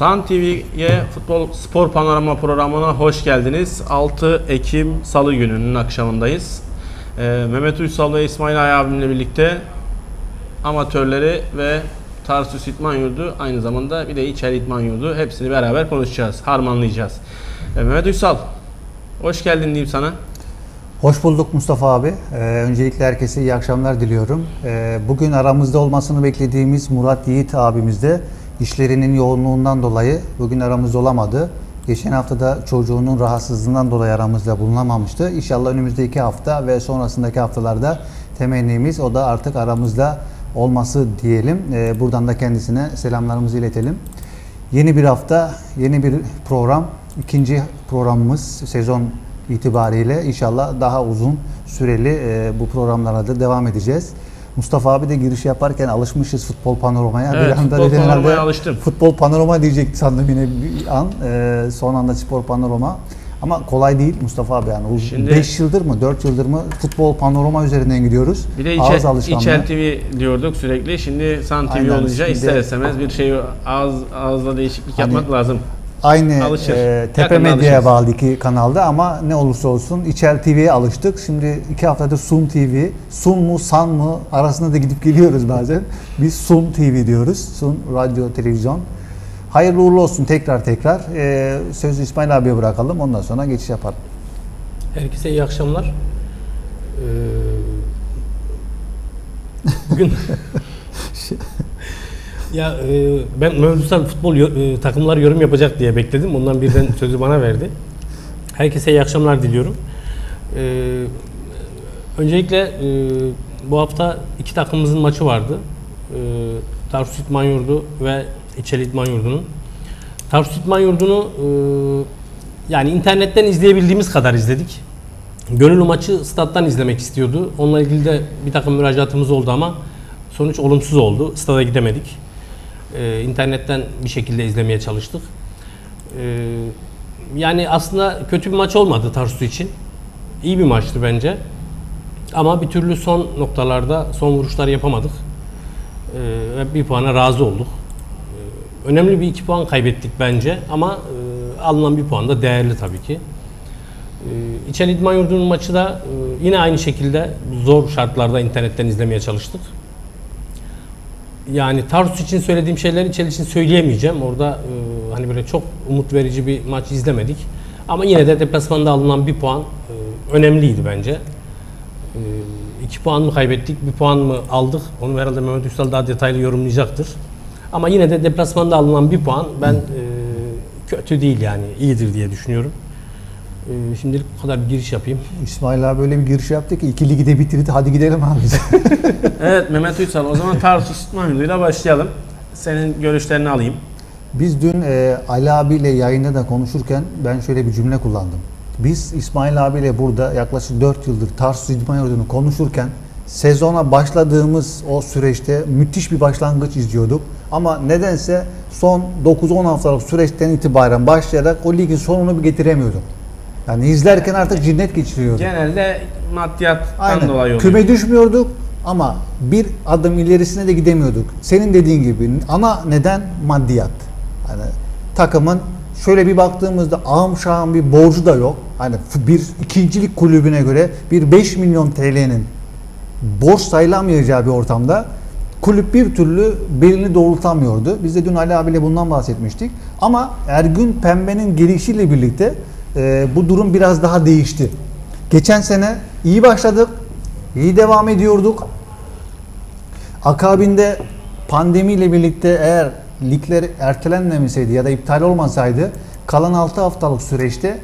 San TV'ye futbol spor panorama programına hoş geldiniz. 6 Ekim Salı gününün akşamındayız. Ee, Mehmet Uysal ve İsmail Ay abimle birlikte amatörleri ve Tarsus İtman Yurdu aynı zamanda bir de İçer İtman Yurdu hepsini beraber konuşacağız, harmanlayacağız. Ee, Mehmet Uysal, hoş geldin diyeyim sana. Hoş bulduk Mustafa abi. Ee, öncelikle herkese iyi akşamlar diliyorum. Ee, bugün aramızda olmasını beklediğimiz Murat Yiğit abimiz de işlerinin yoğunluğundan dolayı bugün aramızda olamadı. Geçen hafta da çocuğunun rahatsızlığından dolayı aramızda bulunamamıştı. İnşallah önümüzdeki hafta ve sonrasındaki haftalarda temennimiz o da artık aramızda olması diyelim. Ee, buradan da kendisine selamlarımızı iletelim. Yeni bir hafta, yeni bir program. İkinci programımız sezon itibariyle inşallah daha uzun süreli e, bu programlara da devam edeceğiz. Mustafa abi de giriş yaparken alışmışız futbol panoramaya. Evet, anda futbol panoramaya alıştım. Futbol panorama diyecekti sandım yine bir an. E, son anda spor panorama. Ama kolay değil Mustafa abi yani. Şimdi- 5 yıldır mı 4 yıldır mı futbol panorama üzerinden gidiyoruz. Bir de Ağız alışkanlığı. İçer TV diyorduk sürekli. Şimdi San TV Aynen, olunca ister istemez bir şey ağız ağızda değişiklik Hani- yapmak lazım. Aynı Alışır. e, Tepe Yakında Medya'ya alışırız. bağlı iki kanalda ama ne olursa olsun İçer TV'ye alıştık. Şimdi iki haftadır Sun TV. Sun mu San mı arasında da gidip geliyoruz bazen. Biz Sun TV diyoruz. Sun Radyo Televizyon. Hayırlı uğurlu olsun tekrar tekrar. E, sözü İsmail abiye bırakalım ondan sonra geçiş yapalım. Herkese iyi akşamlar. Ee, bugün ya e, ben Mevlüt'ten futbol yo- e, takımlar yorum yapacak diye bekledim. Ondan birden sözü bana verdi. Herkese iyi akşamlar diliyorum. Ee, öncelikle e, bu hafta iki takımımızın maçı vardı. Ee, Tarsus İtman Yurdu ve İçeli İtman Yurdu'nun. Tarsus İtman Yurdu'nu e, yani internetten izleyebildiğimiz kadar izledik. Gönüllü maçı stat'tan izlemek istiyordu. Onunla ilgili de bir takım müracaatımız oldu ama sonuç olumsuz oldu. Stada gidemedik. Ee, internetten bir şekilde izlemeye çalıştık. Ee, yani aslında kötü bir maç olmadı Tarsus için. İyi bir maçtı bence. Ama bir türlü son noktalarda son vuruşlar yapamadık. Ee, ve bir puana razı olduk. Ee, önemli bir iki puan kaybettik bence ama e, alınan bir puan da değerli tabii ki. Ee, İçel İdman Yurdu'nun maçı da e, yine aynı şekilde zor şartlarda internetten izlemeye çalıştık. Yani Tarsus için söylediğim şeyleri İçel için söyleyemeyeceğim. Orada e, hani böyle çok umut verici bir maç izlemedik. Ama yine de deplasmanda alınan bir puan e, önemliydi bence. E, iki puan mı kaybettik, bir puan mı aldık? Onu herhalde Mehmet Üstal daha detaylı yorumlayacaktır. Ama yine de deplasmanda alınan bir puan ben e, kötü değil yani iyidir diye düşünüyorum. E, şimdilik bu kadar bir giriş yapayım. İsmail abi öyle bir giriş yaptı ki iki ligi de bitirdi. Hadi gidelim abi. Evet Mehmet Uysal o zaman Tarsus İtman Yurdu'yla başlayalım. Senin görüşlerini alayım. Biz dün e, Ali abiyle yayında da konuşurken ben şöyle bir cümle kullandım. Biz İsmail abiyle burada yaklaşık 4 yıldır Tarsus İdman Yurdu'nu konuşurken sezona başladığımız o süreçte müthiş bir başlangıç izliyorduk. Ama nedense son 9-10 haftalık süreçten itibaren başlayarak o ligin sonunu bir getiremiyorduk. Yani izlerken artık cinnet geçiriyorduk. Genelde maddiyattan Aynen. dolayı oluyor. Küme düşmüyorduk ama bir adım ilerisine de gidemiyorduk. Senin dediğin gibi ana neden maddiyat. Hani takımın şöyle bir baktığımızda ağım şahım bir borcu da yok. Hani bir ikincilik kulübüne göre bir 5 milyon TL'nin borç sayılamayacağı bir ortamda kulüp bir türlü belini doğrultamıyordu. Biz de dün Ali abiyle bundan bahsetmiştik. Ama Ergün Pembe'nin gelişiyle birlikte e, bu durum biraz daha değişti. Geçen sene iyi başladık, iyi devam ediyorduk. Akabinde pandemiyle birlikte eğer ligler ertelenmemeseydi ya da iptal olmasaydı kalan 6 haftalık süreçte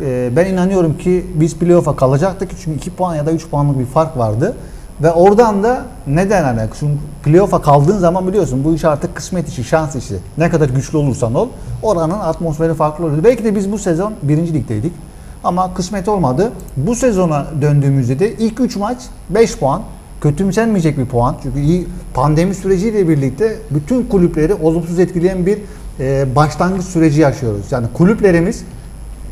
e, ben inanıyorum ki biz playoff'a kalacaktık çünkü 2 puan ya da 3 puanlık bir fark vardı. Ve oradan da neden hani çünkü playoff'a kaldığın zaman biliyorsun bu iş artık kısmet işi, şans işi. Ne kadar güçlü olursan ol oranın atmosferi farklı oluyordu. Belki de biz bu sezon birinci ligdeydik. Ama kısmet olmadı. Bu sezona döndüğümüzde de ilk 3 maç 5 puan. Kötümsenmeyecek bir puan. Çünkü iyi pandemi süreciyle birlikte bütün kulüpleri olumsuz etkileyen bir e, başlangıç süreci yaşıyoruz. Yani kulüplerimiz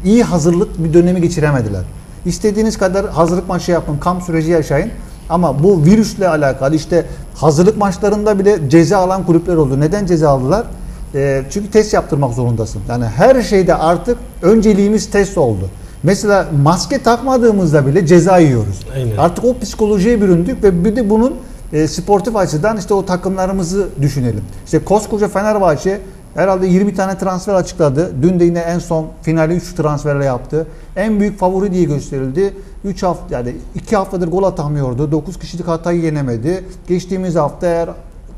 iyi hazırlık bir dönemi geçiremediler. İstediğiniz kadar hazırlık maçı yapın, kamp süreci yaşayın. Ama bu virüsle alakalı işte hazırlık maçlarında bile ceza alan kulüpler oldu. Neden ceza aldılar? E, çünkü test yaptırmak zorundasın. Yani her şeyde artık önceliğimiz test oldu. Mesela maske takmadığımızda bile ceza yiyoruz. Aynen. Artık o psikolojiye büründük ve bir de bunun e, sportif açıdan işte o takımlarımızı düşünelim. İşte koskoca Fenerbahçe herhalde 20 tane transfer açıkladı. Dün de yine en son finali 3 transferle yaptı. En büyük favori diye gösterildi. 3 hafta yani 2 haftadır gol atamıyordu. 9 kişilik hatayı yenemedi. Geçtiğimiz hafta eğer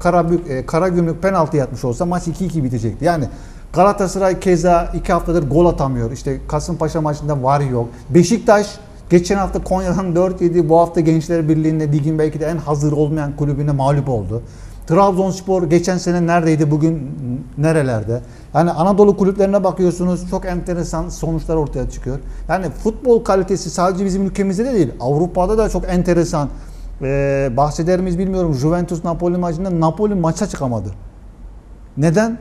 Karabük, e, Karagümrük penaltı yatmış olsa maç 2-2 bitecekti. Yani Galatasaray keza 2 haftadır gol atamıyor. İşte Kasımpaşa maçında var yok. Beşiktaş geçen hafta Konya'dan 4-7 bu hafta Gençler Birliği'nde ligin belki de en hazır olmayan kulübüne mağlup oldu. Trabzonspor geçen sene neredeydi bugün nerelerde? Yani Anadolu kulüplerine bakıyorsunuz çok enteresan sonuçlar ortaya çıkıyor. Yani futbol kalitesi sadece bizim ülkemizde de değil Avrupa'da da çok enteresan. Ee, bahseder miyiz bilmiyorum Juventus Napoli maçında Napoli maça çıkamadı. Neden?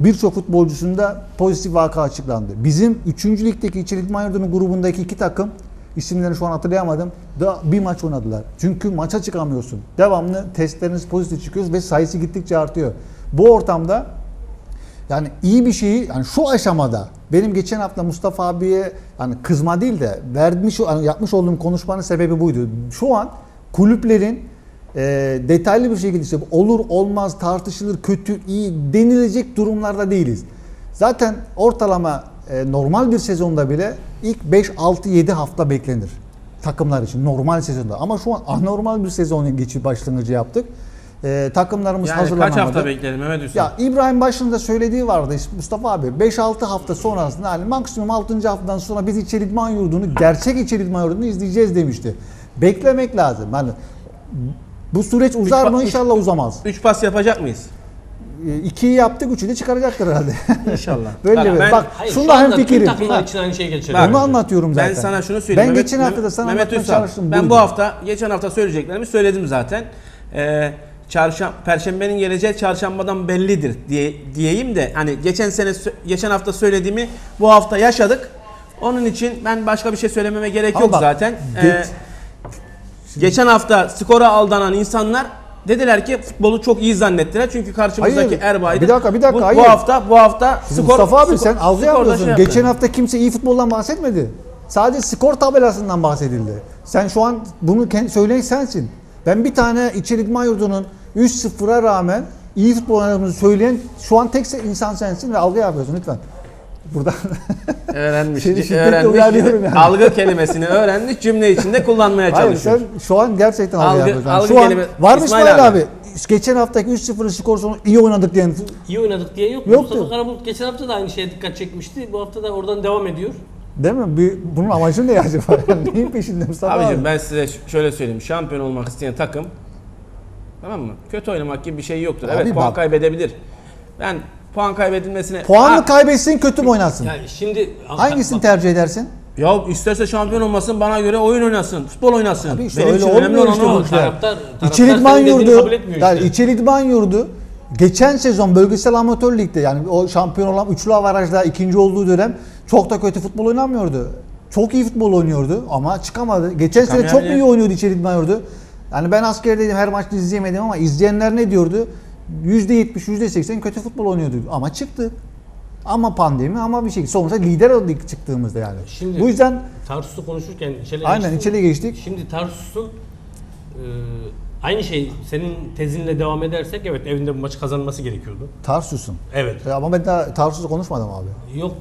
Birçok futbolcusunda pozitif vaka açıklandı. Bizim 3. ligdeki İçerik Mayırdın'ın grubundaki iki takım isimlerini şu an hatırlayamadım. Da bir maç oynadılar. Çünkü maça çıkamıyorsun. Devamlı testleriniz pozitif çıkıyor ve sayısı gittikçe artıyor. Bu ortamda yani iyi bir şeyi yani şu aşamada benim geçen hafta Mustafa abiye hani kızma değil de vermiş hani yapmış olduğum konuşmanın sebebi buydu. Şu an kulüplerin e, detaylı bir şekilde işte olur olmaz tartışılır kötü iyi denilecek durumlarda değiliz. Zaten ortalama e, normal bir sezonda bile ilk 5 6 7 hafta beklenir takımlar için normal sezonda. Ama şu an anormal bir sezon geçi başlangıcı yaptık. E, takımlarımız Yani hazırlanamadı. kaç hafta bekleyelim Mehmet Hüseyin? Ya İbrahim başında söylediği vardı Mustafa abi 5-6 hafta sonrasında yani maksimum 6. haftadan sonra biz içeri idman yurdunu gerçek içeri idman yurdunu izleyeceğiz demişti. Beklemek lazım. Yani bu süreç uzar mı? üç- İnşallah uzamaz. 3 pas yapacak mıyız? E, İkiyi yaptık, üçü de çıkaracaktır herhalde. İnşallah. Böyle Bak, bir ben- bak Hayır, şunda hem tüm fikirim. takımlar için aynı şeyi geçerli. Bak, Onu anlatıyorum zaten. Ben sana şunu söyleyeyim. Ben Mehmet- geçen hafta da sana Mehmet anlatmaya Ünsal, çalıştım. Ben Buyurun. bu hafta, geçen hafta söyleyeceklerimi söyledim zaten. Ee, çarşam, Perşembenin geleceği çarşambadan bellidir diye diyeyim de hani geçen sene geçen hafta söylediğimi bu hafta yaşadık. Onun için ben başka bir şey söylememe gerek Ama yok bak, zaten. geç- Ee, geçen hafta skora aldanan insanlar dediler ki futbolu çok iyi zannettiler. Çünkü karşımızdaki Hayır. Erbay'dı. Bir dakika, bir dakika, Bu, hayır. bu hafta bu hafta Şimdi skor Mustafa abi skor- sen algı yapıyorsun. şey. Geçen hafta kimse iyi futboldan bahsetmedi. Sadece skor tabelasından bahsedildi. Sen şu an bunu söyleyen sensin. Ben bir tane İçeri İdman Yurdu'nun 3-0'a rağmen iyi futbol oynadığımızı söyleyen şu an tek insan sensin ve algı yapıyorsun lütfen. Buradan Öğrenmiş. Seni şiddetle öğrenmiş. yani. Algı kelimesini öğrenmiş cümle içinde kullanmaya Hayır çalışıyor. sen şu an gerçekten algı, Algı- algı şu an kelime- var mı İsmail İsmail abi? abi? Geçen haftaki 3-0 skor sonu iyi oynadık diyen İyi oynadık diye yok. Yoktu. Mustafa Karabulut geçen hafta da aynı şeye dikkat çekmişti. Bu hafta da oradan devam ediyor. değil mi? Bir, bunun amacı ne acaba? Neyin peşinde Mustafa Abicim abi? ben size şöyle söyleyeyim. Şampiyon olmak isteyen takım tamam mı? Kötü oynamak gibi bir şey yoktur. Abi evet puan bak- kaybedebilir. Ben puan kaybedilmesine... Puan mı Ha, kaybetsin kötü mü oynasın? Yani şimdi Hangisini bak, tercih edersin? Ya isterse şampiyon olmasın bana göre oyun oynasın. Futbol oynasın. Abi işte Benim öyle için önemli olmuyor olan işte o. bu işler. taraftar, taraftar İçeri İdman senin dediğini Yurdu, kabul etmiyor yani işte. İçeri İdman Yurdu geçen sezon bölgesel amatör ligde yani o şampiyon olan üçlü avarajda ikinci olduğu dönem çok da kötü futbol oynamıyordu. Çok iyi futbol oynuyordu ama çıkamadı. Geçen sene çok iyi oynuyordu İçeri İdman Yurdu. Yani ben askerdeydim her maçta izleyemedim ama izleyenler ne diyordu? %70, %80 kötü futbol oynuyordu ama çıktı. Ama pandemi ama bir şey. Sonuçta lider olduk çıktığımızda yani. Şimdi- Bu yüzden Tarsus'u konuşurken içeri Aynen, geçtim. içeri geçtik. Şimdi Tarsus'un e, aynı şey senin tezinle devam edersek evet evinde bu maçı kazanması gerekiyordu. Tarsus'un. Evet. E, Ama ben daha Tarsus'u konuşmadım abi. Yok.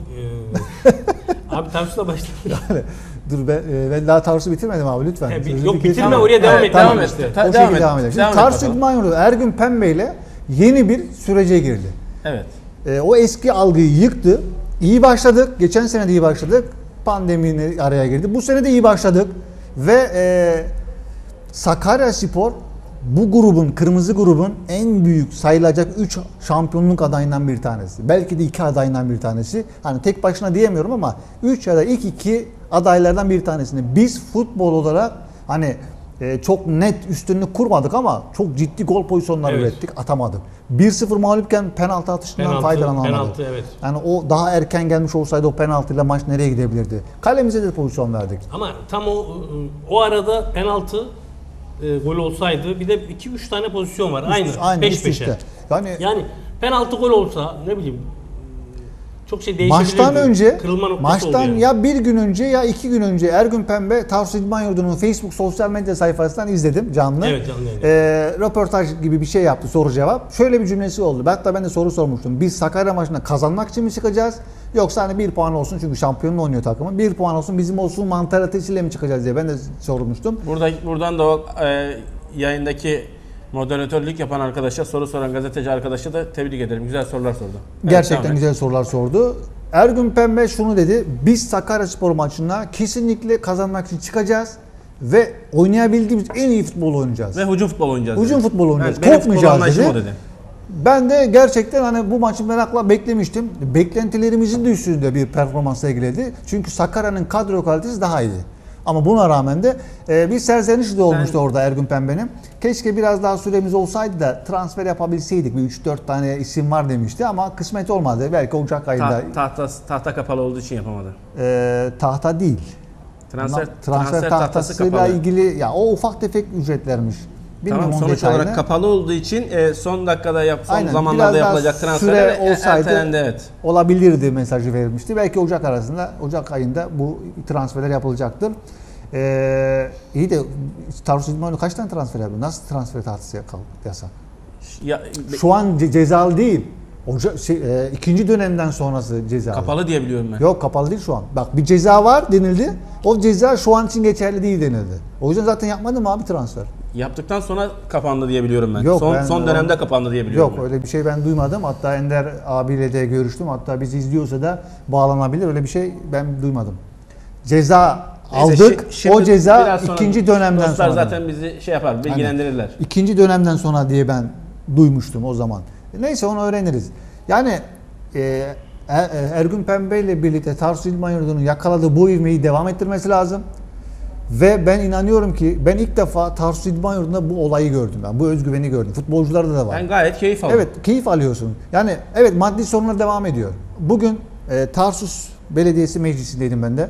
e, abi Tarsus'la başladı. Dur ben, e, ben daha Tarsus'u bitirmedim abi lütfen. He, yok, bitirme, oraya devam et, devam et. işte. Ta- o devam şekilde et. devam edelim. Şimdi Devam et Tarsus. İdman Yurdu Ergün Pembe ile yeni bir sürece girdi. Evet. E, o eski algıyı yıktı. İyi başladık. Geçen sene de iyi başladık. Pandeminin araya girdi. Bu sene de iyi başladık. Ve e, Sakarya Spor bu grubun, kırmızı grubun en büyük sayılacak 3 şampiyonluk adayından bir tanesi. Belki de 2 adayından bir tanesi. Hani tek başına diyemiyorum ama 3 ya da ilk 2 adaylardan bir tanesini. Biz futbol olarak hani e, çok net üstünlük kurmadık ama çok ciddi gol pozisyonları Evet. ürettik, atamadık. 1-0 mağlupken penaltı atışından Penaltı, faydalanamadı. penaltı, evet. Yani o daha erken gelmiş olsaydı o penaltıyla maç nereye gidebilirdi? Kalemize de pozisyon verdik. Ama tam o o arada penaltı e, gol olsaydı bir de 2-3 tane pozisyon var. Aynı. Aynı üst peşe. üste. Yani Yani penaltı gol olsa ne bileyim çok şey. Maçtan önce Kırılma noktası maçtan yani. ya bir gün önce ya iki gün önce Ergün Pembe Tarsus İdman Yurdu'nun Facebook sosyal medya sayfasından izledim canlı. Evet, canlı. Ee, röportaj gibi bir şey yaptı soru cevap. Şöyle bir cümlesi oldu. Hatta ben de soru sormuştum. Biz Sakarya maçında kazanmak için mi çıkacağız? Yoksa hani bir puan olsun çünkü şampiyonla oynuyor takımın. Bir puan olsun bizim olsun mantalitesiyle mi çıkacağız diye ben de sormuştum. Burada buradan da o e, yayındaki moderatörlük yapan arkadaşa, soru soran gazeteci arkadaşa da tebrik ederim. Güzel sorular sordu. Evet, Gerçekten devam et. güzel sorular sordu. Ergün Pembe şunu dedi. Biz Sakaryaspor maçına kesinlikle kazanmak için çıkacağız ve oynayabildiğimiz en iyi futbol oynayacağız. Ve hücum futbol oynayacağız. Hücum dedi. futbol oynayacağız. Evet, Korkmayacağız dedi. dedi. Ben de gerçekten hani bu maçı merakla beklemiştim. Beklentilerimizin de üstünde bir performans sergiledi. Çünkü Sakarya'nın kadro kalitesi daha iyi. Ama buna rağmen de e, bir serzeniş de olmuştu orada Ergün Pembe'nin. Keşke biraz daha süremiz olsaydı da transfer yapabilseydik. Bir 3-4 tane isim var demişti ama kısmet olmadı. Belki Ocak ayında Ta- tahta, tahta kapalı olduğu için yapamadı. e, tahta değil. Transfer, transfer, tahtası tahtasıyla kapalı. ilgili ya o ufak tefek ücretlermiş. Bilmiyorum Tamam sonuç detayını. olarak kapalı olduğu için e, son dakikada yap, son Aynen, zamanlarda yapılacak süre transferler e, olsaydı- ertelendi evet. olabilirdi mesajı verilmişti. Belki Ocak arasında, Ocak ayında bu transferler yapılacaktır. Ee, iyi de Tarsus İdmanı kaç tane transfer yapıyor? Nasıl transfer tahtası yakal- yasa? Ya, Şu an ce- cezalı değil. Oca, şey, e, ikinci dönemden sonrası cezalı. kapalı diye biliyorum ben. Yok kapalı değil şu an. Bak bir ceza var denildi. O ceza şu an için geçerli değil denildi. O yüzden zaten yapmadım abi transfer. Yaptıktan sonra kapandı diye biliyorum ben. Yok, son ben- son dönemde kapandı diye biliyorum. Yok ben. öyle bir şey ben duymadım. Hatta Ender abiyle de görüştüm. Hatta bizi izliyorsa da bağlanabilir. Öyle bir şey ben duymadım. Ceza Neyse, aldık. şi- şimdi o ceza ikinci dönemden dostlar sonra. zaten bizi şey yapar, bilgilendirirler. İkinci dönemden sonra diye ben duymuştum o zaman. Neyse onu öğreniriz. Yani e, Er- Ergün Pembe ile birlikte Tarsus İlman Yurdu'nun yakaladığı bu ivmeyi devam ettirmesi lazım. Ve ben inanıyorum ki ben ilk defa Tarsus İdman Yurdu'nda bu olayı gördüm. Ben bu özgüveni gördüm. Futbolcularda da var. Ben gayet keyif aldım. Evet keyif alıyorsun. Yani evet maddi sorunlar devam ediyor. Bugün e, Tarsus Belediyesi Meclisi'ndeydim ben de.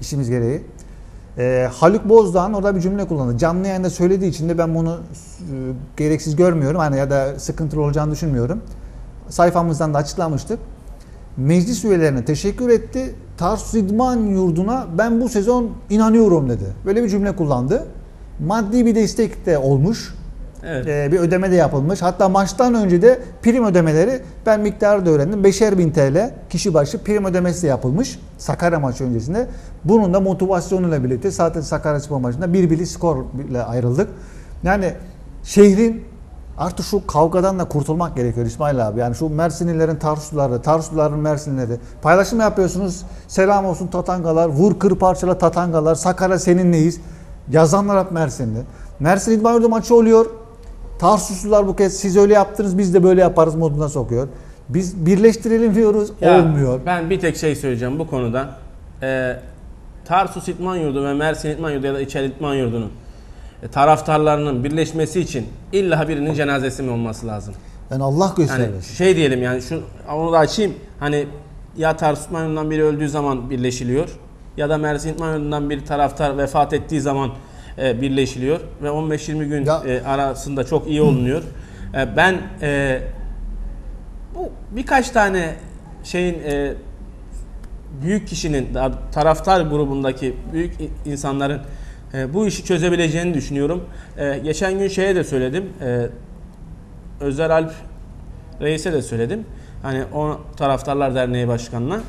işimiz gereği. E, Haluk Bozdağ'ın orada bir cümle kullandı. Canlı yayında söylediği için de ben bunu e, gereksiz görmüyorum. Hani ya da sıkıntılı olacağını düşünmüyorum. Sayfamızdan da açıklamıştık. Meclis üyelerine teşekkür etti. Tarsus İdman Yurdu'na ben bu sezon inanıyorum dedi. Böyle bir cümle kullandı. Maddi bir destek de olmuş. Evet. Ee, bir ödeme de yapılmış. Hatta maçtan önce de prim ödemeleri ben miktarı da öğrendim. 5'er bin TL kişi başı prim ödemesi de yapılmış Sakarya maçı öncesinde. Bunun da motivasyonuyla birlikte zaten Sakarya Spor maçında bir birlik skor ile ayrıldık. Yani şehrin artık şu kavgadan da kurtulmak gerekiyor İsmail abi. Yani şu Mersinlilerin Tarsusluları, Tarsusluların Mersinlileri. Paylaşım yapıyorsunuz. Selam olsun Tatangalar, vur kır parçala Tatangalar, Sakarya seninleyiz. Yazanlar hep Mersinli. Mersin İdman maçı oluyor. Tarsuslular bu kez siz öyle yaptınız biz de böyle yaparız moduna sokuyor. Biz birleştirelim diyoruz Ya, olmuyor. Ben bir tek şey söyleyeceğim bu konuda. Ee, Tarsus İtman Yurdu ve Mersin İtman Yurdu ya da İçer İtman Yurdu'nun e, taraftarlarının birleşmesi için illa birinin cenazesi mi olması lazım? Yani Allah Yani göstermesin. şey diyelim yani şu onu da açayım. Hani ya Tarsus İtman Yurdu'ndan biri öldüğü zaman birleşiliyor ya da Mersin İtman Yurdu'ndan bir taraftar vefat ettiği zaman e, birleşiliyor ve 15-20 gün Ya- e, arasında çok iyi olunuyor. E, ben e, bu birkaç tane şeyin e, büyük kişinin taraftar grubundaki büyük insanların e, bu işi çözebileceğini düşünüyorum. E, geçen gün şeye de söyledim. E, Özer Alp Reis'e de söyledim. Hani o Taraftarlar Derneği Başkanı'na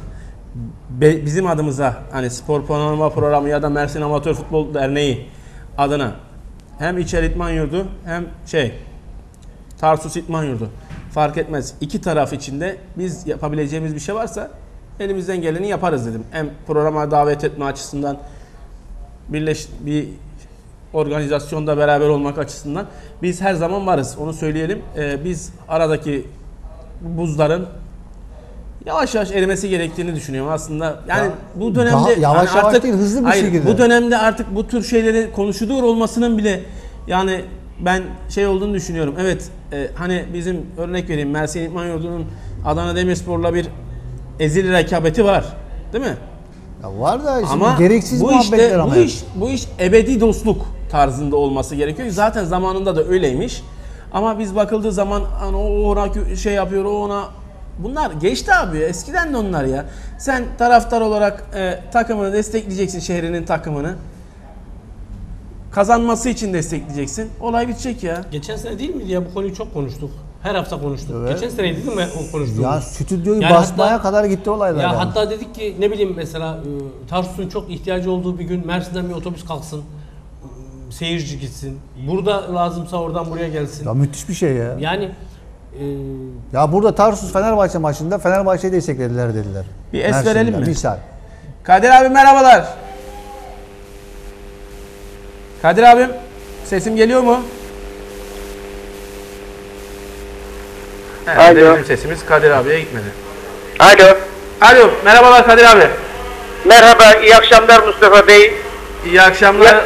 be- bizim adımıza hani spor panorama programı ya da Mersin Amatör Futbol Derneği adına hem İçer İtman Yurdu hem şey Tarsus İtman Yurdu fark etmez. İki taraf içinde biz yapabileceğimiz bir şey varsa elimizden geleni yaparız dedim. Hem programa davet etme açısından birleş bir organizasyonda beraber olmak açısından biz her zaman varız. Onu söyleyelim. Ee, biz aradaki buzların yavaş yavaş erimesi gerektiğini düşünüyorum aslında. Yani Ya, bu dönemde daha yavaş hani yavaş değil, hızlı bir hayır, şekilde. Bu dönemde artık bu tür şeyleri konuşuluyor olmasının bile yani ben şey olduğunu düşünüyorum. Evet e, hani bizim örnek vereyim Mersin İtman Yurdu'nun Adana Demirspor'la bir ezili rekabeti var. Değil mi? Ya var da şimdi Ama gereksiz bu muhabbetler işte ama. bu iş bu iş ebedi dostluk. tarzında olması gerekiyor. Zaten zamanında da öyleymiş. Ama biz bakıldığı zaman hani o ona şey yapıyor, o ona Bunlar geçti abi. Eskiden de onlar ya. Sen taraftar olarak e, takımını destekleyeceksin, şehrinin takımını. Kazanması için destekleyeceksin. Olay bitecek ya. Geçen sene değil miydi ya bu konuyu çok konuştuk. Her hafta konuştuk. Evet. Geçen seneydi değil mi o konuştuğumuz? Ya stüdyoyu Yani basmaya hatta- kadar gitti olaylar. Ya yani. hatta dedik ki ne bileyim mesela e, Tarsus'un çok ihtiyacı olduğu bir gün Mersin'den bir otobüs kalksın. Seyirci gitsin. Burada lazımsa oradan buraya gelsin. Ya müthiş bir şey ya. Yani e, Ya burada Tarsus Fenerbahçe maçında Fenerbahçe'yi desteklediler dediler. Bir es verelim mi? Misal. Kadir abi merhabalar. Kadir abim sesim geliyor mu? Evet, Alo. bizim sesimiz Kadir abiye gitmedi. Alo. Alo merhabalar Kadir abi. Merhaba, iyi akşamlar Mustafa Bey. İyi akşamlar. Ya-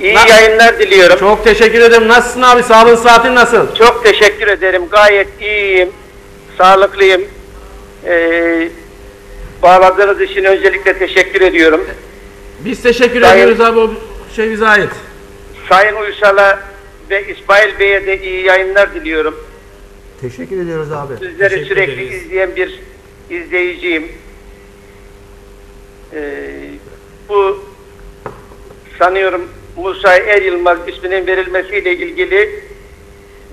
İyi Na- yayınlar diliyorum. Çok, Çok teşekkür ederim. Nasılsın abi? Sağlığın saatin nasıl? teşekkür ederim. Gayet iyiyim. Sağlıklıyım. Ee, bağladığınız için öncelikle teşekkür ediyorum. Biz teşekkür Sayın- ediyoruz abi. O şey bize ait. Sayın Uysal'a ve İsmail Bey'e de iyi yayınlar diliyorum. Teşekkür ediyoruz abi. Sizleri Teşekkür sürekli ederiz. izleyen bir izleyiciyim. Ee, bu sanıyorum Musa Er Yılmaz isminin verilmesiyle ilgili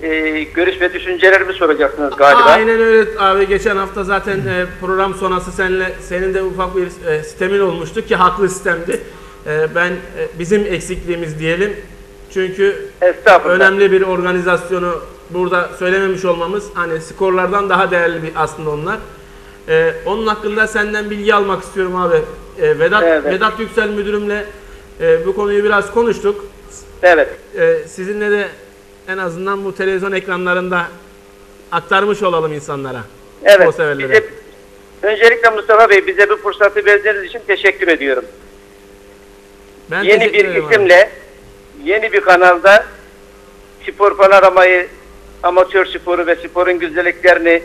e, görüş ve düşüncelerimi soracaksınız galiba. Aynen öyle abi. Geçen hafta zaten e, program sonrası seninle senin de ufak bir e, sistemin olmuştu ki haklı sistemdi. E, ben e, bizim eksikliğimiz diyelim. Çünkü önemli bir organizasyonu burada söylememiş olmamız hani skorlardan daha değerli bir aslında onlar. E, onun hakkında senden bilgi almak istiyorum abi. E, Vedat Evet. Vedat Yüksel müdürümle e, bu konuyu biraz konuştuk. Evet. Ee, sizinle de en azından bu televizyon ekranlarında aktarmış olalım insanlara. Evet. Bize, öncelikle Mustafa Bey bize bu fırsatı verdiğiniz için teşekkür ediyorum. Ben yeni teşekkür bir ederim abi. isimle yeni bir kanalda spor panoramayı, amatör sporu ve sporun güzelliklerini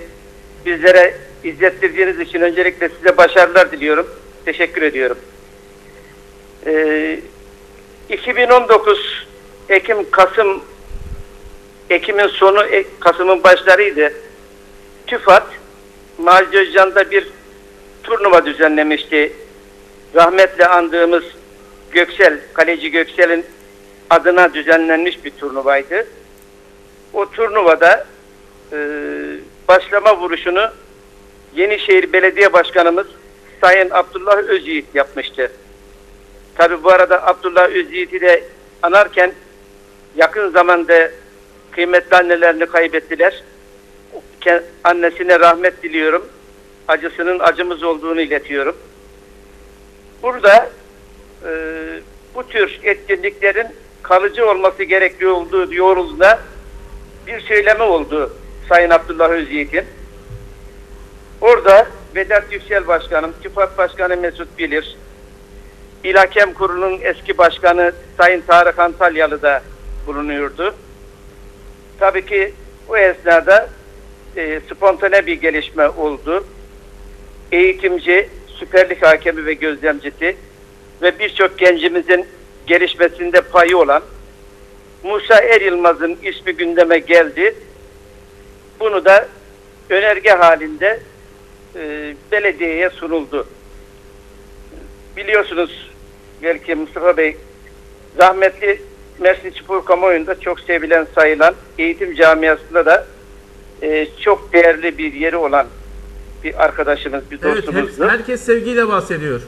bizlere izlettirdiğiniz için öncelikle size başarılar diliyorum. Teşekkür ediyorum. Ee, 2019 Ekim Kasım Ekim'in sonu E- Kasım'ın başlarıydı. TÜFAD Macide Özcan'da bir turnuva düzenlemişti. Rahmetle andığımız Göksel, kaleci Göksel'in adına düzenlenmiş bir turnuvaydı. O turnuvada e, başlama vuruşunu Yenişehir Belediye Başkanımız Sayın Abdullah Özyiğit yapmıştı. Tabi bu arada Abdullah Özyiğit'i de anarken yakın zamanda kıymetli annelerini kaybettiler. Annesine rahmet diliyorum. Acısının acımız olduğunu iletiyorum. Burada e, bu tür etkinliklerin kalıcı olması gerekli olduğu yolunda bir söyleme oldu Sayın Abdullah Özyiğit'in. Orada Vedat Yüksel Başkanım, TÜFAD Başkanı Mesut Bilir, İl Hakem Kurulu'nun eski başkanı Sayın Tarık Antalyalı da bulunuyordu. Tabii ki bu esnada e, spontane bir gelişme oldu. Eğitimci, Süper Lig hakemi ve gözlemcisi ve birçok gencimizin gelişmesinde payı olan Musa Er Yılmaz'ın ismi gündeme geldi. Bunu da önerge halinde e, belediyeye sunuldu. Biliyorsunuz belki Mustafa Bey rahmetli Mersin Spor kamuoyunda çok sevilen sayılan eğitim camiasında da e, çok değerli bir yeri olan bir arkadaşımız, bir Evet, dostumuzdu. herkes sevgiyle bahsediyor.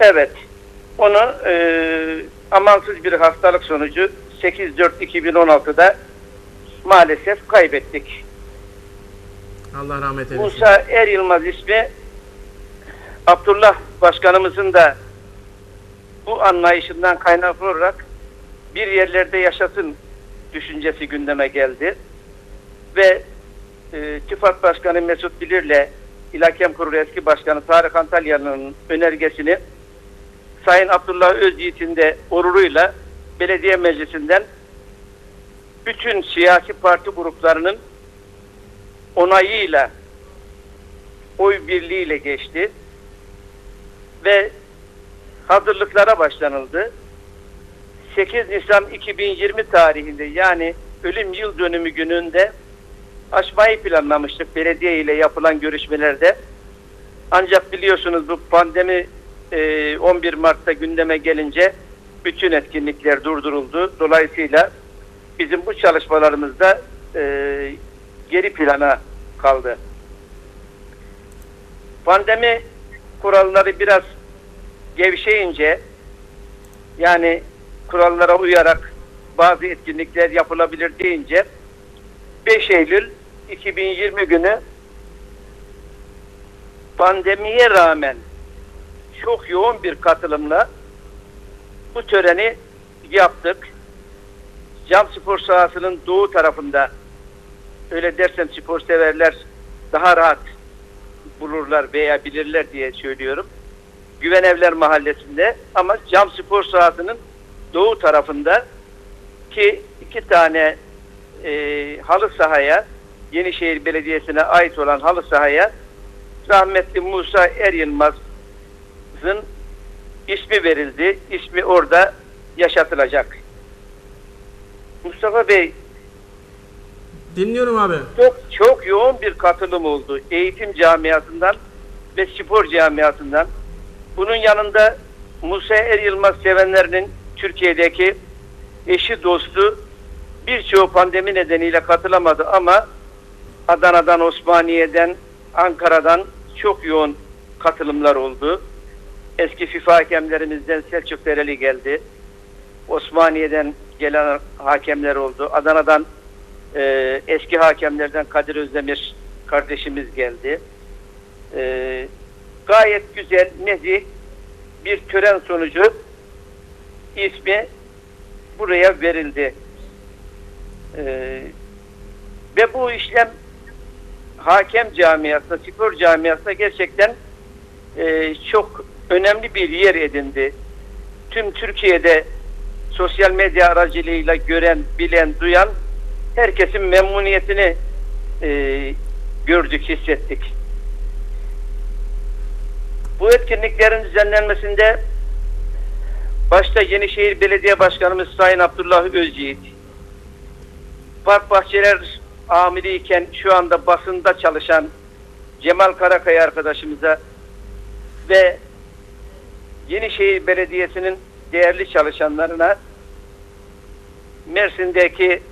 Evet. Onu e, amansız bir hastalık sonucu 8-4-2016'da maalesef kaybettik. Allah rahmet eylesin. Musa Er Yılmaz ismi Abdullah Başkanımızın da bu anlayışından kaynaklı olarak bir yerlerde yaşasın düşüncesi gündeme geldi. Ve e, TÜFAD Başkanı Mesut Bilir'le İl Hakem Kurulu eski başkanı Tarık Antalyalı'nın önergesini Sayın Abdullah Özyiğit'in de onuruyla belediye meclisinden bütün siyasi parti gruplarının onayıyla oy birliğiyle geçti ve hazırlıklara başlanıldı. 8 Nisan 2020 tarihinde yani ölüm yıl dönümü gününde açmayı planlamıştık belediye ile yapılan görüşmelerde. Ancak biliyorsunuz bu pandemi e, 11 Mart'ta gündeme gelince bütün etkinlikler durduruldu. Dolayısıyla bizim bu çalışmalarımızda e, geri plana kaldı. Pandemi kuralları biraz gevşeyince yani kurallara uyarak bazı etkinlikler yapılabilir deyince 5 Eylül 2020 günü pandemiye rağmen çok yoğun bir katılımla bu töreni yaptık. Cam spor sahasının doğu tarafında öyle dersem spor severler daha rahat bulurlar veya bilirler diye söylüyorum. Güvenevler mahallesinde ama cam spor sahasının doğu tarafında ki iki tane e, halı sahaya Yenişehir Belediyesi'ne ait olan halı sahaya rahmetli Musa Er Yılmaz'ın ismi verildi. İsmi orada yaşatılacak. Mustafa Bey Dinliyorum abi. çok çok yoğun bir katılım oldu. Eğitim camiasından ve spor camiasından. Bunun yanında Musa Er Yılmaz sevenlerinin Türkiye'deki eşi dostu birçoğu pandemi nedeniyle katılamadı ama Adana'dan, Osmaniye'den, Ankara'dan çok yoğun katılımlar oldu. Eski FIFA hakemlerimizden Selçuk Dereli geldi. Osmaniye'den gelen hakemler oldu. Adana'dan ee, eski hakemlerden Kadir Özdemir kardeşimiz geldi. Ee, gayet güzel, nezih bir tören sonucu ismi buraya verildi. Ee, ve bu işlem hakem camiasında, spor camiasında gerçekten e, çok önemli bir yer edindi. Tüm Türkiye'de sosyal medya aracılığıyla gören, bilen, duyan herkesin memnuniyetini e, gördük, hissettik. Bu etkinliklerin düzenlenmesinde başta Yenişehir Belediye Başkanımız Sayın Abdullah Özyiğit, Park Bahçeler amiriyken şu anda basında çalışan Cemal Karakaya arkadaşımıza ve Yenişehir Belediyesi'nin değerli çalışanlarına Mersin'deki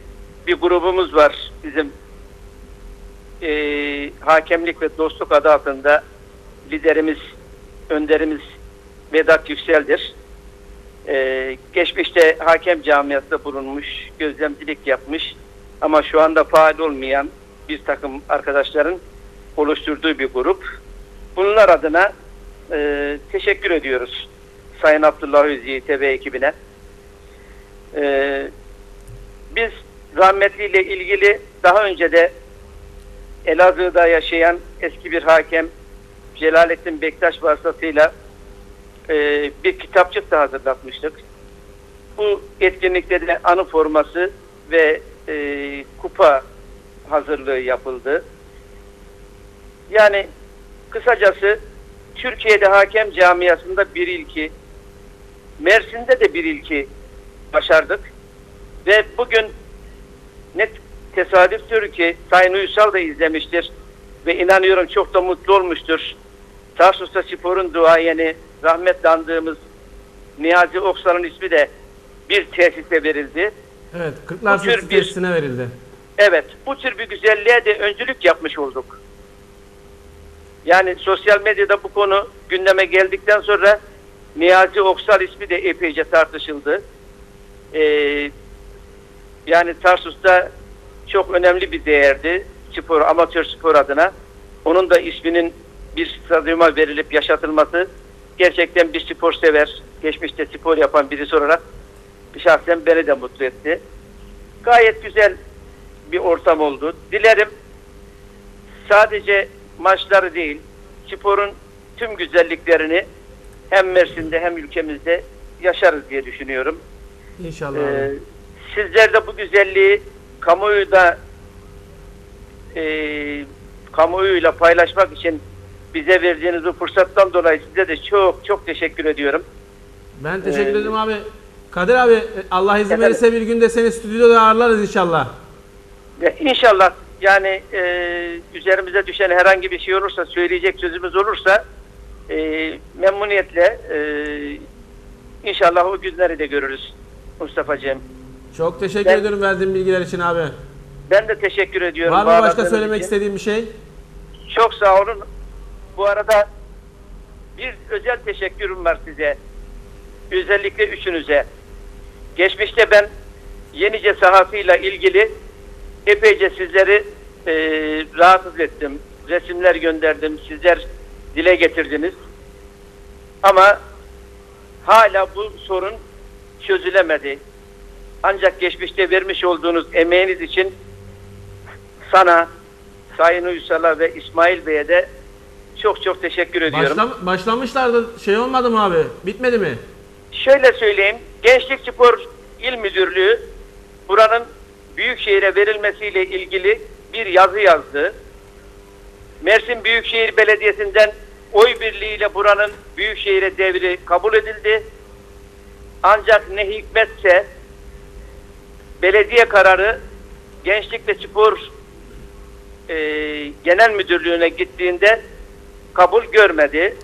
bir grubumuz var bizim e, hakemlik ve dostluk adı altında liderimiz, önderimiz Vedat Yüksel'dir. E, geçmişte hakem camiasında bulunmuş, gözlemcilik yapmış ama şu anda faal olmayan bir takım arkadaşların oluşturduğu bir grup. Bunlar adına e, teşekkür ediyoruz Sayın Abdullah Özyiğit'e ve ekibine. E, biz rahmetliyle ilgili daha önce de Elazığ'da yaşayan eski bir hakem Celalettin Bektaş vasıtasıyla e, bir kitapçık da hazırlatmıştık. Bu etkinlikte de anı forması ve e, kupa hazırlığı yapıldı. Yani kısacası Türkiye'de hakem camiasında bir ilki, Mersin'de de bir ilki başardık. Ve bugün ne tesadüftür ki Sayın Uysal da izlemiştir ve inanıyorum çok da mutlu olmuştur. Tarsus'ta sporun duayeni rahmet andığımız Niyazi Oksal'ın ismi de bir tesise verildi. Evet, Kırklar Sesi tesisine verildi. Evet, bu tür bir güzelliğe de öncülük yapmış olduk. Yani sosyal medyada bu konu gündeme geldikten sonra Niyazi Oksal ismi de epeyce tartışıldı. Ee, yani Tarsus'ta çok önemli bir değerdi spor, amatör spor adına. Onun da isminin bir stadyuma verilip yaşatılması gerçekten bir spor sever, geçmişte spor yapan birisi olarak şahsen beni de mutlu etti. Gayet güzel bir ortam oldu. Dilerim sadece maçları değil, sporun tüm güzelliklerini hem Mersin'de hem ülkemizde yaşarız diye düşünüyorum. İnşallah. Ee, sizler de bu güzelliği kamuoyu da e, kamuoyuyla paylaşmak için bize verdiğiniz bu fırsattan dolayı size de çok çok teşekkür ediyorum. Ben teşekkür Ee, ederim abi. Kadir abi Allah izin Efendim? verirse bir gün de seni stüdyoda ağırlarız inşallah. İnşallah yani e, üzerimize düşen herhangi bir şey olursa, söyleyecek sözümüz olursa e, memnuniyetle e, inşallah o günleri de görürüz Mustafa'cığım. Çok teşekkür Ben- ediyorum verdiğin bilgiler için abi. Ben de teşekkür ediyorum. Var mı başka söylemek için. istediğin bir şey? Çok sağ olun. Bu arada bir özel teşekkürüm var size. Özellikle üçünüze. Geçmişte ben Yenice sahasıyla ilgili epeyce sizleri e, rahatsız ettim. Resimler gönderdim. Sizler dile getirdiniz. Ama hala bu sorun çözülemedi. Ancak geçmişte vermiş olduğunuz emeğiniz için sana, Sayın Uysal'a ve İsmail Bey'e de çok çok teşekkür ediyorum. Başlam- başlamışlardı şey olmadı mı abi? Bitmedi mi? Şöyle söyleyeyim, Gençlik Spor İl Müdürlüğü buranın Büyükşehir'e verilmesiyle ilgili bir yazı yazdı. Mersin Büyükşehir Belediyesi'nden oy birliğiyle buranın Büyükşehir'e devri kabul edildi. Ancak ne hikmetse belediye kararı Gençlik ve Spor e, Genel Müdürlüğü'ne gittiğinde kabul görmedi.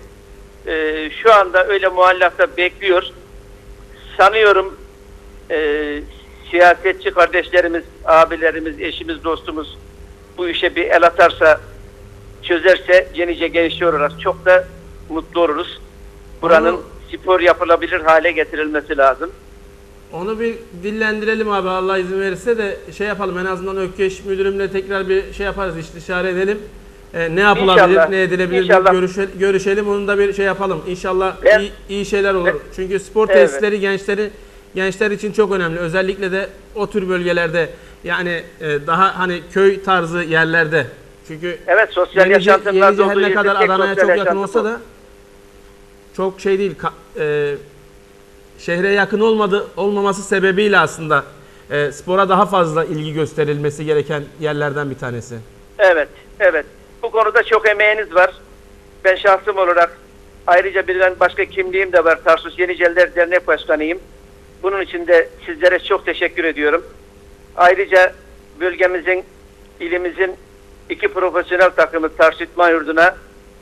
E, şu anda öyle muallakta bekliyor. Sanıyorum e, siyasetçi kardeşlerimiz, abilerimiz, eşimiz, dostumuz bu işe bir el atarsa, çözerse Yenice Gençliği olarak çok da mutlu oluruz. Buranın Onu- spor yapılabilir hale getirilmesi lazım. Onu bir dillendirelim abi Allah izin verirse de şey yapalım en azından Ökkeş müdürümle tekrar bir şey yaparız istişare edelim. Ee, ne yapılabilir, İnşallah. ne edilebilir İnşallah. görüşe- görüşelim onu da bir şey yapalım. İnşallah Ben- iyi, iyi şeyler olur. Ben- Çünkü spor Evet. tesisleri gençleri gençler için çok önemli. Özellikle de o tür bölgelerde yani e, daha hani köy tarzı yerlerde. Çünkü Evet sosyal az Yenice her olduğu ne kadar Adana'ya çok yakın olsa da çok şey değil. Ka- e, şehre yakın olmadı olmaması sebebiyle aslında e, spora daha fazla ilgi gösterilmesi gereken yerlerden bir tanesi. Evet, evet. Bu konuda çok emeğiniz var. Ben şahsım olarak ayrıca bir ben başka kimliğim de var. Tarsus Yeniceliler Dernek Başkanıyım. Bunun için de sizlere çok teşekkür ediyorum. Ayrıca bölgemizin, ilimizin iki profesyonel takımı Tarsus İdman Yurdu'na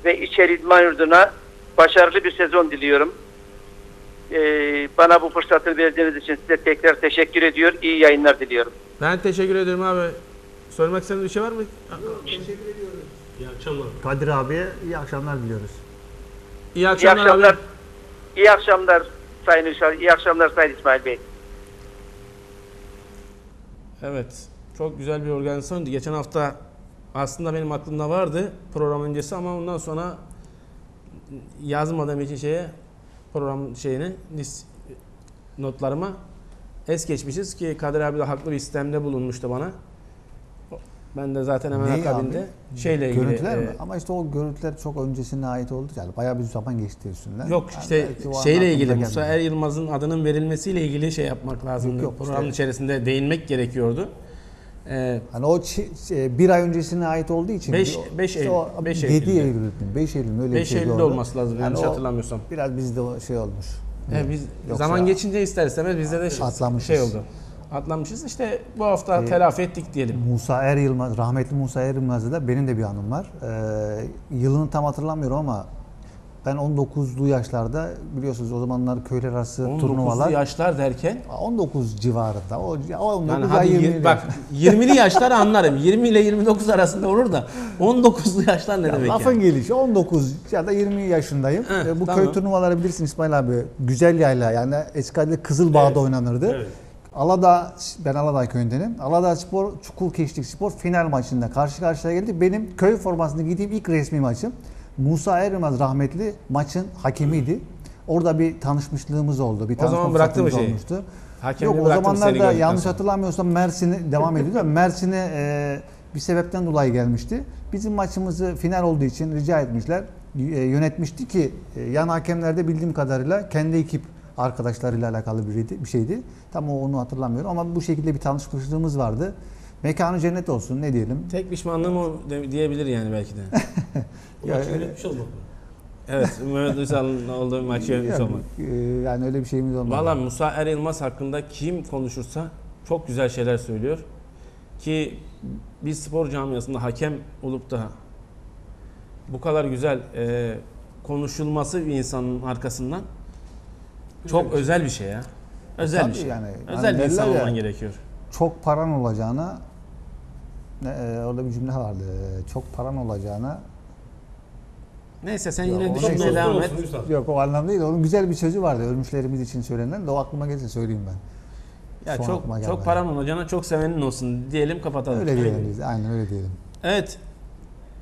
ve İçeri İdman Yurdu'na başarılı bir sezon diliyorum. Ee, bana bu fırsatı verdiğiniz için size tekrar teşekkür ediyor. İyi yayınlar diliyorum. Ben teşekkür ederim abi. Söylemek istediğiniz bir şey var mı? İyi akşamlar. Kadir abiye iyi akşamlar diliyoruz. İyi İyi akşamlar, akşamlar. abi. İyi akşamlar Sayın Üşal. İyi akşamlar Sayın İsmail Bey. Evet. Çok güzel bir organizasyondu. Geçen hafta aslında benim aklımda vardı program öncesi ama ondan sonra yazmadığım için şeye program şeyini list notlarıma es geçmişiz ki Kadir abi de haklı bir istemde bulunmuştu bana. Ben de zaten hemen Neyi akabinde abi? şeyle ilgili. Görüntüler mi? e, Ama işte o görüntüler çok öncesine ait oldu. Yani bayağı bir zaman geçti üstünden. Yok Yani işte şeyle ilgili Musa. Er Yılmaz'ın adının verilmesiyle ilgili şey yapmak lazım. Yok, yok, Programın işte- içerisinde değinmek gerekiyordu. Ee, Hani o e, bir ay öncesine ait olduğu için. Beş- o- beş işte Eylül, o beş 7 Eylül'de. Eylül mü? 5 Eylül mü? öyle 5 bir şey Eylül'de olması lazım Yani yanlış hatırlamıyorsam. Biraz bizde şey olmuş. E, biz Yoksa- zaman geçince ister istemez bizde de şey, Atlamışız. şey oldu. Atlamışız. İşte bu hafta telafi ettik diyelim. Musa Er Yılmaz, rahmetli Musa Er Yılmaz'da da benim de bir anım var. Ee, yılını tam hatırlamıyorum ama ben 19'lu yaşlarda biliyorsunuz o zamanlar köyler arası 19'lu turnuvalar. yaşlar derken 19 civarında. O, o 19 yani ya hadi 20 yir- bak 20'li yaşları anlarım. 20 ile 29 arasında olur da 19'lu yaşlar ne Ya demek lafın yani? gelişi 19 ya da 20 yaşındayım. Heh, Ee, bu tamam. köy turnuvaları bilirsin İsmail abi. Güzel yayla yani eski adıyla Kızılbağ'da oynanırdı. Evet. Aladağ, ben Aladağ köyündenim. Aladağ Spor, Çukurkeşlik Spor final maçında karşı karşıya geldi. Benim köy formasını giydiğim ilk resmi maçım. Musa Ermaz rahmetli maçın hakemiydi. Orada bir tanışmışlığımız oldu. Bir O zaman bıraktı mı şeyi? olmuştu. Hakemliği Yok o zamanlarda yanlış hatırlamıyorsam Mersin'e devam ediyordu Mersin'e e, bir sebepten dolayı gelmişti. Bizim maçımızı final olduğu için rica etmişler. E, yönetmişti ki e, yan hakemlerde bildiğim kadarıyla kendi ekip arkadaşlarıyla alakalı biriydi, bir şeydi. Tam o onu hatırlamıyorum ama bu şekilde bir tanışmışlığımız vardı. Mekanı cennet olsun ne diyelim. Tek pişmanlığım o diyebilir yani belki de. Bu maçı yönetmiş olmak mı? Evet, Mehmet Uysal'ın olduğu maçı yönetmiş Yani, olmak. e, yani öyle bir şeyimiz olmadı. Valla Musa Er Yılmaz hakkında kim konuşursa çok güzel şeyler söylüyor. Ki biz spor camiasında hakem olup da bu kadar güzel e, konuşulması bir insanın arkasından çok özel bir şey ya. Özel Tabii bir şey. yani. özel Hani bir insan ya, olman gerekiyor. Çok paran olacağına ne, e, orada bir cümle vardı. E, Çok paran olacağına Neyse sen Ya yine neyse. devam et. yok o anlamda değil. Onun güzel bir sözü vardı. Ölmüşlerimiz için söylenen de o aklıma gelirse söyleyeyim ben. Ya Son çok çok gelmedi. paran olacağına çok sevenin olsun diyelim kapatalım. Öyle diyelim biz. Aynen öyle diyelim. Evet.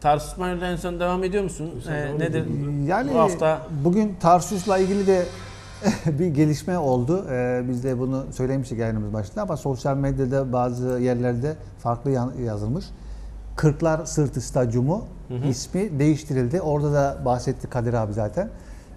Tarsus en son devam ediyor musun? Ee, nedir? Yani Bu hafta bugün Tarsus'la ilgili de bir gelişme oldu. Ee, biz de bunu söylemiştik yayınımız başında ama sosyal medyada bazı yerlerde farklı yazılmış. Kırklar Sırtı Stadyumu ismi değiştirildi. Orada da bahsetti Kadir abi zaten.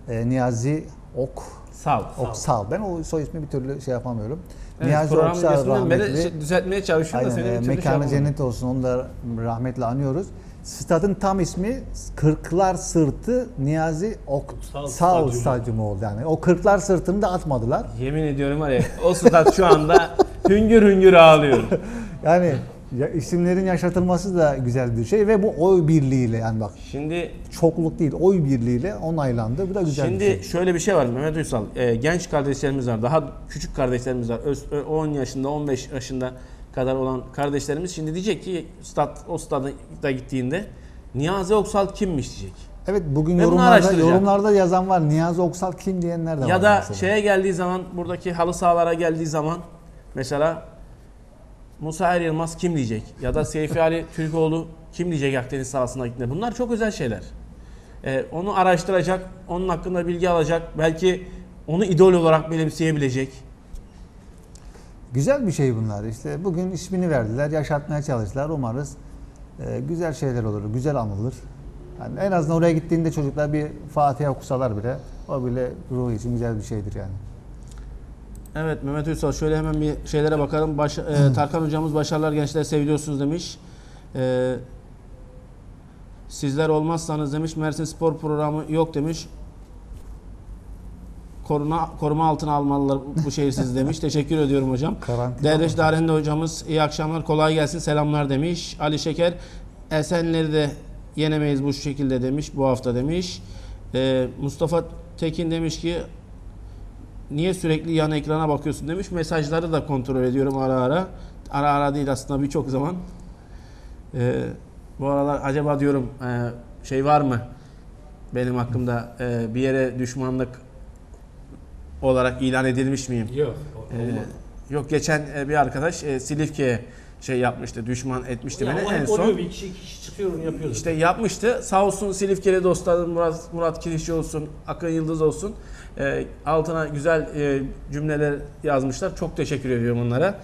Ee, Niyazi Ok sağ ol. Oksal. Ben o soy ismi bir türlü şey yapamıyorum. Evet, Niyazi Oksal rahmetli. şey- düzeltmeye çalışıyorum da Aynen, seni e, şey mekanı yapamadım. cennet olsun. Onu da rahmetle anıyoruz. Stadın tam ismi Kırklar Sırtı Niyazi Oksal Stadyumu. Stadyumu oldu. Yani o Kırklar Sırtı'nı da atmadılar. Yemin ediyorum var ya o stat şu anda hüngür hüngür ağlıyor. Yani ya, isimlerin yaşatılması da güzel bir şey ve bu oy birliğiyle yani bak Şimdi çokluk değil oy birliğiyle onaylandı. Bu da güzel şimdi bir şey. şöyle bir şey var Mehmet Uysal. Ee, genç kardeşlerimiz var. Daha küçük kardeşlerimiz var. Öz- ö- 10 yaşında 15 yaşında kadar olan kardeşlerimiz şimdi diyecek ki stat o stada gittiğinde Niyazi Oksal kimmiş diyecek. Evet bugün Ve bunu yorumlarda, yorumlarda yazan var. Niyazi Oksal kim diyenler de var. Ya da mesela. şeye geldiği zaman buradaki halı sahalara geldiği zaman mesela Musa Er Yılmaz kim diyecek? Ya da Seyfi Ali Türkoğlu kim diyecek Akdeniz sahasına gittiğinde? Bunlar çok özel şeyler. Ee, onu araştıracak, onun hakkında bilgi alacak. Belki onu idol olarak benimseyebilecek. Güzel bir şey bunlar. İşte bugün ismini verdiler, yaşatmaya çalıştılar. Umarız e, güzel şeyler olur, güzel anılır. Yani en azından oraya gittiğinde çocuklar bir Fatiha okusalar bile o bile ruhu için güzel bir şeydir yani. Evet Mehmet Uysal şöyle hemen bir şeylere bakalım. Baş, e, Tarkan hocamız başarılar gençler seviliyorsunuz demiş. E, sizler olmazsanız demiş Mersin Spor programı yok demiş. Koruma, koruma altına almalılar bu şehir sizi demiş. Teşekkür ediyorum hocam. Karantina Derviş Darende hocamız iyi akşamlar kolay gelsin selamlar demiş. Ali Şeker Esenleri de yenemeyiz bu şekilde demiş bu hafta demiş. E, Mustafa Tekin demiş ki niye sürekli yan ekrana bakıyorsun demiş. Mesajları da kontrol ediyorum ara ara. Ara ara değil aslında birçok zaman. Ee, bu aralar acaba diyorum e, şey var mı benim hakkımda e, bir yere düşmanlık olarak ilan edilmiş miyim? Yok. Ee, yok geçen e, bir arkadaş e, Silifke'ye şey yapmıştı, düşman etmişti Ya beni. En son oluyor, bir kişi, iki kişi çıkıyor onu yapıyor. işte yapmıştı. Sağ olsun Silifkeli dostlarım Murat, Murat Kirişçi olsun, Akın Yıldız olsun. Ee, altına güzel e, cümleler yazmışlar. Çok teşekkür ediyorum onlara.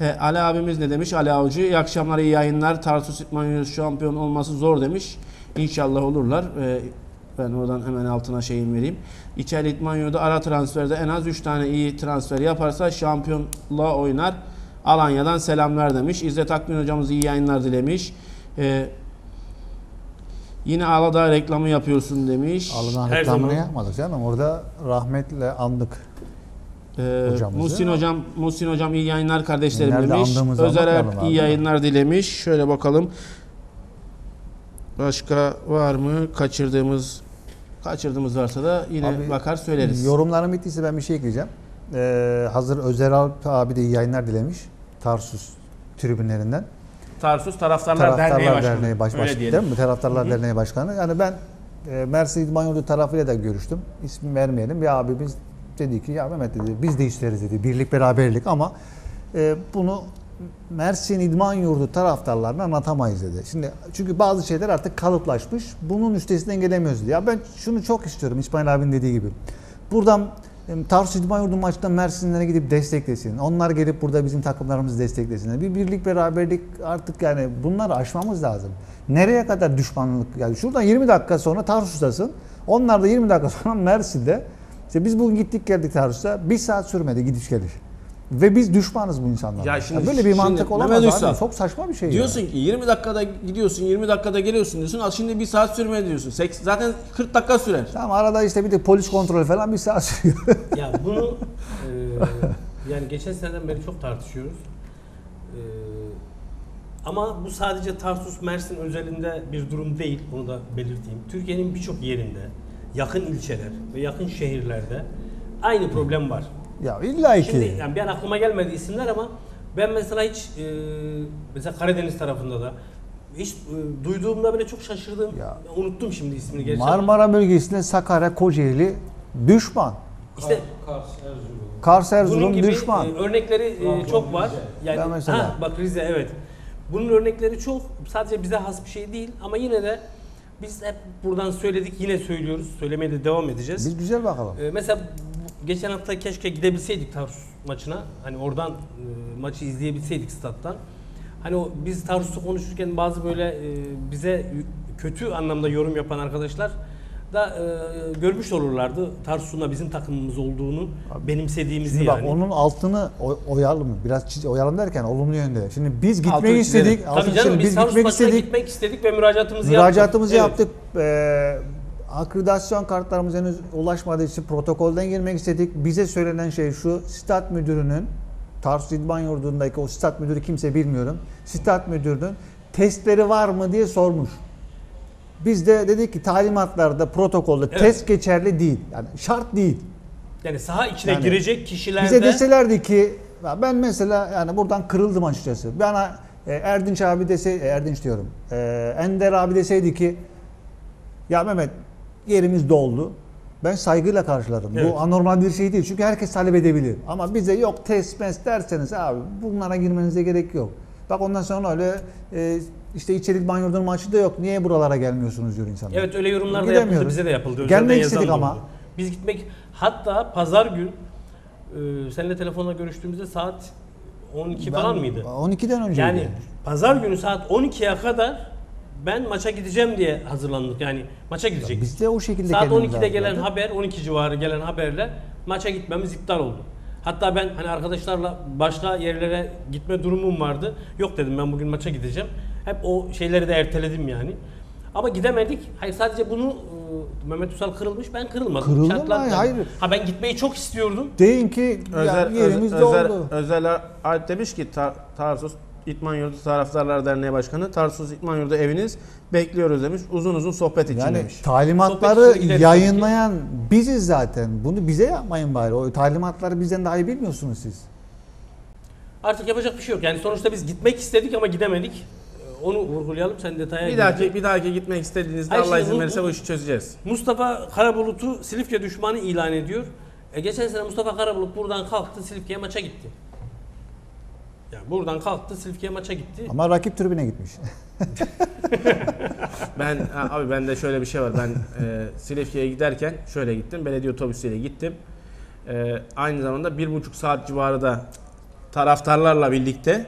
Ee, Ali abimiz ne demiş? Ali Avcı iyi akşamlar iyi yayınlar. Tarsus İtman şampiyon olması zor demiş. İnşallah olurlar. Ee, ben oradan hemen altına şeyim vereyim. İçeride İtmanyo'da ara transferde en az 3 tane iyi transfer yaparsa şampiyonluğa oynar. Alanya'dan selamlar demiş. İzzet Akgün hocamız iyi yayınlar dilemiş. Ee, yine Aladağ reklamı yapıyorsun demiş. Alınan Her reklamını zaman- yapmadık canım. Orada rahmetle andık. Ee, hocamızı. Muhsin hocam, Muhsin hocam iyi yayınlar kardeşlerim Nerede demiş. andığımızı Özer anlatmayalım Erp abi, iyi yayınlar dilemiş. Şöyle bakalım. Başka var mı kaçırdığımız? Kaçırdığımız varsa da yine Abi, bakar söyleriz. Yorumlarım bittiyse ben bir şey ekleyeceğim. Ee, hazır Özer Alp abi de iyi yayınlar dilemiş. Tarsus tribünlerinden. Tarsus Taraftarlar, Derneği Taraftarlar Başkanı. Derneği baş, baş, değil mi? Taraftarlar Derneği Başkanı. Yani ben e, Mersin İdman Yurdu tarafıyla da görüştüm. İsmi vermeyelim. Bir abimiz dedi ki ya Mehmet dedi biz de isteriz dedi. Birlik beraberlik ama e, bunu Mersin İdman Yurdu taraftarlarına anlatamayız dedi. Şimdi çünkü bazı şeyler artık kalıplaşmış. Bunun üstesinden gelemiyoruz dedi. Ya ben şunu çok istiyorum İsmail abinin dediği gibi. Buradan Tarsus İdman maçta Mersinlere gidip desteklesin. Onlar gelip burada bizim takımlarımızı desteklesinler. Bir birlik beraberlik artık yani bunları aşmamız lazım. Nereye kadar düşmanlık yani şuradan 20 dakika sonra Tarsus'tasın. Onlar da 20 dakika sonra Mersin'de. İşte biz bugün gittik geldik Tarsus'a. Bir saat sürmedi gidiş geliş. Ve biz düşmanız bu insanlara. Ya şimdi- böyle bir şimdi mantık olamaz Mehmet abi. Ünsal, Çok saçma bir şey Diyorsun ya. ki 20 dakikada gidiyorsun, 20 dakikada geliyorsun diyorsun. Al şimdi bir saat sürmedi diyorsun. Zaten 40 dakika sürer. Tamam arada işte bir de polis kontrolü falan bir saat sürüyor. Ya bunu e, yani geçen seneden beri çok tartışıyoruz. E, ama bu sadece Tarsus Mersin özelinde bir durum değil. Onu da belirteyim. Türkiye'nin birçok yerinde, yakın ilçeler ve yakın şehirlerde aynı problem var. Ya illa ki. Şimdi yani ben aklıma gelmedi isimler ama ben mesela hiç e, mesela Karadeniz tarafında da hiç e, duyduğumda böyle çok şaşırdım. Ya. Unuttum şimdi ismini gerçekten. Marmara bölgesinde Sakarya, Kocaeli düşman. İşte Kars Bunun Erzurum gibi düşman. e, örnekleri e, çok var. Yani Ben mesela- ha, bak Rize evet. Bunun örnekleri çok. Sadece bize has bir şey değil ama yine de biz hep buradan söyledik yine söylüyoruz. Söylemeye de devam edeceğiz. Biz güzel bakalım. E, mesela geçen hafta keşke gidebilseydik Tarsus maçına. Hani oradan e, maçı izleyebilseydik stat'tan. Hani o biz Tarsus'u konuşurken bazı böyle e, bize kötü anlamda yorum yapan arkadaşlar da e, görmüş olurlardı Tarsus'un da bizim takımımız olduğunu benimsediğimizi Şimdi bak yani. onun altını oy- oyalım biraz çiz, oyalım derken olumlu yönde. Şimdi biz gitmek Altını çizelim. istedik. Tabii altını canım çizelim, biz, Tarsus gitmek maçına istedik. gitmek istedik ve müracaatımızı Müracaatımızı yaptık. yaptık. Ee, akreditasyon kartlarımız henüz ulaşmadığı için protokolden girmek istedik. Bize söylenen şey şu. Stat müdürünün Tarsus İdman Yurdu'ndaki o stat müdürü kimse bilmiyorum. Stat müdürünün testleri var mı diye sormuş. Biz de dedik ki talimatlarda, protokolde Evet. test geçerli değil. Yani şart değil. Yani saha içine Yani girecek kişilerde Bize deselerdi ki ben mesela yani buradan kırıldım açıkçası. Bana e, Erdinç abi dese e, Erdinç diyorum. E, Ender abi deseydi ki ya Mehmet yerimiz doldu. Ben saygıyla karşılarım. Evet. Bu anormal bir şey değil. Çünkü herkes talep edebilir. Ama bize yok test mes derseniz abi bunlara girmenize gerek yok. Bak ondan sonra öyle e, işte içerik banyordunun maçı da yok. Niye buralara gelmiyorsunuz diyor insanlar. Evet öyle yorumlar da yapıldı bize de yapıldı. Gelmek istedik ama. oldu. Biz gitmek hatta pazar gün e, seninle telefonla görüştüğümüzde saat 12 Ben- falan mıydı? 12'den önceydi. Yani pazar günü saat 12'ye kadar ben maça gideceğim diye hazırlandık. Yani maça gidecek. Biz de o şekilde Saat kendimizi 12'de gelen haber, 12 civarı gelen haberle maça gitmemiz iptal oldu. Hatta ben hani arkadaşlarla başka yerlere gitme durumum vardı. Yok dedim ben bugün maça gideceğim. Hep o şeyleri de erteledim yani. Ama gidemedik. Hayır sadece bunu e, Mehmet Usal kırılmış ben kırılmadım. Kırıldın mı? Şartlar- Hayır. Ha ben gitmeyi çok istiyordum. Deyin ki Özel, ya yerimiz özel, doldu. özel, özel Alp demiş ki Tar- Tarsus İtman Yurdu Taraftarlar Derneği Başkanı Tarsus İtman Yurdu eviniz bekliyoruz demiş. Uzun uzun sohbet için Yani demiş. talimatları Sohbet yayınlayan biziz zaten. Bunu bize yapmayın bari. O talimatları bizden daha iyi bilmiyorsunuz siz. Artık yapacak bir şey yok. Yani sonuçta biz gitmek istedik ama gidemedik. E, Onu vurgulayalım. Sen detaya Bir dahaki bir dahaki gitmek istediğinizde Ay Allah izin verirse bu- bu işi çözeceğiz. Mustafa Karabulut'u Silifke düşmanı ilan ediyor. E geçen sene Mustafa Karabulut buradan kalktı Silifke'ye maça gitti. Yani buradan kalktı Silifke'ye maça gitti. Ama rakip tribüne gitmiş. Ben ha, abi bende şöyle bir şey var. Ben e, Silifke'ye giderken şöyle gittim. Belediye otobüsüyle gittim. E, aynı zamanda bir buçuk saat civarı da taraftarlarla birlikte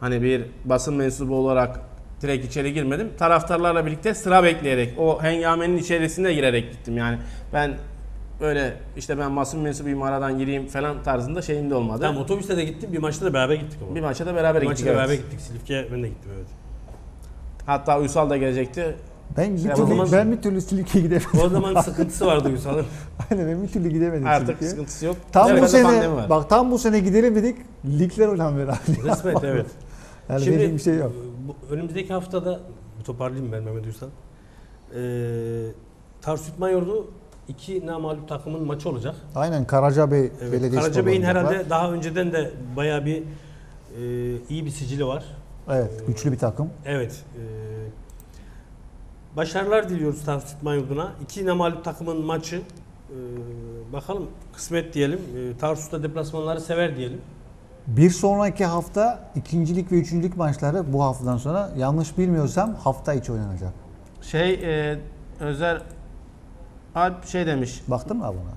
hani bir basın mensubu olarak direkt içeri girmedim. Taraftarlarla birlikte sıra bekleyerek o hengamenin içerisine girerek gittim. Yani ben böyle işte ben basın mensubuyum aradan gireyim falan tarzında şeyim de olmadı. Tamam otobüste de gittim bir maçta da beraber gittik ama. Bir maça da beraber Bir gittik. maçta evet. beraber gittik Silifke'ye ben de gittim evet. Hatta Uysal da gelecekti. Ben bir türlü, olmaz. ben bir türlü Silifke'ye gidemedim. O zaman sıkıntısı vardı Uysal'ın. Aynen ben bir türlü gidemedim Artık Silifke'ye. sıkıntısı yok. Tam Evet, bu sene bak tam bu sene gidelim dedik. Ligler olan beraber. Kısmet evet. Yani Şimdi bir şey yok. bu- önümüzdeki haftada toparlayayım ben Mehmet Uysal. Ee, Tarsus İtman Yurdu iki namalup takımın maçı olacak. Aynen Karacabey Evet, Belediyesi Karacabey'in herhalde daha önceden de bayağı bir e, iyi bir sicili var. Evet güçlü bir takım. Evet. e, başarılar diliyoruz Tarsus Yurdu'na. İki namalup takımın maçı. E, bakalım kısmet diyelim. E, Tarsus'ta deplasmanları sever diyelim. Bir sonraki hafta ikincilik ve üçüncülük maçları bu haftadan sonra yanlış bilmiyorsam hafta içi oynanacak. Şey e, Özer Alp şey demiş. Baktın mı abi buna?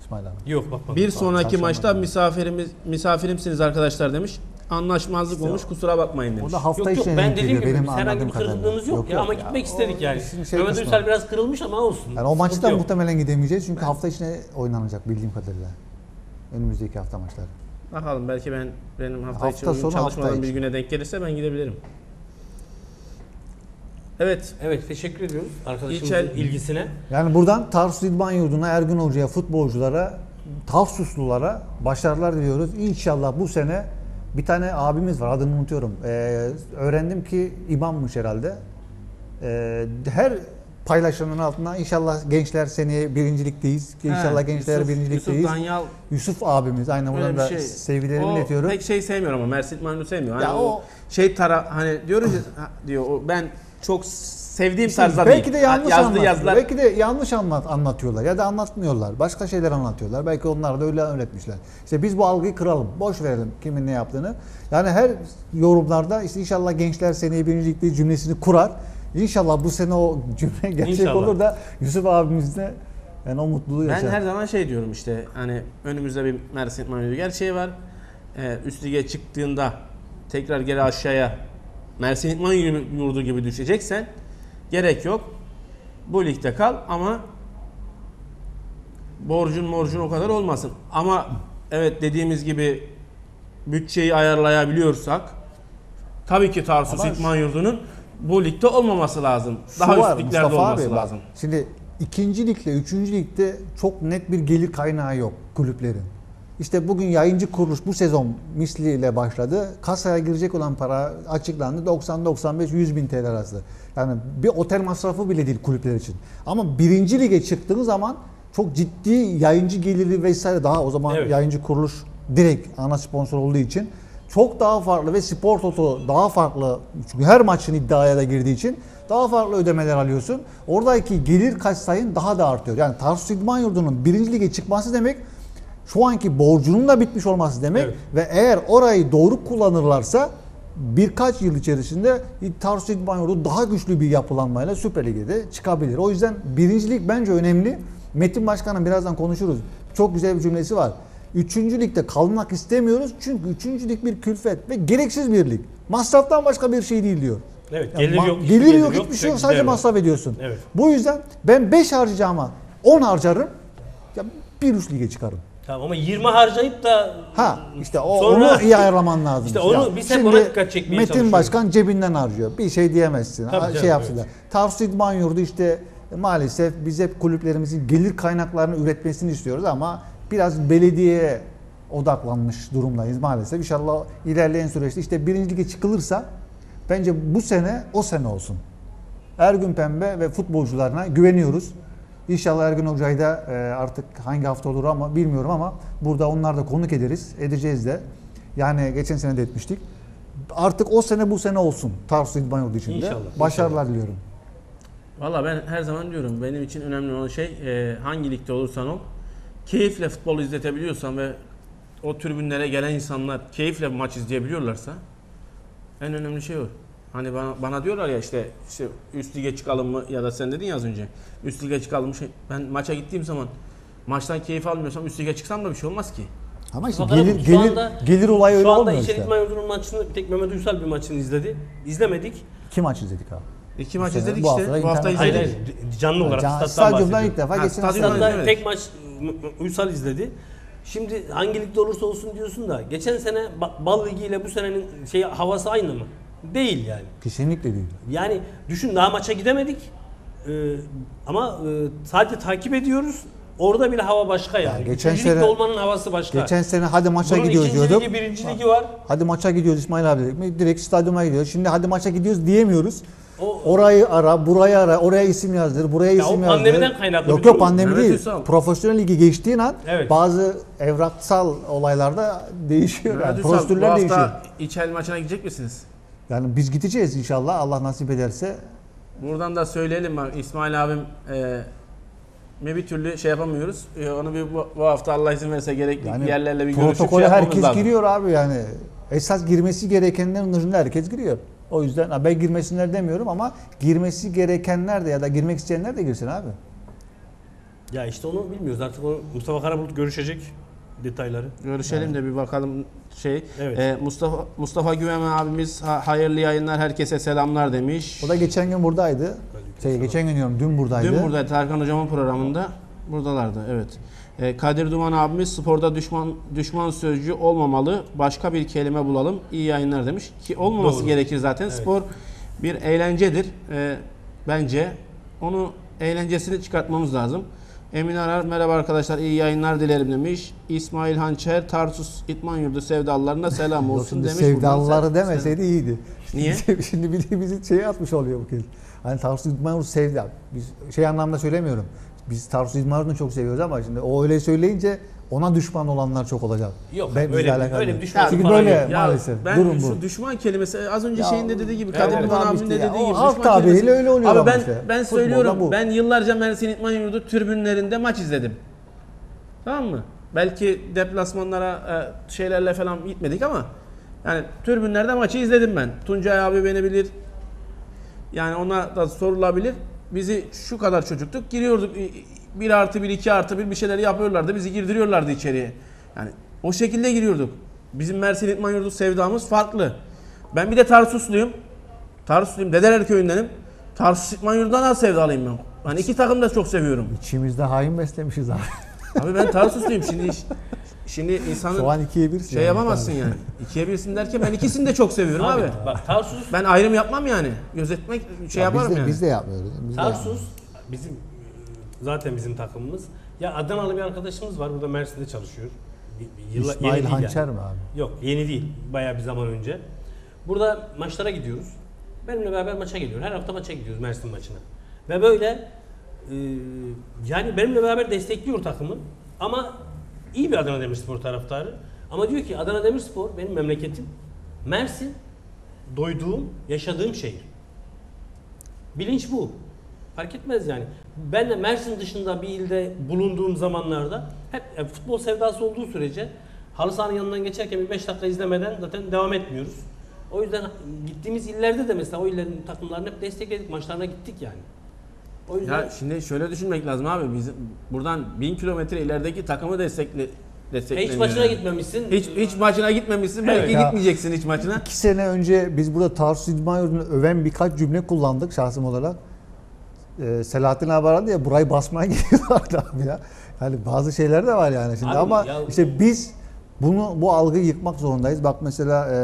İsmail abi. Yok bakmadım. Bir sonraki çarşamba maçta günü. misafirimiz misafirimsiniz arkadaşlar demiş. Anlaşmazlık olmuş kusura bakmayın demiş. O da hafta Yok yok içine ben dediğim gibi benim biz herhangi bir kadarıyla. kırıldığımız yok, ya ama gitmek o istedik yani. işin şey Mehmet kısmı. Uysal biraz kırılmış ama olsun. Yani o maçta Sıkıntı yok. muhtemelen gidemeyeceğiz çünkü hafta içine oynanacak bildiğim kadarıyla. Önümüzdeki hafta maçları. Bakalım belki ben benim hafta, Hafta içi sonu, çalışmadığım hafta bir içi. güne denk gelirse ben gidebilirim. Evet. Evet teşekkür ediyoruz arkadaşımızın İlçel- ilgisine. Yani buradan Tarsus İdman Yurdu'na, Ergün Hoca'ya, futbolculara, Tarsuslulara başarılar diliyoruz. İnşallah bu sene bir tane abimiz var adını unutuyorum. Ee, öğrendim ki imammış herhalde. Ee, her paylaşımın altına inşallah gençler seneye birincilikteyiz. İnşallah He, gençler Yusuf- birincilikteyiz. Yusuf Danyal Yusuf abimiz aynen Öyle buradan da şey. sevgilerimi o iletiyorum. Pek şey sevmiyorum ama Mersin İdmanı'nı sevmiyor. Hani Ya o, o- şey tara hani diyoruz ya diyor o ben çok sevdiğim İşte tarzda belki de yanlış Yazdığı anlatıyor. yazılar Belki de yanlış anlat, anlatıyorlar ya da anlatmıyorlar. Başka şeyler anlatıyorlar. Belki onlar da öyle öğretmişler. İşte biz bu algıyı kıralım. Boş verelim kimin ne yaptığını. Yani her yorumlarda işte inşallah gençler seneye birincilikte cümlesini kurar. İnşallah bu sene o cümle gerçek İnşallah. olur da Yusuf abimiz de yani o mutluluğu Ben yaşar. her zaman şey diyorum işte hani önümüzde bir Mersin İdman gerçeği var. Ee, üst lige çıktığında tekrar geri aşağıya Mersin İdman Yurdu gibi düşeceksen gerek yok. Bu ligde kal ama borcun morcun o kadar olmasın. Ama evet dediğimiz gibi bütçeyi ayarlayabiliyorsak tabii ki Tarsus Ama İdman Yurdu'nun bu ligde olmaması lazım. Daha var üst liglerde Mustafa olması abi, bak, lazım. Şimdi ikinci ligle, üçüncü ligde çok net bir gelir kaynağı yok kulüplerin. İşte bugün yayıncı kuruluş bu sezon misliyle başladı. Kasaya girecek olan para açıklandı. 90-95-100 bin TL arası. Yani bir otel masrafı bile değil kulüpler için. Ama birinci lige çıktığınız zaman çok ciddi yayıncı geliri vesaire daha o zaman Evet. yayıncı kuruluş direkt ana sponsor olduğu için çok daha farklı ve Spor Toto daha farklı çünkü her maçın iddiaya da girdiği için daha farklı ödemeler alıyorsun. Oradaki gelir kaç sayın daha da artıyor. Yani Tarsus İdman Yurdu'nun birinci lige çıkması demek şu anki borcunun da bitmiş olması demek Evet. ve eğer orayı doğru kullanırlarsa birkaç yıl içerisinde Tarsus İdman Yurdu daha güçlü bir yapılanmayla Süper Lig'e de çıkabilir. O yüzden birincilik bence önemli. Metin Başkan'ın birazdan konuşuruz. Çok güzel bir cümlesi var. Üçüncü ligde kalmak istemiyoruz çünkü üçüncü lig bir külfet ve gereksiz bir lig. Masraftan başka bir şey değil diyor. Evet Yani gelir yok. gelir gelir yok, hiçbir şey yok. Sadece var. masraf ediyorsun. Evet. Bu yüzden ben 5 harcayacağıma 10 harcarım. Ya bir üst lige çıkarım. Tamam ama 20 harcayıp da Ha işte o Sonra- onu iyi ayarlaman lazım. İşte onu biz hep ona dikkat çekmeye Metin. Başkan cebinden harcıyor. Bir şey diyemezsin. Tabii Ha, canım, şey yapsınlar. Tarsus İdman Yurdu işte maalesef biz hep kulüplerimizin gelir kaynaklarını üretmesini istiyoruz ama biraz belediyeye odaklanmış durumdayız maalesef. İnşallah ilerleyen süreçte işte birinci lige çıkılırsa bence bu sene o sene olsun. Ergün Pembe ve futbolcularına güveniyoruz. İnşallah Ergün Hoca'yı da e, artık hangi hafta olur ama bilmiyorum ama burada onlar da konuk ederiz. Edeceğiz de. Yani geçen sene de etmiştik. Artık o sene bu sene olsun Tarsus İdman Yurdu için de. İnşallah, Başarılar diliyorum. Valla ben her zaman diyorum benim için önemli olan şey e, hangi ligde olursan ol keyifle futbol izletebiliyorsan ve o tribünlere gelen insanlar keyifle maç izleyebiliyorlarsa en önemli şey o. Hani bana, bana diyorlar ya işte, işte üst lige çıkalım mı ya da sen dedin ya az önce üst lige çıkalım mı şey, ben maça gittiğim zaman maçtan keyif almıyorsam üst lige çıksam da bir şey olmaz ki. Ama işte gelir, şu gelir, anda- gelir olayı öyle Şu anda olmuyor İçerik işte. İdman Yurdu'nun maçını bir tek Mehmet Uysal bir maçını izledi. İzlemedik. İki maç izledik abi. İki maç izledik bu işte. hafta Bu hafta izledik. hayır canlı olarak Can- stat'tan Stadyumdan bahsediyorum. ilk defa Ha, geçen. Stadyumda tek maç Uysal izledi. Şimdi hangi ligde olursa olsun diyorsun da geçen sene Ba- Bal Ligi ile bu senenin şey havası aynı mı? Değil yani. Kesinlikle değil. Yani düşün daha maça gidemedik. Ee, ama e, sadece takip ediyoruz. Orada bile hava başka yani. Ya geçen Üçüncü sene- olmanın havası başka. Geçen sene hadi maça Bunun gidiyoruz ikinci diyorduk. ligi, birinci ligi var. Hadi maça gidiyoruz İsmail abi dedik mi? Direkt stadyuma gidiyoruz. Şimdi hadi maça gidiyoruz diyemiyoruz. O- Orayı ara, burayı ara, oraya isim yazdır, buraya Ya isim o yazdır. pandemiden kaynaklı Yok yok pandemi Mehmet değil. Ünsal. Profesyonel ligi geçtiğin an Evet. bazı evraksal olaylarda değişiyor. Yani. Mehmet Ünsal, bu Prosedürler hafta değişiyor. İçel maçına gidecek misiniz? Yani biz gideceğiz inşallah Allah nasip ederse. Buradan da söyleyelim bak İsmail abim e, mi bir türlü şey yapamıyoruz. E, onu bir bu, bu hafta Allah izin verirse gerekli Yani yerlerle bir görüşüp şey herkes lazım. giriyor abi yani. Esas girmesi gerekenlerin dışında herkes giriyor. O yüzden ben girmesinler demiyorum ama girmesi gerekenler de ya da girmek isteyenler de girsin abi. Ya işte onu bilmiyoruz. Artık onu Mustafa Karabulut görüşecek detayları. Görüşelim de bir bakalım şey. Evet. E, Mustafa Mustafa Güven abimiz ha- hayırlı yayınlar herkese selamlar demiş. O da geçen gün buradaydı. Şey, geçen gün diyorum dün buradaydı. Dün burada Tarkan hocamın programında buradalardı evet. E, Kadir Duman abimiz sporda düşman düşman sözcüğü olmamalı. Başka bir kelime bulalım. İyi yayınlar demiş. Ki olmaması Doğru. gerekir zaten. Evet. Spor bir eğlencedir. E, bence onu eğlencesini çıkartmamız lazım. Emin Arar merhaba arkadaşlar iyi yayınlar dilerim demiş. İsmail Hançer Tarsus İtman Yurdu sevdalılarına selam olsun demiş. sevdalıları demeseydi iyiydi. Niye? Şimdi bir bizi şeye atmış oluyor bu kez. Hani Tarsus İdman Yurdu sevdi. Biz şey anlamda söylemiyorum. Biz Tarsus İdman Yurdu'nu çok seviyoruz ama şimdi o öyle söyleyince ona düşman olanlar çok olacak. Yok, Ben- öyle alakalı öyle bir düşman Çünkü böyle yok. Ya maalesef. ben Durum şu bu. düşman kelimesi az önce Ya, şeyin de dediği gibi evet, Kadir abi abinin de işte ya, dediği o gibi halk tabiriyle öyle oluyor Abi ama ben işte. ben Futbolda söylüyorum bu. ben yıllarca Mersin İtman Yurdu tribünlerinde maç izledim. Tamam mı? Belki deplasmanlara e, şeylerle falan gitmedik ama yani tribünlerde maçı izledim ben. Tuncay abi beni bilir. Yani ona da sorulabilir. Bizi şu kadar çocuktuk. Giriyorduk. 1 artı 1, 2 artı 1 bir şeyler yapıyorlardı. Bizi girdiriyorlardı içeriye. Yani o şekilde giriyorduk. Bizim Mersin İtman Yurdu sevdamız farklı. Ben bir de Tarsusluyum. Tarsusluyum. Dedeler köyündenim. Tarsus İtman Yurdu'ndan az sevdalıyım ben. Hani iki takım da çok seviyorum. İçimizde hain beslemişiz abi. Abi ben Tarsusluyum. Şimdi şimdi insanın Şu an ikiye bir. şey yapamazsın yani. İkiye birsin derken ben ikisini de çok seviyorum abi. Bak Tarsus, Ben ayrım yapmam yani. Gözetmek şey yaparım biz de, yani. Biz de yapmıyoruz. Biz de yapmıyoruz. Tarsus bizim zaten bizim takımımız. Ya Adanalı bir arkadaşımız var burada Mersin'de çalışıyor. Yılla- İsmail değil Hançer yani. mi abi? Yok yeni değil. Bayağı bir zaman önce. Burada maçlara gidiyoruz. Benimle beraber maça geliyor. Her hafta maça gidiyoruz Mersin maçına. Ve böyle e, yani benimle beraber destekliyor takımı. Ama iyi bir Adana Demirspor taraftarı. Ama diyor ki Adana Demirspor benim memleketim. Mersin doyduğum, yaşadığım şehir. Bilinç bu. Fark etmez yani. Ben de Mersin dışında bir ilde bulunduğum zamanlarda hep e, futbol sevdası olduğu sürece halı sahanın yanından geçerken bir 5 dakika izlemeden zaten devam etmiyoruz. O yüzden gittiğimiz illerde de mesela o illerin takımlarını hep destekledik. Maçlarına gittik yani. O yüzden Ya şimdi şöyle düşünmek lazım abi. Biz buradan bin kilometre ilerideki takımı destekle hiç desteklemiyor. maçına yani. gitmemişsin. Hiç hiç maçına gitmemişsin. Belki Ya. gitmeyeceksin hiç maçına. İki sene önce biz burada Tarsus İdman öven birkaç cümle kullandık şahsım olarak. Ee, Selahattin abi aradı ya burayı basmaya geliyorlardı abi ya. Yani bazı şeyler de var yani şimdi Abi ama ya- işte biz bunu bu algıyı yıkmak zorundayız. Bak mesela e,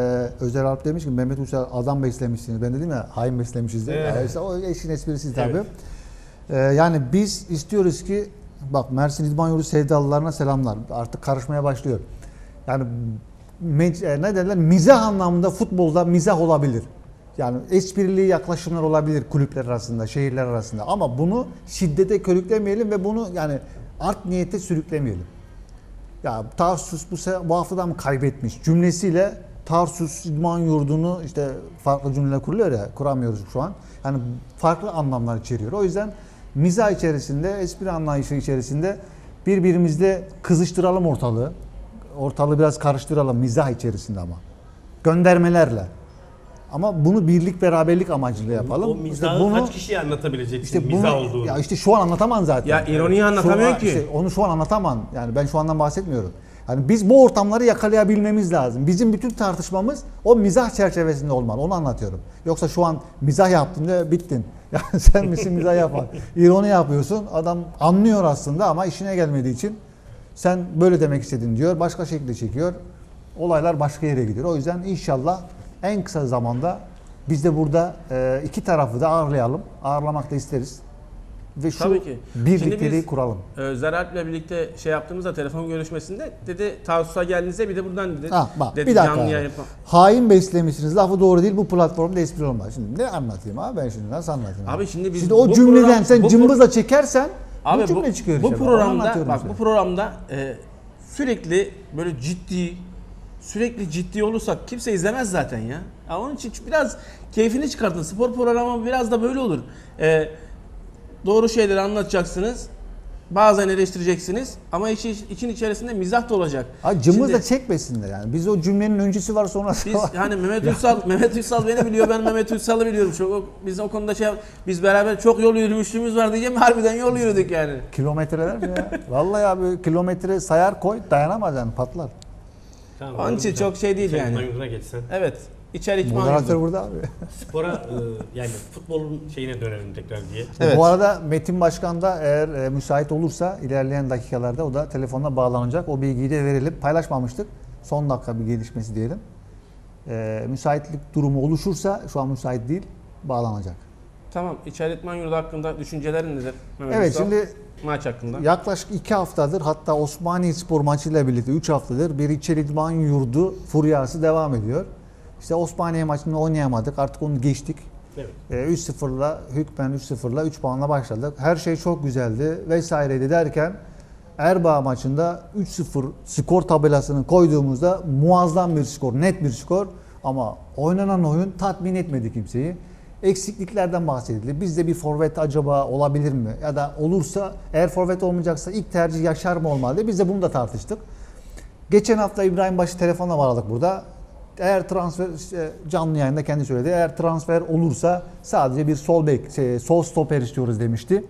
Özer Alp demiş ki Mehmet Uçar adam beslemişsiniz. Ben dedim ya hain beslemişiz diye. Evet. Yani işte o işin esprisi Evet. tabii. Ee, yani biz istiyoruz ki bak Mersin İdman Yurdu sevdalılarına selamlar. Artık karışmaya başlıyor. Yani e, ne derler mizah anlamında futbolda mizah olabilir. Yani esprili yaklaşımlar olabilir kulüpler arasında, şehirler arasında. Ama bunu şiddete körüklemeyelim ve bunu yani art niyete sürüklemeyelim. Ya Tarsus bu, bu haftada mı kaybetmiş cümlesiyle Tarsus İdman Yurdu'nu işte farklı cümleler kuruluyor ya kuramıyoruz şu an. Yani farklı anlamlar içeriyor. O yüzden mizah içerisinde, espri anlayışı içerisinde birbirimizle kızıştıralım ortalığı. Ortalığı biraz karıştıralım mizah içerisinde ama. Göndermelerle. Ama bunu birlik beraberlik amacıyla yapalım. o İşte mizahı bunu- kaç kişiye anlatabileceksin işte mizah bunu, olduğunu. ya işte şu an anlatamam zaten. Ya ironiyi anlatamıyor an- ki. işte onu şu an anlatamam. Yani ben şu andan bahsetmiyorum. Yani biz bu ortamları yakalayabilmemiz lazım. Bizim bütün tartışmamız o mizah çerçevesinde olmalı. Onu anlatıyorum. Yoksa şu an mizah yaptın ve bittin. Yani sen misin mizah yapan? İroni yapıyorsun. Adam anlıyor aslında ama işine gelmediği için sen böyle demek istedin diyor. Başka şekilde çekiyor. Olaylar başka yere gidiyor. O yüzden inşallah en kısa zamanda biz de burada e, iki tarafı da ağırlayalım. Ağırlamak da isteriz. Ve şu Tabii ki. birlikleri biz- kuralım. Ee, Zeralp'le birlikte şey yaptığımızda telefon görüşmesinde dedi Tarsus'a geldiğinizde bir de buradan dedi. Ha bak dedi, bir dakika. canlı abi. yayın. Hain beslemişsiniz. Lafı doğru değil. Bu platformda espri olmaz. Şimdi ne anlatayım abi ben şimdi nasıl anlatayım? Abi şimdi biz Şimdi o bu cümleden program- sen bu- cımbızla çekersen Abi bu cümle çıkıyor bu işte. Onu programda bak işte. bu programda e, sürekli böyle ciddi sürekli ciddi olursak kimse izlemez zaten ya. ya onun için biraz keyfini çıkartın. Spor programı biraz da böyle olur. E, doğru şeyleri anlatacaksınız. Bazen eleştireceksiniz ama işi, için içerisinde mizah da olacak. Ha, cımbız Şimdi da çekmesinler yani. Biz o cümlenin öncüsü var sonrası Biz var. yani Mehmet Uysal, Mehmet Uysal beni biliyor, ben Mehmet Uysal'ı biliyorum. Çok, o- biz o konuda şey, biz beraber çok yol yürümüşlüğümüz var diyeceğim. Harbiden yol yürüdük yani. Kilometreler mi ya? Vallahi abi kilometre sayar koy dayanamaz yani patlar. Tamam, Onun için çok şey değil yani. İdman Yurdu'na geçsen. Evet. İçer İtman Moderatör burada abi. Spora e, yani futbolun şeyine dönelim tekrar diye. Evet. Bu arada Metin Başkan da eğer e, müsait olursa ilerleyen dakikalarda o da telefonla bağlanacak. O bilgiyi de verelim. Paylaşmamıştık. Son dakika bir gelişmesi diyelim. E, müsaitlik durumu oluşursa şu an müsait değil bağlanacak. Tamam. İçer İtman Yurdu hakkında düşüncelerin nedir? Mehmet Evet Usta? şimdi maç hakkında. yaklaşık iki haftadır hatta Osmaniye Spor maçıyla birlikte 3 haftadır bir İçeri İdman Yurdu furyası devam ediyor. İşte Osmaniye maçını oynayamadık artık onu geçtik. Evet. E, 3-0'la hükmen 3-0'la 3 puanla başladık. Her şey çok güzeldi vesaireydi derken Erbaa maçında 3-0 skor tabelasını koyduğumuzda muazzam bir skor, net bir skor ama oynanan oyun tatmin etmedi kimseyi. Eksikliklerden bahsedildi. Bizde bir forvet acaba olabilir mi? Ya da olursa eğer forvet olmayacaksa ilk tercih Yaşar mı olmalı? Biz de bunu da tartıştık. Geçen hafta İbrahim Baş'ı telefonla bağladık burada. Eğer transfer işte canlı yayında kendi söyledi. Eğer transfer olursa sadece bir sol bek, şey, sol stoper istiyoruz demişti.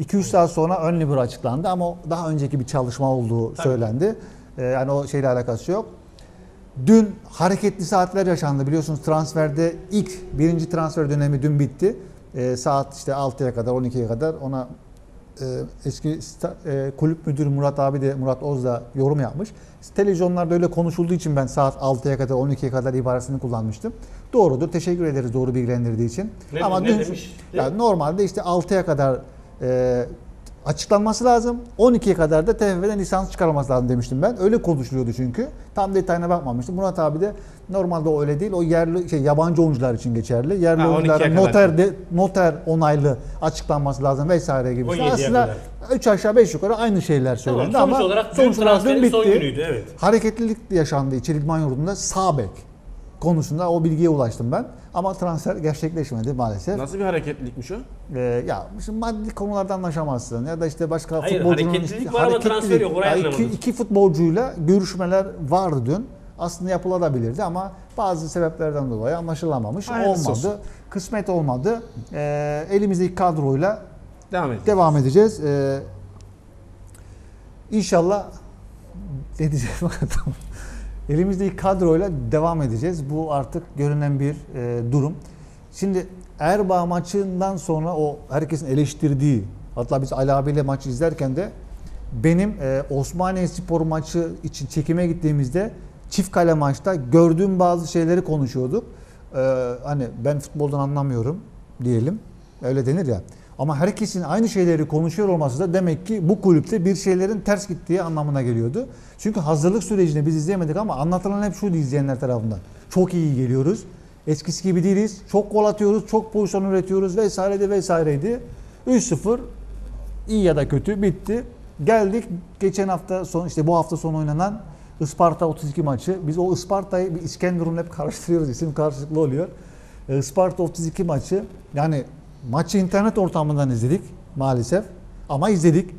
2-3 saat sonra ön libero açıklandı ama daha önceki bir çalışma olduğu söylendi. Ee, yani o şeyle alakası yok. Dün hareketli saatler yaşandı biliyorsunuz transferde ilk birinci transfer dönemi dün bitti. Ee, saat işte 6'ya kadar 12'ye kadar ona e, eski e, kulüp müdürü Murat abi de Murat Oz da yorum yapmış. Televizyonlarda öyle konuşulduğu için ben saat 6'ya kadar 12'ye kadar ibaresini kullanmıştım. Doğrudur. Teşekkür ederiz doğru bilgilendirdiği için. Ne- ne demiş? Yani normalde işte 6'ya kadar e, açıklanması lazım. 12'ye kadar da TFF'den lisans çıkarılması lazım demiştim ben. Öyle konuşuluyordu çünkü. Tam detayına bakmamıştım. Murat abi de normalde o öyle değil. O yerli şey yabancı oyuncular için geçerli. Yerli Ha, 12'ye oyuncuların kadar. noter de, noter onaylı açıklanması lazım vesaire gibi. 17'ye Aslında 3 aşağı 5 yukarı aynı şeyler söylendi Tamam, sonuç ama olarak sonuç olarak dün transferin son bitti. günüydü evet. Hareketlilik yaşandı İçeri İdman Yurdu'nda sağ bek konusunda o bilgiye ulaştım ben. Ama transfer gerçekleşmedi maalesef. Nasıl bir hareketlilikmiş o? Ee, ya şimdi maddi konularda anlaşamazsın ya da işte başka Hayır, futbolcunun hareketlilik var ama transfer yok, orayı iki, iki futbolcuyla görüşmeler vardı dün. Aslında yapılabilirdi ama bazı sebeplerden dolayı anlaşılamamış. Hayırlısı olmadı. olsun. Kısmet olmadı. Ee, elimizdeki kadroyla Devam edelim. devam edeceğiz. Ee, inşallah ne diyeceğiz bakalım. Elimizdeki kadroyla devam edeceğiz. Bu artık görünen bir e, durum. Şimdi Erbaa maçından sonra o herkesin eleştirdiği hatta biz Ali abiyle maçı izlerken de benim e, Osmaniye Spor maçı için çekime gittiğimizde çift kale maçta gördüğüm bazı şeyleri konuşuyorduk. Ee, hani ben futboldan anlamıyorum diyelim. Öyle denir ya. Ama herkesin aynı şeyleri konuşuyor olması da demek ki bu kulüpte bir şeylerin ters gittiği anlamına geliyordu. Çünkü hazırlık sürecini biz izleyemedik ama anlatılan hep şuydu izleyenler tarafından. Çok iyi geliyoruz. Eskisi gibi değiliz. Çok gol atıyoruz, çok pozisyon üretiyoruz vesaireydi vesaireydi. 3-0 iyi ya da kötü bitti. Geldik geçen hafta son işte bu hafta son oynanan Isparta 32 maçı. Biz o Isparta'yı bir İskenderun'la hep karıştırıyoruz. İsim karşılıklı oluyor. E, Isparta 32 maçı yani maçı internet ortamından izledik maalesef ama izledik.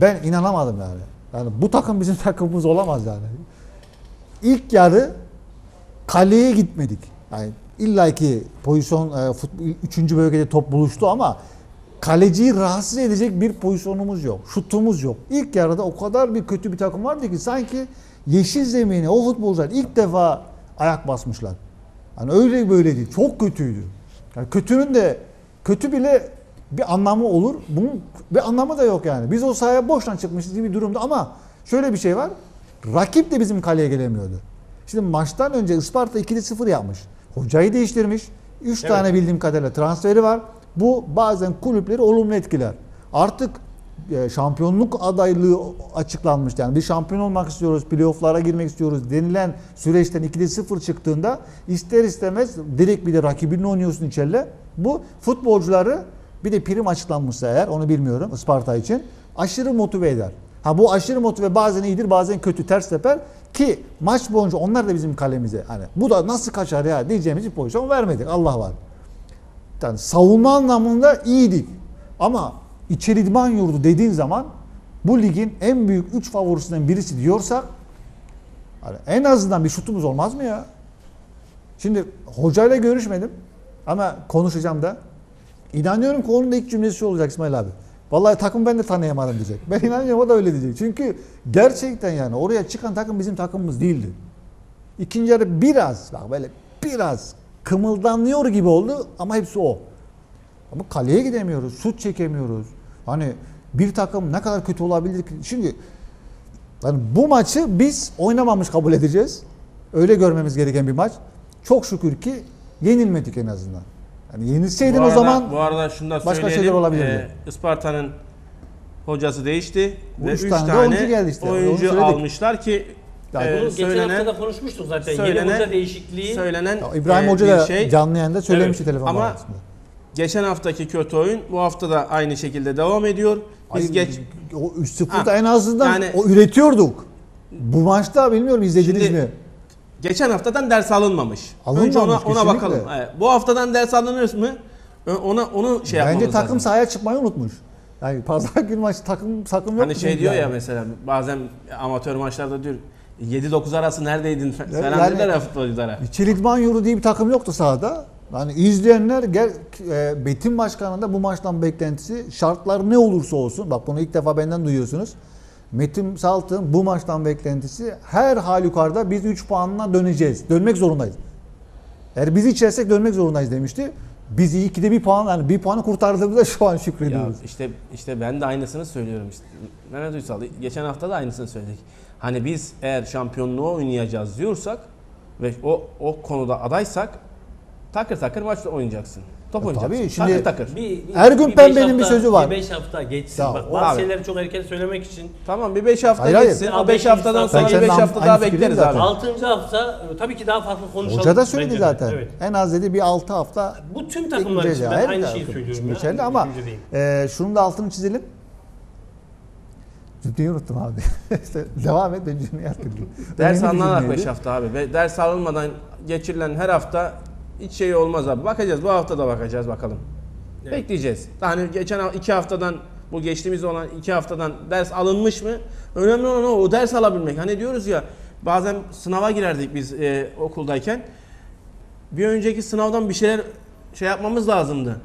Ben inanamadım yani. Yani bu takım bizim takımımız olamaz yani. İlk yarı kaleye gitmedik. Yani illaki pozisyon e, futbol, 3. bölgede top buluştu ama kaleciyi rahatsız edecek bir pozisyonumuz yok. Şutumuz yok. İlk yarıda o kadar bir kötü bir takım vardı ki sanki yeşil zemine o futbolcular ilk defa ayak basmışlar. Hani öyle böyle. Çok kötüydü. Yani kötünün de kötü bile bir anlamı olur. Bunun bir anlamı da yok yani. Biz o sahaya boştan çıkmışız gibi bir durumda ama şöyle bir şey var. Rakip de bizim kaleye gelemiyordu. Şimdi maçtan önce Isparta 2'de 0 yapmış. Hocayı değiştirmiş. 3 Evet. tane bildiğim kadarıyla transferi var. Bu bazen kulüpleri olumlu etkiler. Artık şampiyonluk adaylığı açıklanmış. Yani bir şampiyon olmak istiyoruz, playofflara girmek istiyoruz denilen süreçten 2'de 0 çıktığında ister istemez direkt bir de rakibinle oynuyorsun içeride. Bu futbolcuları bir de prim açıklanmışsa eğer onu bilmiyorum Isparta için aşırı motive eder. Ha bu aşırı motive bazen iyidir bazen kötü ters teper ki maç boyunca onlar da bizim kalemize hani bu da nasıl kaçar ya diyeceğimiz bir pozisyon vermedik Allah var. Yani savunma anlamında iyiydik. Ama içeri idman yurdu dediğin zaman bu ligin en büyük 3 favorisinden birisi diyorsak hani en azından bir şutumuz olmaz mı ya? Şimdi hocayla görüşmedim ama konuşacağım da. İnanıyorum ki onun da ilk cümlesi şu olacak İsmail abi. Vallahi takım ben de tanıyamadım diyecek. Ben inanıyorum o da öyle diyecek. Çünkü gerçekten yani oraya çıkan takım bizim takımımız değildi. İkinci yarı biraz bak böyle biraz kımıldanıyor gibi oldu ama hepsi o. Ama kaleye gidemiyoruz, şut çekemiyoruz. Hani bir takım ne kadar kötü olabilir ki? Şimdi yani bu maçı biz oynamamış kabul edeceğiz. Öyle görmemiz gereken bir maç. Çok şükür ki yenilmedik en azından. Yani yenilseydin Bu o arada- zaman bu arada şunu da başka şeyler olabilirdi. Ee, Isparta'nın hocası değişti ve Üç 3 tane tane, oyuncu geldi işte. Oyuncu almışlar ki Ya e, Bunu geçen söylenen hafta da konuşmuştuk zaten. söylenen- Yeni hoca değişikliği. söylenen Ya İbrahim e, Hoca da şey. canlı yayında söylemişti telefon Ama bağlantısında. Geçen haftaki kötü oyun bu hafta da aynı şekilde devam ediyor. Biz Ay, geç o 3-0'da Ha, en azından yani- o üretiyorduk. Bu maçta bilmiyorum izlediniz Şimdi- mi? geçen haftadan ders alınmamış. Alınmamış, Önce ona, ona kesinlikle. bakalım. Evet, bu haftadan ders alınır mı? Ö- Ona onu şey Bence yapmamız takım lazım. sahaya çıkmayı unutmuş. Yani pazar günü maçı takım takım yok. Hani şey diyor ya mesela bazen amatör maçlarda diyor 7-9 arası neredeydin fa- falan yani- dediler ya futbolculara. Çilidman Yuru diye bir takım yoktu sahada. Yani izleyenler gel e, Betim Başkanı'nın da bu maçtan beklentisi şartlar ne olursa olsun bak bunu ilk defa benden duyuyorsunuz. Metin Salt'ın bu maçtan beklentisi her halükarda biz 3 puanla döneceğiz. Dönmek zorundayız. Eğer biz içersek dönmek zorundayız demişti. Biz iyi ki de bir puan yani bir puanı kurtardığımızda şu an Ya şükrediyoruz. işte işte ben de aynısını söylüyorum işte. Mehmet Uysal geçen hafta da aynısını söyledik. Hani biz eğer şampiyonluğu oynayacağız diyorsak ve o o konuda adaysak takır takır maçta oynayacaksın. Top E oynayacaksın. tabii, şimdi- takır takır. Bir, bir- Ergün bir Pembe'nin beş bir sözü var. Bir 5 hafta geçsin. Ya, Bak, o bazı abi. şeyleri çok erken söylemek için. Tamam bir 5 hafta Hayır, hayır. geçsin. O 5 beş haftadan insan- sonra Ben bir 5 seninle hafta aynı daha fikirdeyim bekleriz zaten. abi. 6. hafta e, tabii ki daha farklı konuşalım. Hoca da söyledi bence de. zaten. Evet. En az dedi bir 6 hafta Bu tüm takımlar için ben aynı şeyi söylüyorum. ya. geçerli ama e, şunun da altını çizelim. Cümleyi unuttum abi. işte devam et ben cümleyi hatırlayayım. Ders Önemli bir alınarak cümleydi. 5 hafta abi. Ve ders alınmadan geçirilen her hafta hiç şey olmaz abi. Bakacağız. Bu hafta da bakacağız bakalım. Evet. Bekleyeceğiz. Hani geçen 2 haftadan bu geçtiğimiz olan 2 haftadan ders alınmış mı? Önemli olan o, o ders alabilmek. Hani diyoruz ya bazen sınava girerdik biz e, okuldayken. Bir önceki sınavdan bir şeyler şey yapmamız lazımdı.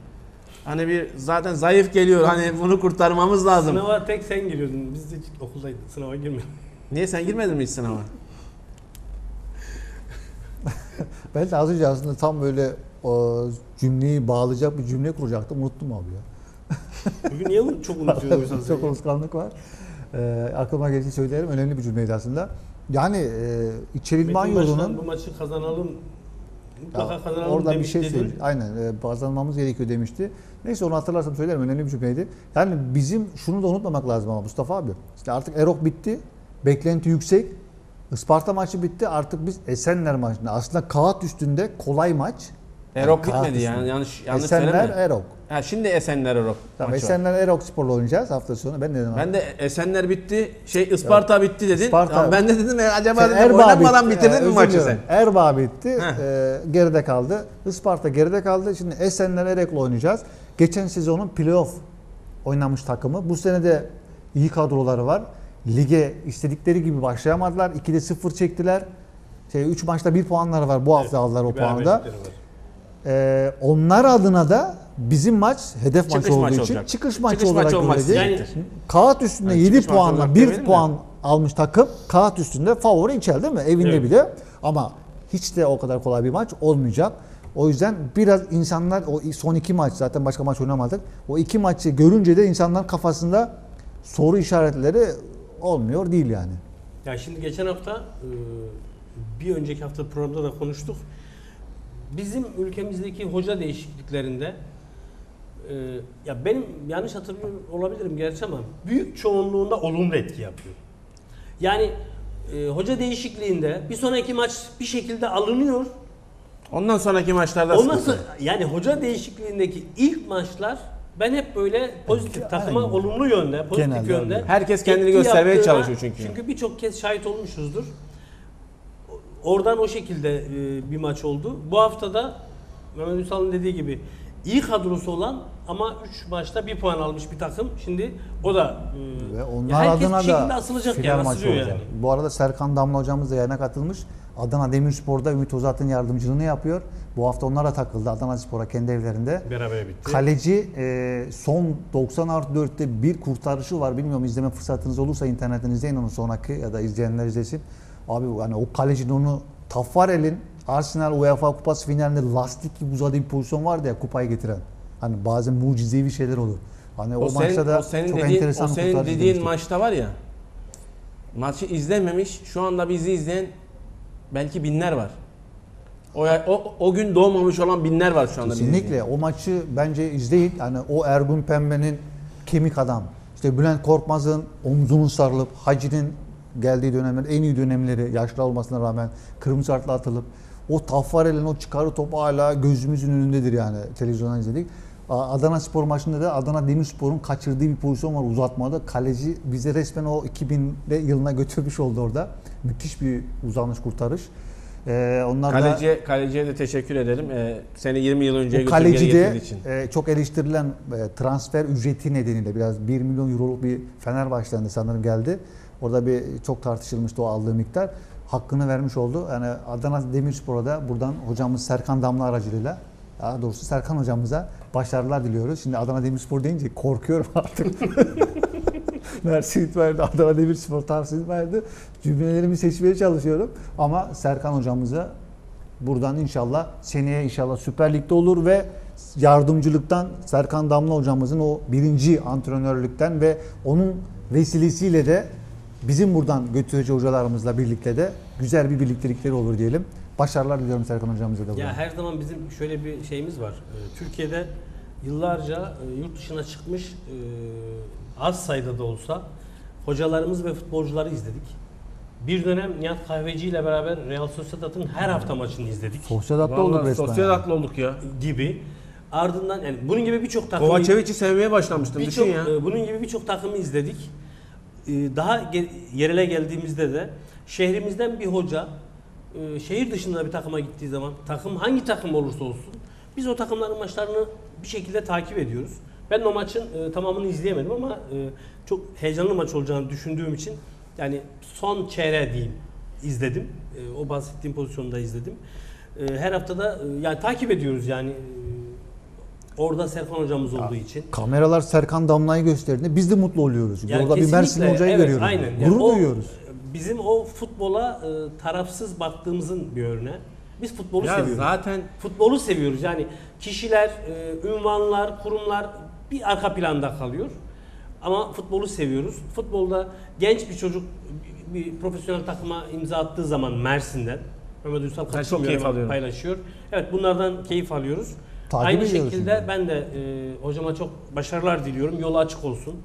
Hani bir zaten zayıf geliyor. Hani bunu kurtarmamız lazım. Sınava tek sen giriyordun. Biz de hiç okuldaydık. Sınava girmedik. Niye sen girmedin mi hiç sınava? Ben de az önce aslında tam böyle o cümleyi bağlayacak bir cümle kuracaktım. Unuttum abi ya. Bugün niye çok unutuyorsun sen? Çok unutkanlık var. Ee, aklıma geldi söylerim. Önemli bir cümleydi aslında. Yani e, Başkan yolunun bu maçı kazanalım. Mutlaka Ya, kazanalım orada bir demiş şey dedi. söyledi. Aynen e, kazanmamız gerekiyor demişti. Neyse onu hatırlarsam söylerim. Önemli bir cümleydi. Yani bizim şunu da unutmamak lazım ama Mustafa abi. İşte artık Erok bitti. Beklenti yüksek. Isparta maçı bitti. Artık biz Esenler maçında. Aslında kağıt üstünde kolay maç. Erok kağıt bitmedi yani yanlış yanlış Esenler. Erok. Ha şimdi Esenler Erok Tamam, maçı var. Esenler Erok Spor'la oynayacağız hafta sonu. Ben de dedim. Ben de Esenler bitti, şey Isparta bitti dedin. Isparta- Ama ben de dedim e, acaba Sen dedim, Erbaa oynanmadan bitti. bitirdin Ee, mi maçı sen? Erbaa bitti. Heh. Ee, geride kaldı. Isparta geride kaldı. Şimdi Esenler Erek'le oynayacağız. Geçen sezonun playoff oynamış takımı. Bu sene de iyi kadroları var. Lige istedikleri gibi başlayamadılar. 2'de 0 çektiler. Şey, 3 maçta 1 puanları var. Bu hafta aldılar o puanı da. Ee, onlar adına da bizim maç hedef Çıkış maçı olduğu maçı için olacak. çıkış maçı Çıkış olarak göreceğiz. gerektir. Kağıt üstünde Yani 7 çıkış maçı puanla olarak 1 demeyelim de. puan almış takım kağıt üstünde favori içer değil mi? Evinde Evet. bile. Ama hiç de o kadar kolay bir maç olmayacak. O yüzden biraz insanlar o son iki maç zaten başka maç oynamadık. O iki maçı görünce de insanların kafasında soru işaretleri olmuyor değil yani. Ya şimdi geçen hafta e, bir önceki hafta programda da konuştuk. Bizim ülkemizdeki hoca değişikliklerinde e, ya benim yanlış hatırlıyor olabilirim gerçi ama büyük çoğunluğunda olumlu etki yapıyor. Yani e, hoca değişikliğinde bir sonraki maç bir şekilde alınıyor. Ondan sonraki maçlarda Ondan sonra yani hoca değişikliğindeki ilk maçlar ben hep böyle pozitif takıma Aynen. olumlu yönde, pozitif Genelde yönde. öyle. Herkes kendini göstermeye çalışıyor çünkü. Çünkü birçok kez şahit olmuşuzdur. Oradan o şekilde e, bir maç oldu. Bu hafta da Mehmet Ünsal'ın dediği gibi iyi kadrosu olan ama 3 maçta bir puan almış bir takım. Şimdi o da e, Ve ya onlar herkes bir adına şekilde da asılacak yani, asılıyor olacak. yani. Bu arada Serkan Damla hocamız da yayına katılmış. Adana Demirspor'da Ümit Ozat'ın yardımcılığını yapıyor. Bu hafta onlara takıldı Adana Spor'a kendi evlerinde. Beraber bitti. Kaleci e, son 90 artı 4'te bir kurtarışı var. Bilmiyorum izleme fırsatınız olursa internetten izleyin onu sonraki ya da izleyenler izlesin. Abi yani o kalecinin onu Taffarel'in Arsenal UEFA Kupası finalinde lastik gibi uzadığı bir pozisyon vardı ya kupayı getiren. Hani bazen mucizevi şeyler olur. Hani o, O, maçta da o senin çok dediğin, enteresan o senin dediğin izlemiştik. maçta var ya. Maçı izlememiş. Şu anda bizi izleyen belki binler var. O, o, o gün doğmamış olan binler var şu anda. Kesinlikle o maçı bence izleyin. Yani o Ergun Pembe'nin kemik adam. İşte Bülent Korkmaz'ın omzunun sarılıp Hacı'nin geldiği dönemler en iyi dönemleri yaşlı olmasına rağmen kırmızı kartla atılıp o Taffarel'in o çıkarı topu hala gözümüzün önündedir yani televizyondan izledik. Adana Spor maçında da Adana Demirspor'un kaçırdığı bir pozisyon var uzatmada. Kaleci bize resmen o 2000'de yılına götürmüş oldu orada. Müthiş bir uzanış kurtarış. Ee, onlar da Kaleci, kaleciye de teşekkür ederim. Ee, seni 20 yıl geri kaleci de için. e, çok eleştirilen e, transfer ücreti nedeniyle biraz 1 milyon euroluk bir Fenerbahçe'den de sanırım geldi. Orada bir çok tartışılmıştı o aldığı miktar. Hakkını vermiş oldu. Yani Adana Demirspor'a da buradan hocamız Serkan Damla aracılığıyla daha doğrusu Serkan hocamıza başarılar diliyoruz. Şimdi Adana Demirspor deyince korkuyorum artık. Mersin verdi, Adana Demirspor tavsiye verdi. Cümlelerimi seçmeye çalışıyorum. Ama Serkan hocamıza buradan inşallah seneye inşallah Süper Lig'de olur ve yardımcılıktan Serkan Damla hocamızın o birinci antrenörlükten ve onun vesilesiyle de bizim buradan götürücü hocalarımızla birlikte de güzel bir birliktelikleri olur diyelim. Başarılar diliyorum Serkan hocamıza da. Ya her zaman bizim şöyle bir şeyimiz var. Ee, Türkiye'de yıllarca e, yurt dışına çıkmış e, az sayıda da olsa hocalarımız ve futbolcuları izledik. Bir dönem Nihat Kahveci ile beraber Real Sociedad'ın her hafta maçını izledik hatta olduk resmen. haklı olduk ya. gibi. Ardından yani bunun gibi birçok takımı Kovacevic'i sevmeye başlamıştım. birçok Düşün ya. e, bunun gibi birçok takımı izledik. E, Daha yerele geldiğimizde de şehrimizden bir hoca e, şehir dışında bir takıma gittiği zaman takım hangi takım olursa olsun biz o takımların maçlarını bir şekilde takip ediyoruz. Ben o maçın e, tamamını izleyemedim ama e, çok heyecanlı maç olacağını düşündüğüm için yani son çeyreği diyeyim izledim. E, o bahsettiğim pozisyonu da izledim. E, her haftada e, yani takip ediyoruz yani e, orada Serkan hocamız olduğu için. Kameralar Serkan Damla'yı gösterdiğinde biz de mutlu oluyoruz. Yani Orada bir Mersin kesinlikle, hocayı evet, görüyoruz. Aynen. Yani Gurur o, duyuyoruz. Bizim o futbola e, tarafsız baktığımızın bir örneği. Biz futbolu Ya seviyoruz. zaten Futbolu seviyoruz. Yani kişiler, e, ünvanlar, kurumlar bir arka planda kalıyor. Ama futbolu seviyoruz. Futbolda genç bir çocuk bir, profesyonel takıma imza attığı zaman Mersin'den Mehmet Ünsal katılmıyor paylaşıyor. Evet bunlardan keyif alıyoruz. Takip Aynı şekilde şimdi. ben de e, hocama çok başarılar diliyorum. Yolu açık olsun.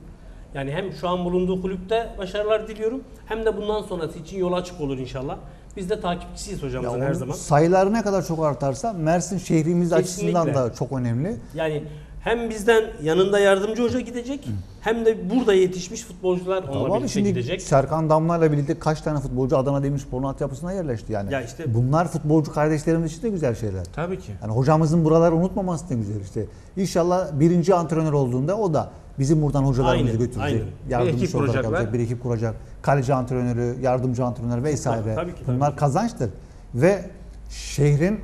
Yani hem şu an bulunduğu kulüpte başarılar diliyorum hem de bundan sonrası için yol açık olur inşallah. Biz de takipçisiyiz hocamızın her zaman. Sayıları ne kadar çok artarsa Mersin şehrimiz Kesinlikle. açısından da çok önemli. Yani hem bizden yanında yardımcı hoca gidecek hem de burada yetişmiş futbolcular onunla Tamam birlikte şimdi gidecek. Serkan Damla ile birlikte kaç tane futbolcu Adana Demirspor'un altyapısına yerleşti yani. Ya işte- Bunlar futbolcu kardeşlerimiz için de güzel şeyler. tabii ki. Yani hocamızın buraları unutmaması da güzel işte. İnşallah birinci antrenör olduğunda o da bizim buradan hocalarımızı Aynen, götürecek. aynen. Bir Yardımcı ekip olarak kuracaklar. yapacak, bir ekip kuracak. Kaleci antrenörü, yardımcı antrenör vesaire. Tabii ki, tabii Bunlar ki. kazançtır. Ve şehrin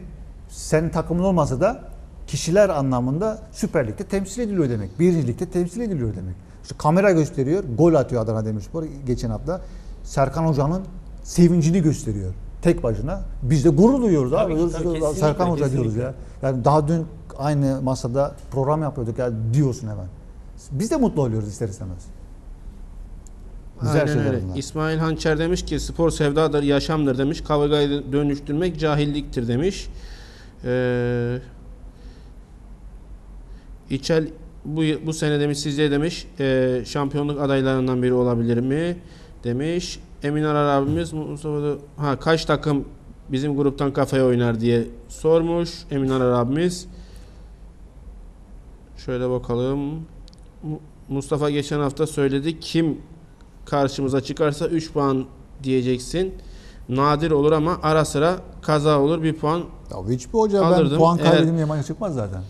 senin takımın olmasa da kişiler anlamında Süper Lig'de temsil ediliyor demek. Birinci Lig'de temsil ediliyor demek. İşte kamera gösteriyor. Gol atıyor Adana Demirspor geçen hafta. Serkan Hoca'nın sevincini gösteriyor. Tek başına. Biz de gurur duyuyoruz Tabii abi. ki, tabii, kesinlikle, Serkan Hoca diyoruz kesinlikle. ya. Yani daha dün aynı masada program yapıyorduk ya diyorsun hemen. Biz de mutlu oluyoruz ister istemez. Güzel Aynen şeyler öyle. bunlar. İsmail Hançer demiş ki spor sevdadır, yaşamdır demiş. Kavgayı dönüştürmek cahilliktir demiş. Ee, İçel bu, bu sene demiş sizce demiş e, şampiyonluk adaylarından biri olabilir mi demiş. Emin Arar abimiz Mustafa da- ha kaç takım bizim gruptan kafaya oynar diye sormuş Emin Arar abimiz. Şöyle bakalım. Mu- Mustafa geçen hafta söyledi. Kim karşımıza çıkarsa 3 puan diyeceksin. Nadir olur ama ara sıra kaza olur. Bir puan Ya hiçbir hoca ben Alırdım. puan Eğer- kaybedeyim diye maça çıkmaz zaten.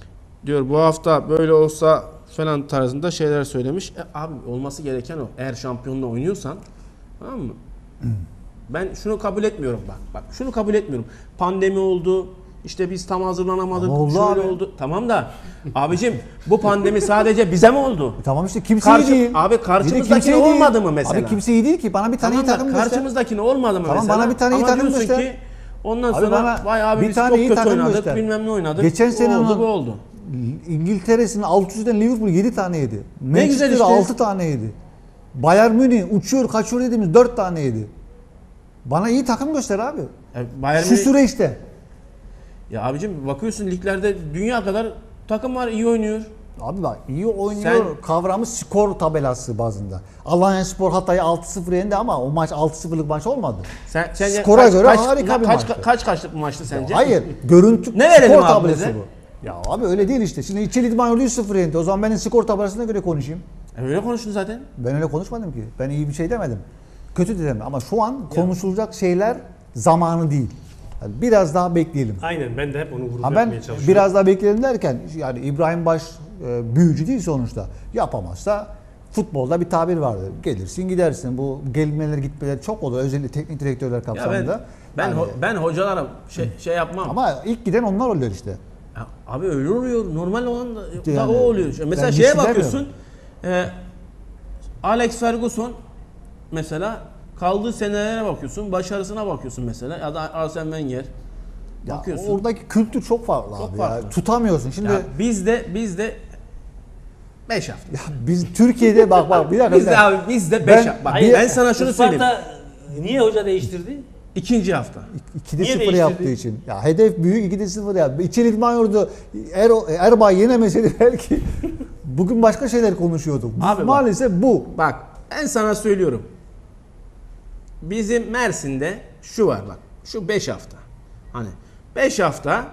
Diyor. Bu hafta böyle olsa falan tarzında şeyler söylemiş. E, abi olması gereken o. Eğer şampiyonla oynuyorsan tamam mı? Ben şunu kabul etmiyorum bak. Bak şunu kabul etmiyorum. Pandemi oldu. İşte biz tam hazırlanamadık. Ama oldu şöyle abi. oldu. Tamam da abicim bu pandemi sadece bize mi oldu? E tamam işte kimse Karşı- iyi değil. abi Bir de kimse iyi değil. olmadı mı mesela? Abi kimse iyi değil ki. Bana bir tane Tamam iyi da takım göster. karşımızdakini olmadı mı Tamam, mesela? bana bir tane iyi Ama takım diyorsun göster. ki Ondan Abi sonra bana vay abi bir biz tane çok iyi kötü takım oynadık göster. bilmem ne oynadık. Geçen O sene oldu bu oldu. İngiltere'sinin alt üstten Liverpool 7 tane yedi. Güzel işte. 6 tane yedi. Bayern Münih uçuyor kaçıyor dediğimiz 4 tane yedi. Bana iyi takım göster abi. E, Bayern Şu Münih- süreçte. Ya abicim bakıyorsun liglerde dünya kadar takım var iyi oynuyor. Abi bak iyi oynuyor Sen- kavramı skor tabelası bazında. Alanya Spor Hatay'ı 6-0 yendi ama o maç 6-0'lık maç olmadı. Sen sence Skora göre harika bir kaç, maçtı. kaç kaçlık bir maçtı sence? Hayır, görüntü Ne verelim skor abi tabelası bize? bu. Ya abi öyle değil işte. Şimdi İçeli İdman Yurdu 100-0 yendi. O zaman benim skor tabelasına göre konuşayım. E, öyle konuştun zaten. Ben öyle konuşmadım ki. Ben iyi bir şey demedim. Kötü de demedim. Ama şu an konuşulacak şeyler zamanı değil. Yani biraz daha bekleyelim. Aynen ben de hep onu Ha vurgulamaya ben çalışıyorum. biraz daha bekleyelim derken yani İbrahim Baş e, büyücü değil sonuçta. Yapamazsa futbolda bir tabir vardır. Gelirsin gidersin. Bu gelmeler gitmeler çok olur. Özellikle teknik direktörler Ya ben kapsamında. ben Yani- ho- ben hocalara şey, şey yapmam. ama ilk giden onlar oluyor işte. Ya abi öyle oluyor. Normal olan da, da Yani o oluyor. Mesela şeye hiç bakıyorsun. E, Alex Ferguson mesela kaldığı senelere bakıyorsun. Başarısına bakıyorsun mesela. Ya da Arsene Wenger. Ya bakıyorsun. oradaki kültür çok farklı Çok abi farklı. ya. Tutamıyorsun. Şimdi Ya bizde bizde 5 hafta. ya biz Türkiye'de bak bak bir dakika. Bizde dakika. abi bizde 5 Ben- hafta. Bak Hayır, ben sana şunu söyleyeyim. Isparta niye hoca değiştirdi? İkinci hafta. 2'de Niye 0 değiştirdi? yaptığı için. Ya hedef büyük 2'de 0 yaptı. İçeri İdman Yurdu er, Erbay yenemeseydi belki bugün başka şeyler konuşuyorduk. Abi bak. Maalesef bu. Bak ben sana söylüyorum. Bizim Mersin'de şu var bak. Şu 5 hafta. Hani 5 hafta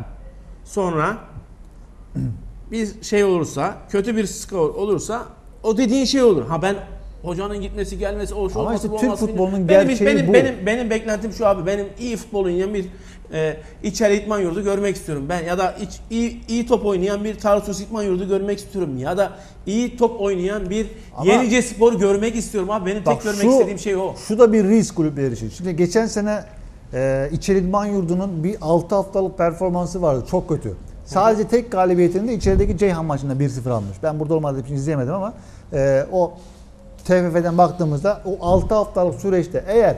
sonra bir şey olursa, kötü bir skor olursa o dediğin şey olur. Ha ben hocanın gitmesi gelmesi o şu Ama olması, işte Türk olması futbolunun benim, gerçeği benim, bu. Benim, benim beklentim şu abi. Benim iyi futbol oynayan bir e, içeri itman yurdu görmek istiyorum. Ben ya da iç, iyi, iyi top oynayan bir Tarsus itman yurdu görmek istiyorum. Ya da iyi top oynayan bir Ama- Yenice Spor görmek istiyorum abi. Benim tek görmek istediğim şey o. Şu da bir risk kulüpleri için. Şimdi geçen sene e, İçeri İdman Yurdu'nun bir 6 haftalık performansı vardı. Çok kötü. Sadece tek galibiyetini de içerideki Ceyhan maçında 1-0 almış. Ben burada olmadığı için izleyemedim ama e, o TFF'den baktığımızda o 6 haftalık süreçte eğer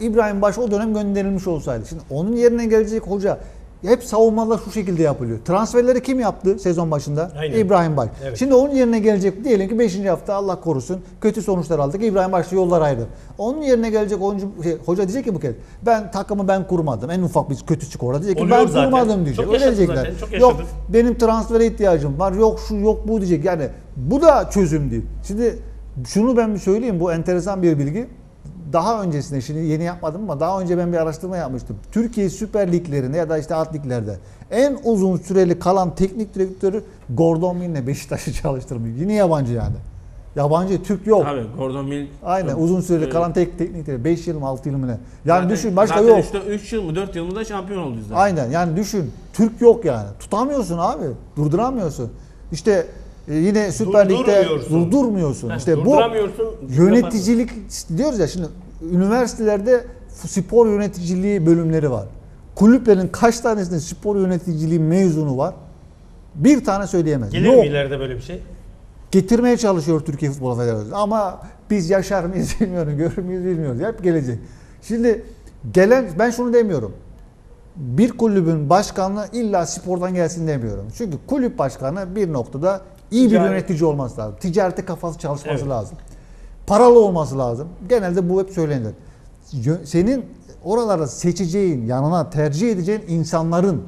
İbrahim Baş o dönem gönderilmiş olsaydı. Şimdi onun yerine gelecek hoca hep savunmalar şu şekilde yapılıyor. Transferleri kim yaptı sezon başında? Aynen. İbrahim Baş. Evet. Şimdi onun yerine gelecek diyelim ki 5. hafta Allah korusun kötü sonuçlar aldık. İbrahim Baş'la yollar ayrı. Onun yerine gelecek oyuncu şey, hoca diyecek ki bu kez ben takımı ben kurmadım. En ufak bir kötü skora diyecek ki Oluyor ben zaten. kurmadım diyecek. Çok Öyle diyecekler. zaten, çok Yok yaşadık. benim transfere ihtiyacım var. Yok şu yok bu diyecek. Yani bu da çözüm değil. Şimdi şunu ben bir söyleyeyim. Bu enteresan bir bilgi. Daha öncesinde şimdi yeni yapmadım ama daha önce ben bir araştırma yapmıştım. Türkiye Süper Liglerinde ya da işte alt liglerde en uzun süreli kalan teknik direktörü Gordon Mill'le Beşiktaş'ı çalıştırmış. Yine yabancı yani. Yabancı Türk yok. Abi Gordon Mill Aynen uzun süreli e, kalan tek teknik direktör. 5 yıl mı 6 yıl mı ne? Yani zaten- düşün başka zaten yok. Işte 3 yıl mı 4 yıl mı da şampiyon oldu zaten. Aynen yani düşün. Türk yok yani. Tutamıyorsun abi. Durduramıyorsun. İşte e, yine Süper Lig'de Durdurmuyorsun. Heh, işte bu yöneticilik diyoruz ya şimdi üniversitelerde spor yöneticiliği bölümleri var. Kulüplerin kaç tanesinde spor yöneticiliği mezunu var? Bir tane söyleyemez. Gelir Yok. mi ileride böyle bir şey? Getirmeye çalışıyor Türkiye Futbol Federasyonu. Ama biz yaşar mıyız bilmiyorum, görür müyüz bilmiyoruz. Hep gelecek. Şimdi gelen, ben şunu demiyorum. Bir kulübün başkanlığı illa spordan gelsin demiyorum. Çünkü kulüp başkanı bir noktada iyi bir Ticari- yönetici olması lazım. Ticarete kafası çalışması Evet. lazım. Paralı olması lazım. Genelde bu hep söylenir. Yö- Senin oralarda seçeceğin, yanına tercih edeceğin insanların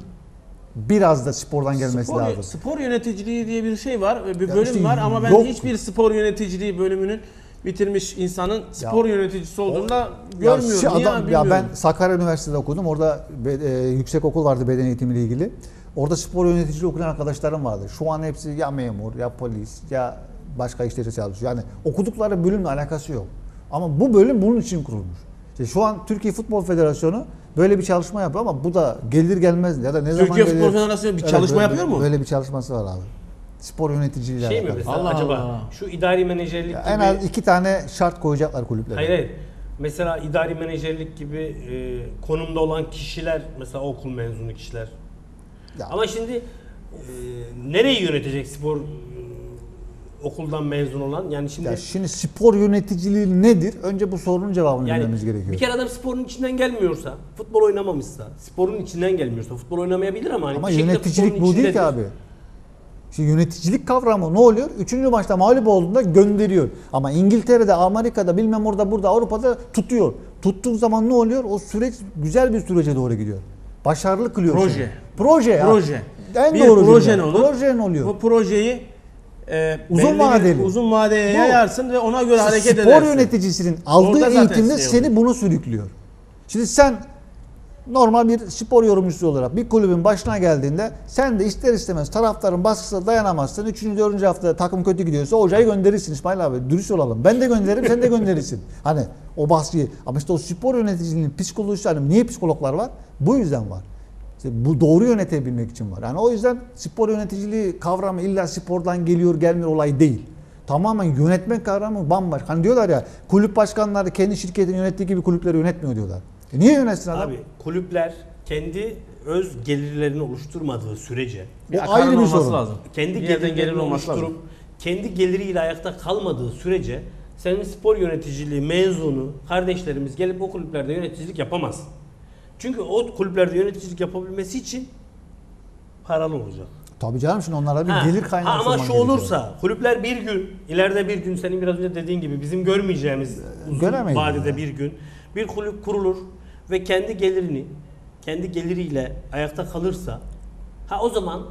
biraz da spordan gelmesi spor, lazım. spor yöneticiliği diye bir şey var bir bölüm işte var ama ben yok. hiçbir spor yöneticiliği bölümünün bitirmiş insanın spor yöneticisi olduğunu da Ya görmüyorum. şu Niye adam- abi ya bilmiyorum. ben Sakarya Üniversitesi'de okudum. Orada be- e, yüksek okul vardı beden eğitimiyle ilgili. Orada spor yöneticiliği okuyan arkadaşlarım vardı. Şu an hepsi ya memur ya polis ya başka işte çalışıyor. Yani okudukları bölümle alakası yok. Ama bu bölüm bunun için kurulmuş. İşte şu an Türkiye Futbol Federasyonu böyle bir çalışma yapıyor ama bu da gelir gelmez ya da ne zaman Türkiye? Futbol Federasyonu bir çalışma böyle- yapıyor mu? Böyle bir çalışması var abi. Spor yöneticiliğiyle Şey mi alakalı. mesela Allah acaba Allah. şu idari menajerlik Ya gibi en az iki tane şart koyacaklar kulüplere. Hayır hayır. Mesela idari menajerlik gibi e, konumda olan kişiler mesela okul mezunu kişiler. Ya- Ama şimdi e, nereyi yönetecek spor e, okuldan mezun olan yani şimdi Ya şimdi spor yöneticiliği nedir? Önce bu sorunun cevabını yani bilmemiz gerekiyor. bir kere adam sporun içinden gelmiyorsa, futbol oynamamışsa, sporun içinden gelmiyorsa futbol oynamayabilir ama hani Ama yöneticilik bu değil ki abi. Şimdi yöneticilik kavramı ne oluyor? Üçüncü maçta mağlup olduğunda gönderiyor. Ama İngiltere'de, Amerika'da, bilmem orada, burada, Avrupa'da tutuyor. Tuttuğu zaman ne oluyor? O süreç güzel bir sürece doğru gidiyor. Başarılı kılıyor. Proje. seni. Proje. Proje. En bir doğru proje cümle. olur? Proje ne oluyor? Bu projeyi e, Uzun vadeli. uzun vadeye Bu. yayarsın ve ona göre hareket Spor edersin. yöneticisinin aldığı Orada eğitimde şey seni bunu sürüklüyor. Şimdi sen normal bir spor yorumcusu olarak bir kulübün başına geldiğinde sen de ister istemez taraftarın baskısına dayanamazsın. Üçüncü, dördüncü hafta takım kötü gidiyorsa hocayı gönderirsin İsmail abi. Dürüst olalım. Ben de gönderirim sen de gönderirsin. Hani o baskıyı. Ama işte o spor yöneticiliğinin psikolojisi hani niye psikologlar var? Bu yüzden var. İşte bu doğru yönetebilmek için var. Yani o yüzden spor yöneticiliği kavramı illa spordan geliyor gelmiyor olay değil. Tamamen yönetmek kavramı bambaşka. Hani diyorlar ya kulüp başkanları kendi şirketini yönettiği gibi kulüpleri yönetmiyor diyorlar. E niye yönetsin adam? Abi kulüpler kendi öz gelirlerini oluşturmadığı sürece o Bir ayrı bir sorun. lazım. kendi Bir yerden gelirlerini gelir olması oluşturup lazım. kendi geliriyle ayakta kalmadığı sürece senin spor yöneticiliği mezunu kardeşlerimiz gelip o kulüplerde yöneticilik yapamaz. Çünkü o kulüplerde yöneticilik yapabilmesi için paralı olacak. Tabii canım şimdi onlara bir Ha, gelir kaynağı ha, ama sunman şu gerekiyor. olursa kulüpler bir gün ileride bir gün senin biraz önce dediğin gibi bizim görmeyeceğimiz uzun Göremeyiz vadede yani. bir gün bir kulüp kurulur ve kendi gelirini kendi geliriyle ayakta kalırsa ha o zaman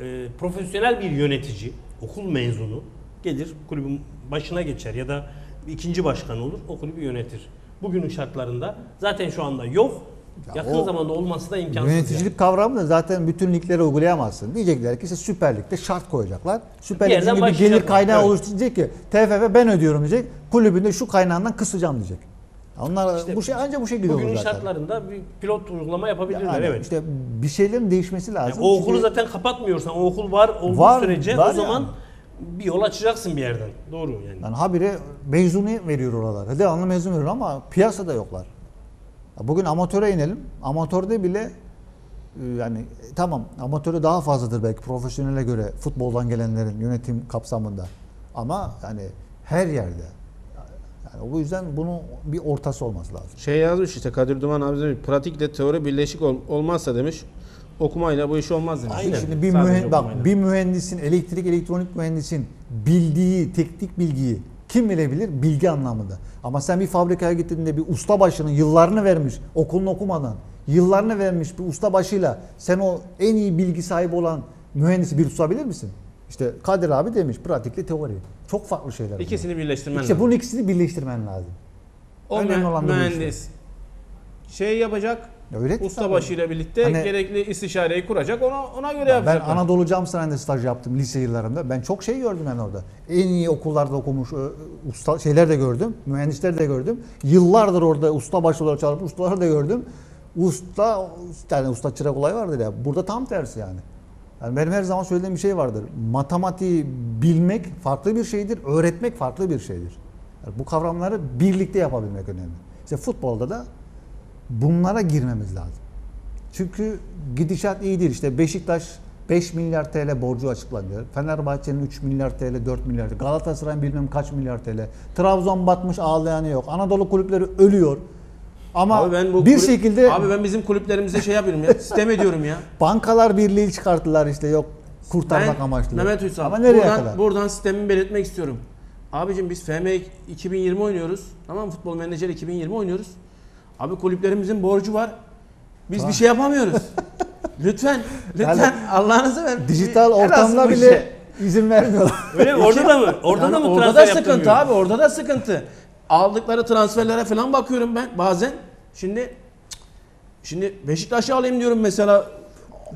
e, profesyonel bir yönetici okul mezunu gelir kulübün başına geçer ya da ikinci başkan olur o kulübü yönetir. Bugünün şartlarında zaten şu anda yok. Ya Yakın zamanda olması da imkansız. Yöneticilik kavramı da zaten bütün liglere uygulayamazsın. Diyecekler ki işte Süper Lig'de şart koyacaklar. Süper Bir Lig yerden gibi bir gelir kaynağı Evet. oluşturacak ki TFF ben ödüyorum diyecek. Kulübünde şu kaynağından kısacağım diyecek. Onlar İşte bu şey ancak bu şekilde olur Bugünün zaten. şartlarında bir pilot uygulama yapabilirler Yani evet. işte bir şeylerin değişmesi Yani lazım. o okulu Çünkü zaten kapatmıyorsan, o okul var olduğu Var, sürece var o zaman yani. bir yol açacaksın bir yerden. Doğru yani. yani habire mezunu veriyor oralar. Devamlı mezun veriyor ama piyasada yoklar. Bugün amatöre inelim. Amatörde bile e, yani e, tamam amatörü daha fazladır belki profesyonele göre futboldan gelenlerin yönetim kapsamında. Ama yani her yerde. Yani bu yüzden bunun bir ortası olması lazım. Şey yazmış işte Kadir Duman abi demiş pratikle teori birleşik ol- olmazsa demiş okumayla bu iş olmaz demiş. Aynen. Şimdi bir, Sadece mühen- bak, bir mühendisin, elektrik elektronik mühendisin bildiği, teknik bilgiyi kim bilebilir? Bilgi anlamında. Ama sen bir fabrikaya gittiğinde bir usta başının yıllarını vermiş, okulunu okumadan, yıllarını vermiş bir usta başıyla sen o en iyi bilgi sahibi olan mühendisi bir tutabilir misin? İşte Kadir abi demiş pratikle teori. Çok farklı şeyler. bunlar. İkisini birleştirmen İşte lazım. bunun ikisini birleştirmen lazım. O önemli olan da bu mühendis şey yapacak, Öyle ki tabii. ustabaşıyla birlikte Hani- gerekli istişareyi kuracak, ona ona göre Ben yapacaklar. Anadolu Cam Sanayi'nde staj yaptım lise yıllarımda. Ben çok şey gördüm ben orada. En iyi okullarda okumuş ö, usta şeyler de gördüm. Mühendisler de gördüm. Yıllardır orada usta başı olarak çalışmış ustaları da gördüm. Usta yani usta çırak olay vardır ya. Burada tam tersi yani. Yani benim her zaman söylediğim bir şey vardır. Matematiği bilmek farklı bir şeydir, öğretmek farklı bir şeydir. Yani bu kavramları birlikte yapabilmek önemli. İşte futbolda da bunlara girmemiz lazım. Çünkü gidişat iyi değil. İşte Beşiktaş 5 milyar TL borcu açıklanıyor. Fenerbahçe'nin 3 milyar TL, 4 milyar TL. Galatasaray'ın bilmem kaç milyar TL. Trabzon batmış ağlayanı yok. Anadolu kulüpleri ölüyor. Ama Abi ben bu bir kulüp- şekilde Abi ben bizim kulüplerimize şey yapıyorum ya. sistem ediyorum ya. bankalar birliği çıkarttılar işte yok kurtarmak Ben amaçlı. Mehmet Ünsal. Ama nereye buradan, kadar? buradan sistemimi belirtmek istiyorum. Abicim biz FM 2020 oynuyoruz. Tamam mı? Futbol Menajer 2020 oynuyoruz. Abi kulüplerimizin borcu var. Biz bir şey yapamıyoruz. lütfen, lütfen Yani Allah'ınızı verin. Dijital ortamda bile işe. izin vermiyorlar. Öyle mi? Orada da mı? Orada Yani da mı orada transfer da sıkıntı abi, orada da sıkıntı. Aldıkları transferlere falan bakıyorum ben bazen. Şimdi şimdi Beşiktaş'ı alayım diyorum mesela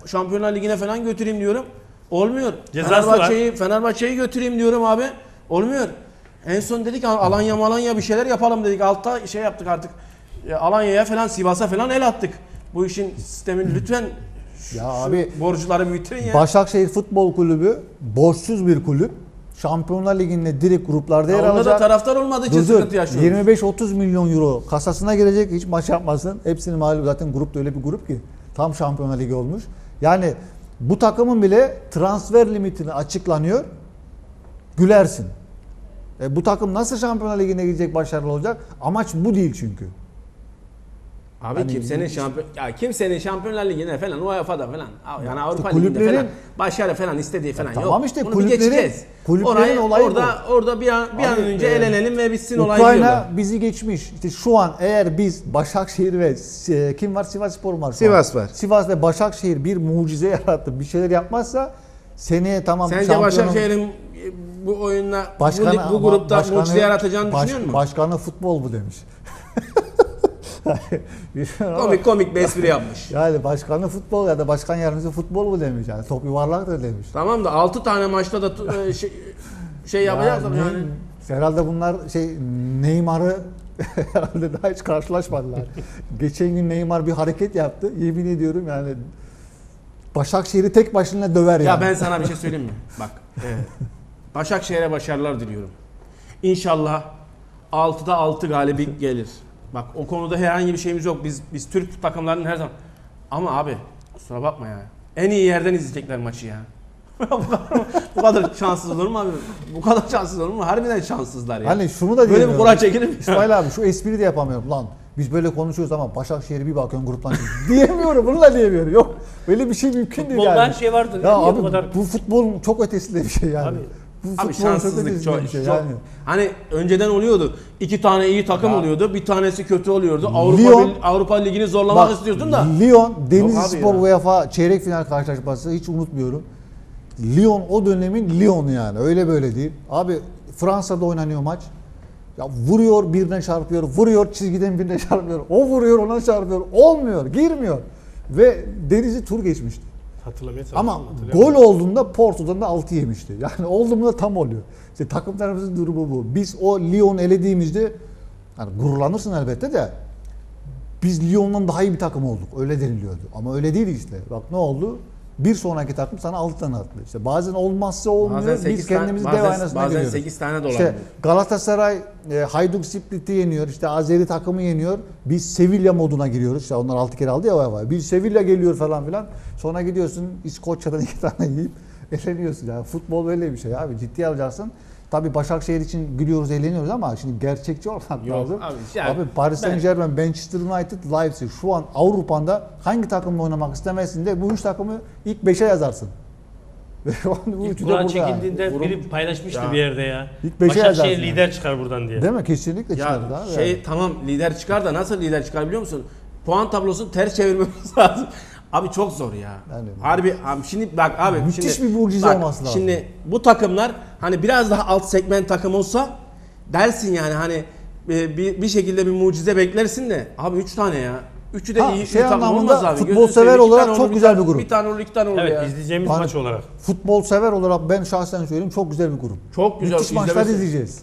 Şampiyonlar Ligi'ne falan götüreyim diyorum. Olmuyor. Fenerbahçe'yi Fenerbahçe'yi götüreyim diyorum abi. Olmuyor. En son dedik Alanya Malanya bir şeyler yapalım dedik. Altta şey yaptık artık. Alanya'ya falan Sivas'a falan el attık. Bu işin sistemin lütfen şu, Ya şu abi, borcuları büyütün ya. Başakşehir Futbol Kulübü borçsuz bir kulüp. Şampiyonlar Ligi'nde direkt gruplarda yer Onda da alacak. taraftar olmadığı için Dur, sıkıntı yaşıyoruz. 25-30 milyon euro kasasına girecek hiç maç yapmasın. Hepsini mağlup zaten grup da öyle bir grup ki tam Şampiyonlar Ligi olmuş. Yani bu takımın bile transfer limitini açıklanıyor. Gülersin. E, bu takım nasıl Şampiyonlar Ligi'ne gidecek başarılı olacak? Amaç bu değil çünkü. Abi Hani kimsenin işte- şampiyon ya kimsenin Şampiyonlar Ligi'ne falan UEFA'da falan yani Avrupa kulüplerin- Ligi'nde falan başarı falan istediği falan yok. tamam işte Bunu kulüplerin- geçeceğiz. kulüplerin Orayı- olayı orada orada bir an, bir an Abi, önce e, elenelim ve bitsin olay Ukrayna diyorlar. bizi geçmiş. İşte şu an eğer biz Başakşehir ve e, kim var Sivas Spor var. Sivas var. Sivas ve Başakşehir bir mucize yarattı. Bir şeyler yapmazsa seneye tamam Sence şampiyonun- Başakşehir'in bu oyunla Başkanı bu, bu grupta başkanı- mucize yaratacağını baş- düşünüyor musun? Başkanı futbol bu demiş. komik komik bir espri yapmış. Yani başkanı futbol ya da başkan yardımcısı futbol bu demiş yani. Top yuvarlaktır demiş. Tamam da 6 tane maçta da e, şey, şey yapacaklar Yani yani. Herhalde bunlar şey Neymar'ı herhalde daha hiç karşılaşmadılar. Geçen gün Neymar bir hareket yaptı. Yemin ediyorum yani Başakşehir'i tek başına döver yani. Ya ben sana bir şey söyleyeyim mi? Bak. e, Başakşehir'e başarılar diliyorum. İnşallah 6'da 6 galibiyet gelir. Bak o konuda herhangi bir şeyimiz yok. Biz biz Türk takımlarının her zaman ama abi kusura bakma ya. En iyi yerden izleyecekler maçı ya. bu, kadar, bu kadar şanssız olur mu abi? Bu kadar şanssız olur mu? Harbiden şanssızlar ya. Hani şunu da Böyle bir kura çekilir mi? İsmail abi şu espri de yapamıyorum lan. Biz böyle konuşuyoruz ama Başakşehir'i bir bakıyorsun gruptan diyemiyorum. Bunu da diyemiyorum. Yok. Böyle bir şey mümkün değil Futbolda yani. her şey vardır. Ya abi bu kadar- bu futbolun çok ötesinde bir şey yani. Abi- Abi şanssızlık çok, şey çok- yani. hani önceden oluyordu. İki tane iyi takım Ya. oluyordu. Bir tanesi kötü oluyordu. Avrupa Lyon- Bil- Avrupa Ligi'ni zorlamak Bak, istiyordun da. Lyon Denizli Yok abi Spor ya. UEFA çeyrek final karşılaşması hiç unutmuyorum. Lyon o dönemin Lyon'u yani öyle böyle değil. Abi Fransa'da oynanıyor maç. Ya vuruyor birine çarpıyor, vuruyor çizgiden birine çarpıyor. O vuruyor ona çarpıyor. Olmuyor, girmiyor. Ve Denizli tur geçmişti. Hatırlamaya Ama gol olduğunda Porto'dan da 6 yemişti. Yani oldu mu da tam oluyor. İşte takımlarımızın durumu bu. Biz o Lyon'u elediğimizde yani gururlanırsın elbette de biz Lyon'dan daha iyi bir takım olduk. Öyle deniliyordu. Ama öyle değil işte. Bak ne oldu? Bir sonraki takım sana 6 tane attı. İşte bazen olmazsa olmuyor. Bazen Biz 8 tane, kendimizi dev bazen, aynasına bazen görüyoruz. 8 tane. İşte Galatasaray e, Hayduk Split'i yeniyor. İşte Azeri takımı yeniyor. Biz Sevilla moduna giriyoruz. İşte onlar 6 kere aldı ya UEFA. Bir Sevilla geliyor falan filan. Sonra gidiyorsun İskoçya'dan 2 tane yiyip eleniyorsun. Yani futbol böyle bir şey abi. Ciddiye alacaksın. Tabii Başakşehir için gülüyoruz, eğleniyoruz ama şimdi gerçekçi olmak Yok lazım. abi, yani abi Paris ben- Saint Germain, Manchester United, Leipzig şu an Avrupa'da hangi takımla oynamak istemezsin de bu üç takımı ilk 5'e yazarsın. Bu İlk üçü de Kur'an burada. çekildiğinde Grup- biri paylaşmıştı Ya. bir yerde ya. İlk beşe Başakşehir yazarsın yani. lider çıkar buradan diye. Değil mi? Kesinlikle çıkardı Ya şey tamam lider çıkar da nasıl lider çıkar biliyor musun? Puan tablosunu ters çevirmemiz lazım. Abi çok zor ya. Yani- Harbi abi şimdi bak abi Müthiş şimdi, bir mucize bak, olması lazım. Şimdi bu takımlar hani biraz daha alt segment takım olsa dersin yani hani e, bir, bir şekilde bir mucize beklersin de abi 3 tane ya. Üçü de Ha, iyi, şey iyi takım anlamında olmaz abi. futbol Gözünü sever olarak çok olur, güzel tane- bir grup. Bir tane olur iki tane olur Evet ya. izleyeceğimiz Hani- maç olarak. Futbol sever olarak ben şahsen söyleyeyim çok güzel bir grup. Çok güzel, Müthiş maçlar izlemesi- izleyeceğiz.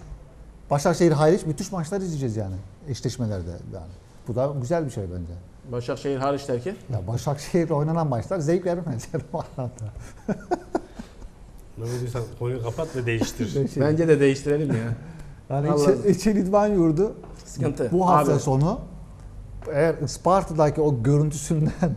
Başakşehir hariç müthiş maçlar izleyeceğiz yani eşleşmelerde yani. Bu da güzel bir şey bence. Başakşehir hariç derken. Ya Başakşehir'le oynanan maçlar zevk vermez yani o anlamda. Mehmet Hüsam konuyu kapat ve değiştir. Bence de değiştirelim ya. yani İçen İdman Yurdu Sıkıntı. bu hafta Abi. sonu eğer Isparta'daki o görüntüsünden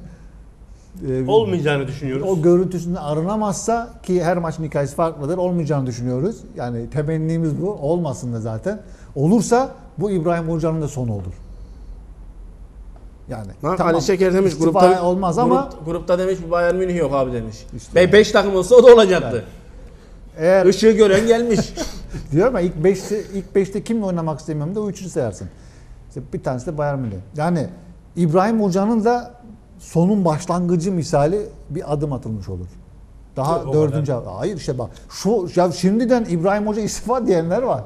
e, Olmayacağını düşünüyoruz. o görüntüsünden arınamazsa ki her maçın hikayesi farklıdır olmayacağını düşünüyoruz. Yani temennimiz bu. Olmasın da zaten. Olursa bu İbrahim Hoca'nın da sonu olur. Yani Bak tamam, Ali Şeker demiş istifa grupta olmaz ama grup- grupta demiş bir Bayern Münih yok abi demiş. İşte yani. 5 takım olsa o da olacaktı. eğer Işığı gören gelmiş. diyorum ya ilk 5'te ilk 5'te kimle oynamak istemiyorum da o üçünü sayarsın. İşte bir tanesi de Bayern Münih. Yani İbrahim Hoca'nın da sonun başlangıcı misali bir adım atılmış olur. Daha o dördüncü hayır işte bak şu ya şimdiden İbrahim Hoca istifa diyenler var.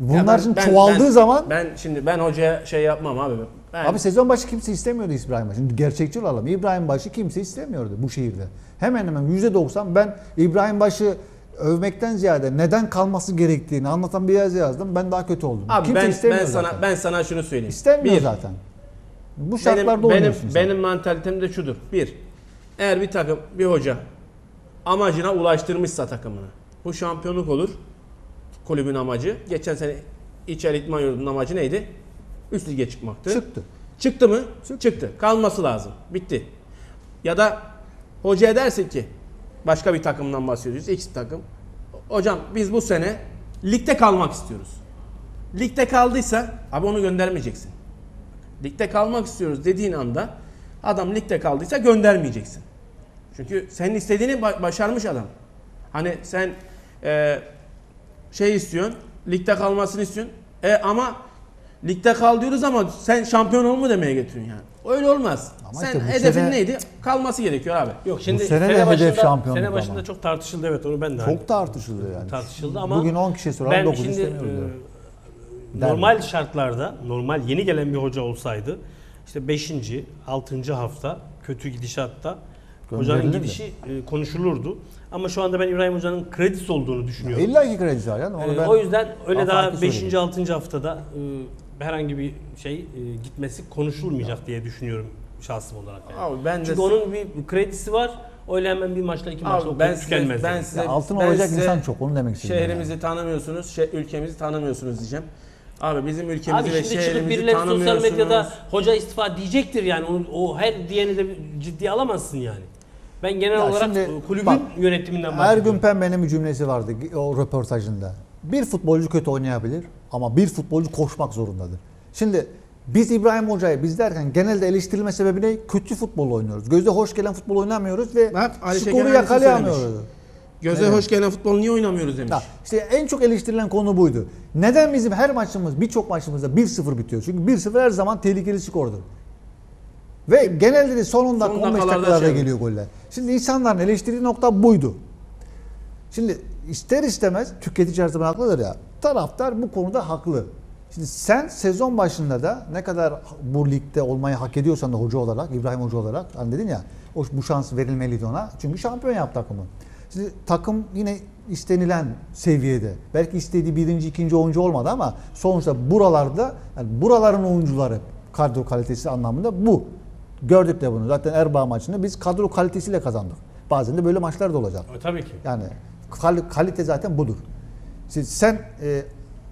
Bunlar Ya ben- şimdi ben- çoğaldığı ben- zaman ben şimdi ben hocaya şey yapmam abi. Ben, Abi sezon başı kimse istemiyordu İbrahim Başı. Gerçekçi olalım. İbrahim Başı kimse istemiyordu bu şehirde. Hemen hemen %90 ben İbrahim Başı övmekten ziyade neden kalması gerektiğini anlatan bir yazı yazdım. Ben daha kötü oldum. abi kimse ben, istemiyor ben sana zaten. ben sana şunu söyleyeyim. İstemiyor Bir, zaten. Bu Benim şartlarda benim sen. benim mantalitem de şudur. Bir, eğer bir takım bir hoca amacına ulaştırmışsa takımını. Bu şampiyonluk olur. Kulübün amacı. Geçen sene İçeri İtman Yurdu'nun amacı neydi? Üst lige çıkmaktı. Çıktı. Çıktı mı? Çıktı. Çıktı. Kalması lazım. Bitti. Ya da hocaya dersin ki başka bir takımdan bahsediyoruz. X takım. Hocam biz bu sene ligde kalmak istiyoruz. Ligde kaldıysa abi onu göndermeyeceksin. Ligde kalmak istiyoruz dediğin anda adam ligde kaldıysa göndermeyeceksin. Çünkü senin istediğini ba- başarmış adam. Hani sen e, şey istiyorsun, ligde kalmasını istiyorsun. E ama ligde kal diyoruz ama sen şampiyon ol mu demeye getiriyorsun yani. Öyle olmaz. Ama sen işte bu hedefin sene- neydi? Kalması gerekiyor abi. Yok şimdi Bu sene de hedef başında, şampiyonluk sene başında ama. çok tartışıldı evet onu ben de hani Çok tartışıldı yani. tartışıldı ama Bugün 10 kişi soralım ben 9 şimdi istemiyoruz. diyor. e, normal şartlarda normal yeni gelen bir hoca olsaydı işte 5. 6. hafta kötü gidişatta hocanın Gönderilir gidişi e, konuşulurdu. Ama şu anda ben İbrahim Hoca'nın kredisi olduğunu düşünüyorum. İlla ki kredisi var yani. Onu Ee, ben o yüzden öyle daha farklı 5. söyledim. 6. haftada e, herhangi bir şey e, gitmesi konuşulmayacak diye düşünüyorum şahsım olarak. Yani. Abi ben de Çünkü onun bir kredisi var. Öyle hemen bir maçla iki maçla Abi ben size, tükenmez. ben yani. size Ya altın ben olacak size insan çok onu demek istedim. Şehrimizi tanımıyorsunuz, şey, ülkemizi tanımıyorsunuz diyeceğim. Abi bizim ülkemizi Abi ve şimdi çıkıp şehrimizi birileri sosyal medyada hoca istifa diyecektir yani. Onu, o her diyeni de ciddiye alamazsın yani. Ben genel Ya olarak şimdi kulübün bak, yönetiminden Ergün bahsediyorum. Pembe'nin bir cümlesi vardı o röportajında. Bir futbolcu kötü oynayabilir ama bir futbolcu koşmak zorundadır. Şimdi biz İbrahim Hoca'yı biz derken genelde eleştirilme sebebi ne? Kötü futbol oynuyoruz. Göze hoş gelen futbol oynamıyoruz ve Bak, Ali skoru yakalayamıyoruz. söylemiş. Göze Evet. hoş gelen futbol niye oynamıyoruz demiş. Ya işte en çok eleştirilen konu buydu. Neden bizim her maçımız, birçok maçımızda 1-0 bitiyor? Çünkü 1-0 her zaman tehlikeli skordur. Ve genelde de son 10 dakika, Son 15 dakikalarda dakikalarda şey geliyor goller. Şimdi insanların eleştirdiği nokta buydu. Şimdi ister istemez tüketici her zaman haklıdır ya. Taraftar bu konuda haklı. Şimdi sen sezon başında da ne kadar bu ligde olmayı hak ediyorsan da hoca olarak, İbrahim Hoca olarak hani dedin ya o, bu şans verilmeliydi ona. Çünkü şampiyon yaptı takımı. Şimdi takım yine istenilen seviyede. Belki istediği birinci, ikinci oyuncu olmadı ama sonuçta buralarda yani buraların oyuncuları kadro kalitesi anlamında bu. Gördük de bunu. Zaten Erbaa maçını biz kadro kalitesiyle kazandık. Bazen de böyle maçlar da olacak. E, Tabii ki. Yani kal- kalite zaten budur. Siz- Sen e,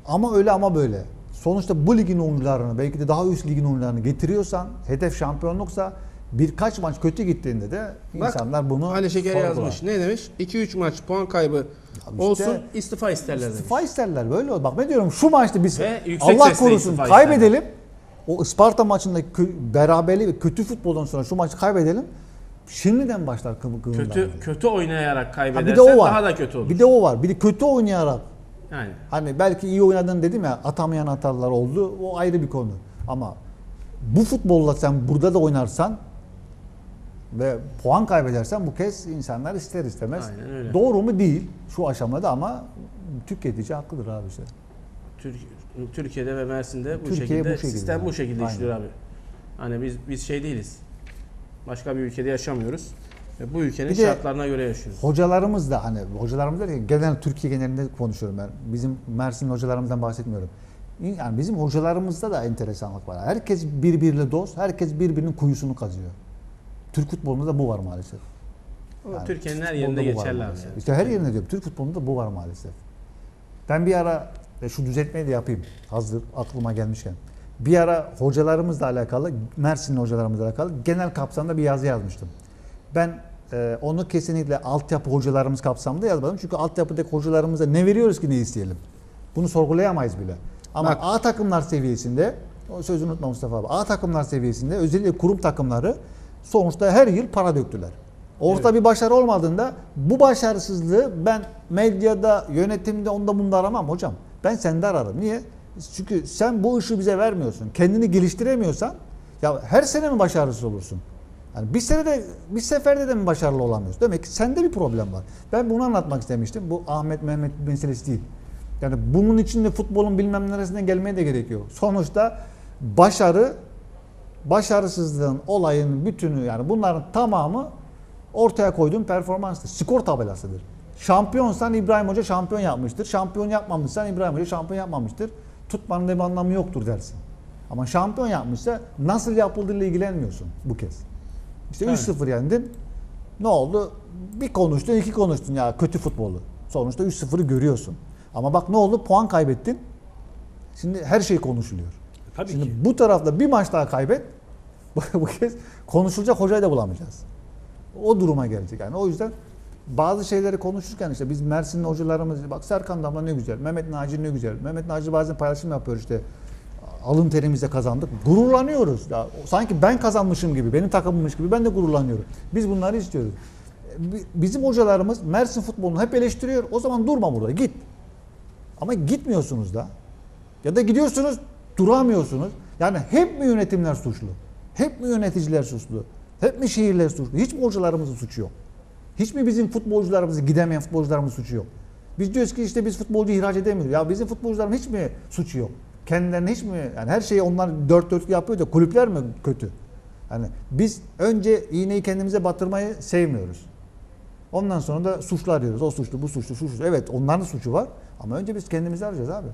ama öyle ama böyle. Sonuçta bu ligin oyuncularını belki de daha üst ligin oyuncularını getiriyorsan hedef şampiyonluksa birkaç maç kötü gittiğinde de Bak, insanlar bunu Ali Şeker sorgular. yazmış. Ne demiş? 2-3 maç puan kaybı işte- olsun istifa isterler demiş. İstifa isterler böyle ol. Bak ne diyorum şu maçta biz Allah korusun kaybedelim. O Isparta maçındaki beraberliği ve kötü futboldan sonra şu maçı kaybedelim. Şimdiden başlar kı- kıvılcım. Kötü kötü oynayarak Ha, kaybedersen bir de o var. daha da kötü olur. Bir de o var. Bir de kötü oynayarak yani Hani belki iyi oynadın dedim ya atamayan hatalar oldu. O ayrı bir konu. Ama bu futbolla sen burada da oynarsan ve puan kaybedersen bu kez insanlar ister istemez. Doğru mu değil şu aşamada ama tüketici haklıdır abi işte. Türk, Türkiye'de ve Mersin'de bu Türkiye şekilde, bu şekilde. sistem bu şekilde Aynen. işliyor abi. Hani biz biz şey değiliz. Başka bir ülkede yaşamıyoruz. Ve bu ülkenin Bir şartlarına göre yaşıyoruz. Hocalarımız da hani hocalarımız derken genel Türkiye genelinde konuşuyorum ben. Bizim Mersin hocalarımızdan bahsetmiyorum. Yani bizim hocalarımızda da enteresanlık var. Herkes birbiriyle dost, herkes birbirinin kuyusunu kazıyor. Türk futbolunda da bu var maalesef. Yani Türkiye'nin her yerinde geçerli abi. yani. İşte her yerinde diyorum. Türk futbolunda da bu var maalesef. Ben bir ara ve şu düzeltmeyi de yapayım. Hazır aklıma gelmişken. Bir ara hocalarımızla alakalı, Mersinli hocalarımızla alakalı genel kapsamda bir yazı yazmıştım. Ben e, onu kesinlikle altyapı hocalarımız kapsamında yazmadım. Çünkü altyapıdaki hocalarımıza ne veriyoruz ki ne isteyelim? Bunu sorgulayamayız bile. Ama Bak. A takımlar seviyesinde, o sözünü unutma Mustafa abi, A takımlar seviyesinde özellikle kurum takımları sonuçta her yıl para döktüler. Orta bir başarı olmadığında bu başarısızlığı ben medyada, yönetimde, onda bunda aramam hocam. Ben sende ararım. Niye? Çünkü sen bu ışığı bize vermiyorsun. Kendini geliştiremiyorsan ya her sene mi başarısız olursun? Yani bir senede bir seferde de mi başarılı olamıyorsun? Demek ki sende bir problem var. Ben bunu anlatmak istemiştim. Bu Ahmet Mehmet meselesi değil. Yani bunun içinde futbolun bilmem neresinden gelmeye de gerekiyor. Sonuçta başarı başarısızlığın olayın bütünü yani bunların tamamı ortaya koyduğun performanstır. Skor tabelasıdır. Şampiyonsan İbrahim Hoca şampiyon yapmıştır. Şampiyon yapmamışsan İbrahim Hoca şampiyon yapmamıştır. Tutmanın da bir anlamı yoktur dersin. Ama şampiyon yapmışsa nasıl yapıldığıyla ilgilenmiyorsun bu kez. İşte Evet. 3-0 yendin. Ne oldu? Bir konuştun, iki konuştun ya kötü futbolu. Sonuçta 3-0'ı görüyorsun. Ama bak ne oldu? Puan kaybettin. Şimdi her şey konuşuluyor. Tabii Şimdi ki. bu tarafta bir maç daha kaybet. bu kez konuşulacak hocayı da bulamayacağız. O duruma gelecek yani. O yüzden bazı şeyleri konuşurken işte biz Mersin'in hocalarımız bak Serkan Damla ne güzel, Mehmet Naci ne güzel. Mehmet Naci bazen paylaşım yapıyor işte alın terimizle kazandık. Gururlanıyoruz. Ya, sanki ben kazanmışım gibi, benim takımımmış gibi ben de gururlanıyorum. Biz bunları istiyoruz. Bi- Bizim hocalarımız Mersin futbolunu hep eleştiriyor. O zaman durma burada, git. Ama gitmiyorsunuz da. Ya da gidiyorsunuz, duramıyorsunuz. Yani hep mi yönetimler suçlu? Hep mi yöneticiler suçlu? Hep mi şehirler suçlu? Hiç mi hocalarımızın suçu yok? Hiç mi bizim futbolcularımızı gidemeyen futbolcularımızın suçu yok? Biz diyoruz ki işte biz futbolcu ihraç edemiyoruz. Ya bizim futbolcuların hiç mi suçu yok? Kendilerine hiç mi? Yani her şeyi onlar dört dörtlük yapıyor da kulüpler mi kötü? Yani biz önce iğneyi kendimize batırmayı sevmiyoruz. Ondan sonra da suçlu arıyoruz. O suçlu, bu suçlu, suçlu. Evet onların suçu var ama önce biz kendimizi arayacağız abi.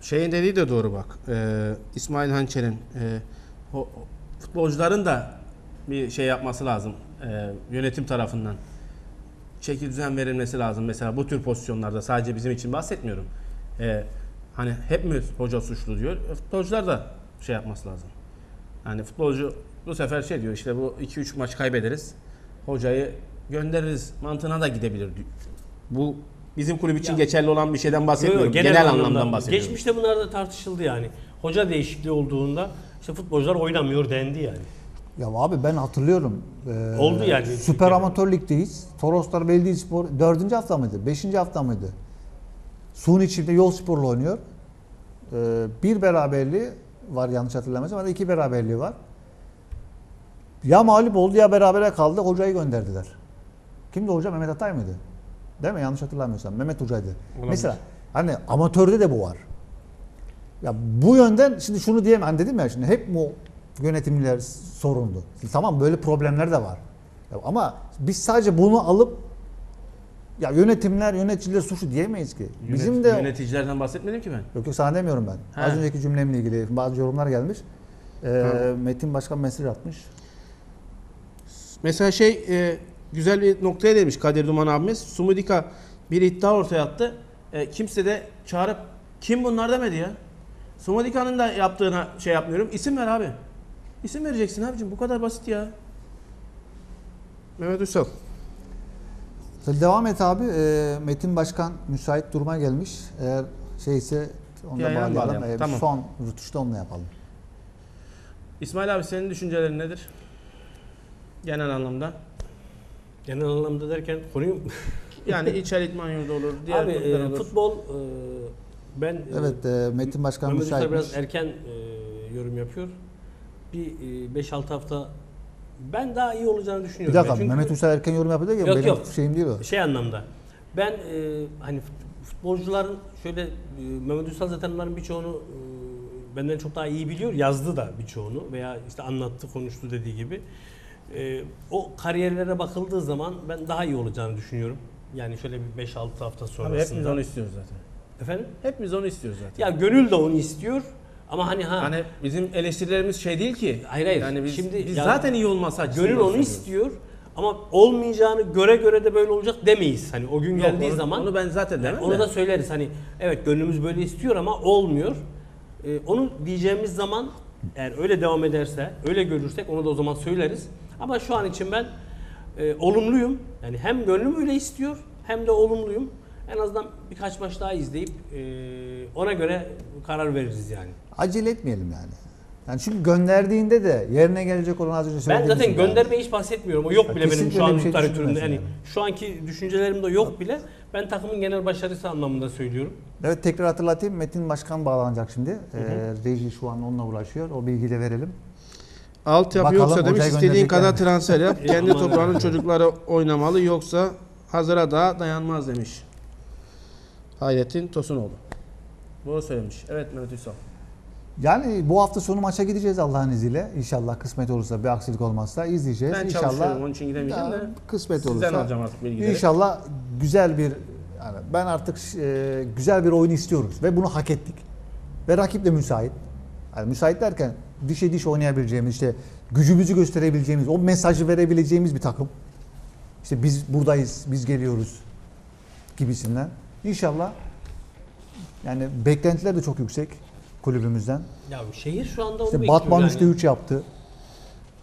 Şeyin dediği de doğru bak. Ee, İsmail Hançer'in e, futbolcuların da bir şey yapması lazım. Ee, yönetim tarafından. Çeki düzen verilmesi lazım. Mesela bu tür pozisyonlarda sadece bizim için bahsetmiyorum. Ee, hani hep mi hoca suçlu diyor. E, Futbolcular da şey yapması lazım. Yani futbolcu bu sefer şey diyor işte bu 2-3 maç kaybederiz. Hocayı göndeririz mantığına da gidebilir. diyor. Bu bizim kulüp için Ya- geçerli olan bir şeyden bahsetmiyorum. Yok, genel, anlamdan bahsediyorum. Geçmişte bunlar da tartışıldı yani. Hoca değişikliği olduğunda işte futbolcular oynamıyor dendi yani. Ya abi ben hatırlıyorum. Ee, Oldu yani Süper. Amatör Lig'deyiz. Toroslar Belediyespor 4. hafta mıydı? 5. hafta mıydı? Suni çifte Yol Spor'la oynuyor. Ee, bir beraberliği var yanlış hatırlamıyorsam. Ya da iki beraberliği var. Ya mağlup oldu ya berabere kaldı. Hocayı gönderdiler. Kimdi hoca? Mehmet Atay mıydı? Değil mi? Yanlış hatırlamıyorsam. Mehmet Hoca'ydı. Mesela hani amatörde de bu var. Ya bu yönden şimdi şunu diyemem. Hani dedim ya şimdi hep bu yönetimler sorundu. Tamam böyle problemler de var. Ya ama biz sadece bunu alıp ya yönetimler, yöneticiler suçlu diyemeyiz ki. Bizim Yönet- de yöneticilerden bahsetmedim ki ben. yok yok sana demiyorum ben. He. Az önceki cümlemle ilgili bazı yorumlar gelmiş. Ee, Tamam. Metin Başkan mesaj atmış. Mesela şey e, güzel bir noktaya değmiş Kadir Duman abimiz. Sumudika bir iddia ortaya attı. E, kimse de çağırıp kim bunlar demedi ya. Sumudika'nın da yaptığına şey yapmıyorum. İsim ver abi. İsim vereceksin abicim. Bu kadar basit ya. Mehmet Üsal. Devam et abi. Ee, Metin Başkan müsait duruma gelmiş. Eğer şeyse onu da Yayına bağlayalım. bağlayalım. Ee, Tamam. Son rutuşta onunla yapalım. İsmail abi senin düşüncelerin nedir? Genel anlamda. Genel anlamda derken konuyu Yani İçer İdman Yurdu olur. Diğer Abi kulüpler e, olur. futbol e, ben e, Evet e, Metin Başkan Mehmet Usta müsaitmiş. biraz erken e, yorum yapıyor. Bir e, 5-6 hafta ben daha iyi olacağını Bir düşünüyorum. dakika Ben çünkü Mehmet Usta erken yorum yapıyor ya Yok, benim yok. şeyim değil o. şey anlamda. Ben e, hani fut- futbolcuların şöyle e, Mehmet Ünsal zaten onların birçoğunu e, benden çok daha iyi biliyor. Yazdı da birçoğunu veya işte anlattı, konuştu dediği gibi. E, o kariyerlere bakıldığı zaman ben daha iyi olacağını düşünüyorum. Yani şöyle bir 5-6 hafta Abi sonrasında. hepimiz onu istiyoruz zaten. Efendim? Hepimiz onu istiyoruz zaten. Ya gönül de onu istiyor. Ama hani ha Hani bizim eleştirilerimiz şey değil ki. Hayır, hayır. Yani biz, Şimdi biz ya- zaten iyi olması açısından Gönül onu söylüyoruz. istiyor ama olmayacağını göre göre de böyle olacak demeyiz. Hani o gün Yok, geldiği onu- zaman onu ben zaten demem onu de. da söyleriz. Hani evet gönlümüz böyle istiyor ama olmuyor. Ee, onu diyeceğimiz zaman eğer öyle devam ederse, öyle görürsek onu da o zaman söyleriz. Ama şu an için ben e, olumluyum. Yani hem gönlüm öyle istiyor hem de olumluyum. En azından birkaç maç daha izleyip e, ona göre karar veririz yani. Acele etmeyelim yani. Yani çünkü gönderdiğinde de yerine gelecek olan az önce Ben söylediğimiz zaten gibi yani. göndermeye hiç bahsetmiyorum. O yok Ya bile benim şu an şey literatürümde. Yani yani. şu anki düşüncelerimde yok bile. Ben takımın genel başarısı anlamında söylüyorum. Evet tekrar hatırlatayım. Metin Başkan bağlanacak şimdi. Ee, Reji şu an onunla uğraşıyor. O bilgiyi de verelim. Altyapı Bakalım yoksa demiş istediğin kadar mi? transfer yap. Kendi toprağının çocukları oynamalı yoksa hazıra daha dayanmaz demiş. Hayrettin Tosunoğlu. Doğru söylemiş. Evet Mehmet Ünsal. Yani bu hafta sonu maça gideceğiz Allah'ın izniyle. İnşallah kısmet olursa bir aksilik olmazsa izleyeceğiz. Ben İnşallah çalışıyorum onun için gidemeyeceğim de. kısmet Sizden olursa alacağım artık bilgileri. İnşallah güzel bir yani ben artık e, güzel bir oyun istiyoruz ve bunu hak ettik. Ve rakip de müsait. Yani müsait derken dişe diş oynayabileceğimiz işte gücümüzü gösterebileceğimiz, o mesajı verebileceğimiz bir takım. İşte biz buradayız, biz geliyoruz gibisinden. İnşallah yani beklentiler de çok yüksek kulübümüzden. Ya şehir şu anda onu İşte bekliyor Batman yani. 3'te 3 yaptı.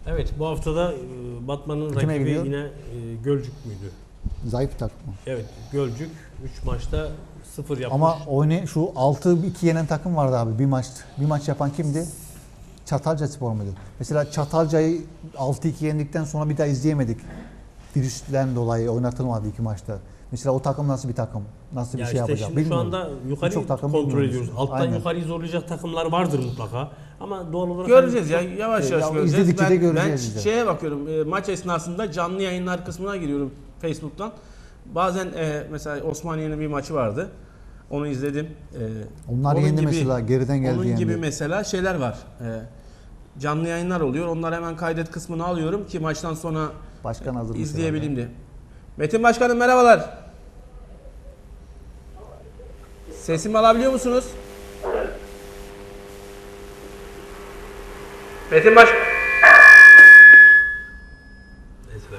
Evet bu haftada e, Batman'ın Kime rakibi gidiyor? yine e, Gölcük müydü? Zayıf o. Evet Gölcük 3 maçta 0 yapmış. Ama oyunu şu 6-2 yenen takım vardı abi bir maç. Bir maç yapan kimdi? Çatalca Spor muydu? Mesela Çatalca'yı 6-2 yendikten sonra bir daha izleyemedik. Virüsten dolayı oynatılmadı iki maçta. Mesela o takım nasıl bir takım? Nasıl bir ya şey işte yapacak şimdi şu anda yukarı takım kontrol ediyoruz. Alttan Aynen. yukarıyı zorlayacak takımlar vardır mutlaka. Ama doğal olarak Göreceğiz ya hani- yavaş Ya yavaş göreceğiz. izledikçe ben, de göreceğiz ben şeye bakıyorum e, maç esnasında canlı yayınlar kısmına giriyorum Facebook'tan. Bazen e, mesela Osmaniye'nin bir maçı vardı. Onu izledim. E, Onlar onun yendi mesela, geriden geldi Onun yendi. gibi mesela şeyler var. E, canlı yayınlar oluyor. Onları hemen kaydet kısmını alıyorum ki maçtan sonra Başkan hazır izleyebileyim diye. Metin Başkanım merhabalar. Sesimi alabiliyor musunuz? Metin Baş...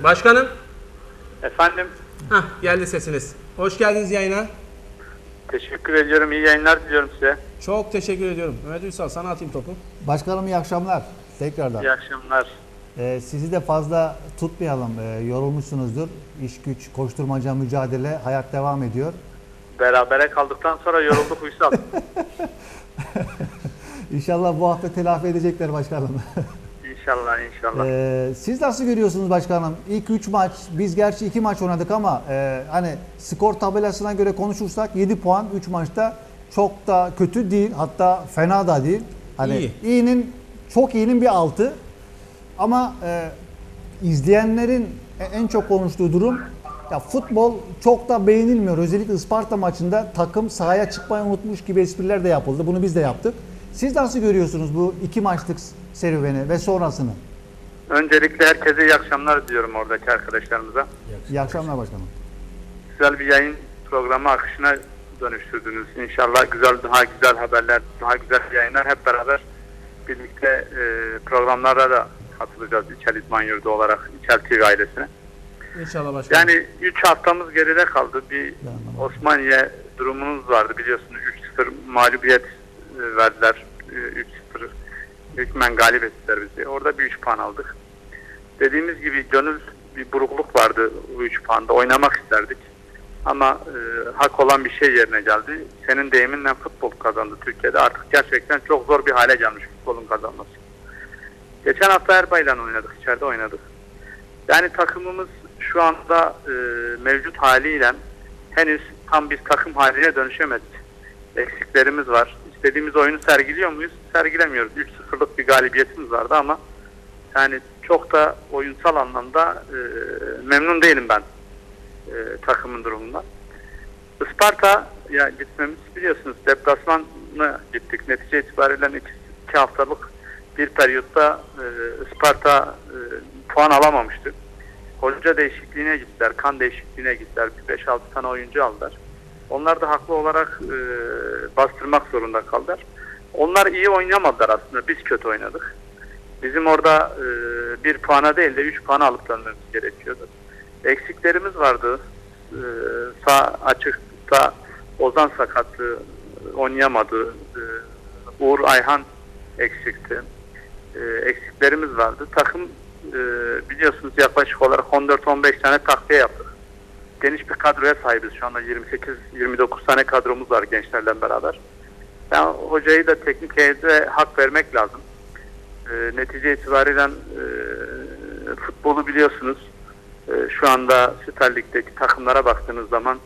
Başkanım. Efendim Hah geldi sesiniz. Hoş geldiniz yayına. teşekkür ediyorum. İyi yayınlar diliyorum size. Çok teşekkür ediyorum. Mehmet Ünsal sana atayım topu. Başkanım iyi akşamlar. Tekrardan. İyi akşamlar. Ee, sizi de fazla tutmayalım. Ee, yorulmuşsunuzdur. İş güç, koşturmaca, mücadele, hayat devam ediyor. Berabere kaldıktan sonra yorulduk Uysal. İnşallah bu hafta telafi edecekler başkanım. İnşallah inşallah. Ee, siz nasıl görüyorsunuz başkanım? İlk 3 maç, biz gerçi 2 maç oynadık ama e, hani skor tabelasına göre konuşursak 7 puan 3 maçta çok da kötü değil. Hatta fena da değil. Hani İyi. iyinin çok iyinin bir altı. Ama e, izleyenlerin en çok konuştuğu durum ya futbol çok da beğenilmiyor. Özellikle Isparta maçında takım sahaya çıkmayı unutmuş gibi espriler de yapıldı. Bunu biz de yaptık. Siz nasıl görüyorsunuz bu iki maçlık serüveni ve sonrasını? Öncelikle herkese iyi akşamlar diliyorum oradaki arkadaşlarımıza. İyi akşamlar başkanım. Güzel bir yayın programı akışına dönüştürdünüz. İnşallah güzel daha güzel haberler, daha güzel yayınlar hep beraber birlikte e, programlara da katılacağız İçel İdman Yurdu olarak İçel TV ailesine. İnşallah başkanım. Yani 3 haftamız geride kaldı. Bir. Osmaniye durumunuz vardı biliyorsunuz. 3-0 mağlubiyet e, verdiler. E, 3-0 hükmen galip ettiler bizi. Orada bir 3 puan aldık. Dediğimiz gibi gönül bir burukluk vardı bu 3 puanda. Oynamak isterdik. Ama e, hak olan bir şey yerine geldi. Senin deyiminle futbol kazandı Türkiye'de. Artık gerçekten çok zor bir hale gelmiş futbolun kazanması. Geçen hafta Erbay'la oynadık. içeride oynadık. Yani takımımız şu anda e, mevcut haliyle henüz tam bir takım haline dönüşemedi. Eksiklerimiz var. İstediğimiz oyunu sergiliyor muyuz? Sergilemiyoruz. 3-0'lık bir galibiyetimiz vardı ama yani çok da oyunsal anlamda e, memnun değilim ben e, takımın durumundan. Isparta ya gitmemiz biliyorsunuz deplasmana gittik. Netice itibariyle iki, iki haftalık bir periyotta e, Isparta e, puan alamamıştı. Hoca değişikliğine gittiler, kan değişikliğine gittiler. Bir 5-6 tane oyuncu aldılar. Onlar da haklı olarak e, bastırmak zorunda kaldılar. Onlar iyi oynamadılar aslında. Biz kötü oynadık. Bizim orada e, bir puana değil de 3 puana alıp dönmemiz gerekiyordu. Eksiklerimiz vardı. E, sağ açıkta Ozan sakattı. Oynayamadı. E, Uğur Ayhan eksikti. E, eksiklerimiz vardı. Takım e, biliyorsunuz yaklaşık olarak 14-15 tane takviye yaptık. Geniş bir kadroya sahibiz şu anda 28-29 tane kadromuz var gençlerle beraber. Yani hocayı da teknik heyete hak vermek lazım. E, netice itibariyle e, futbolu biliyorsunuz. E, şu anda Süper Lig'deki takımlara baktığınız zaman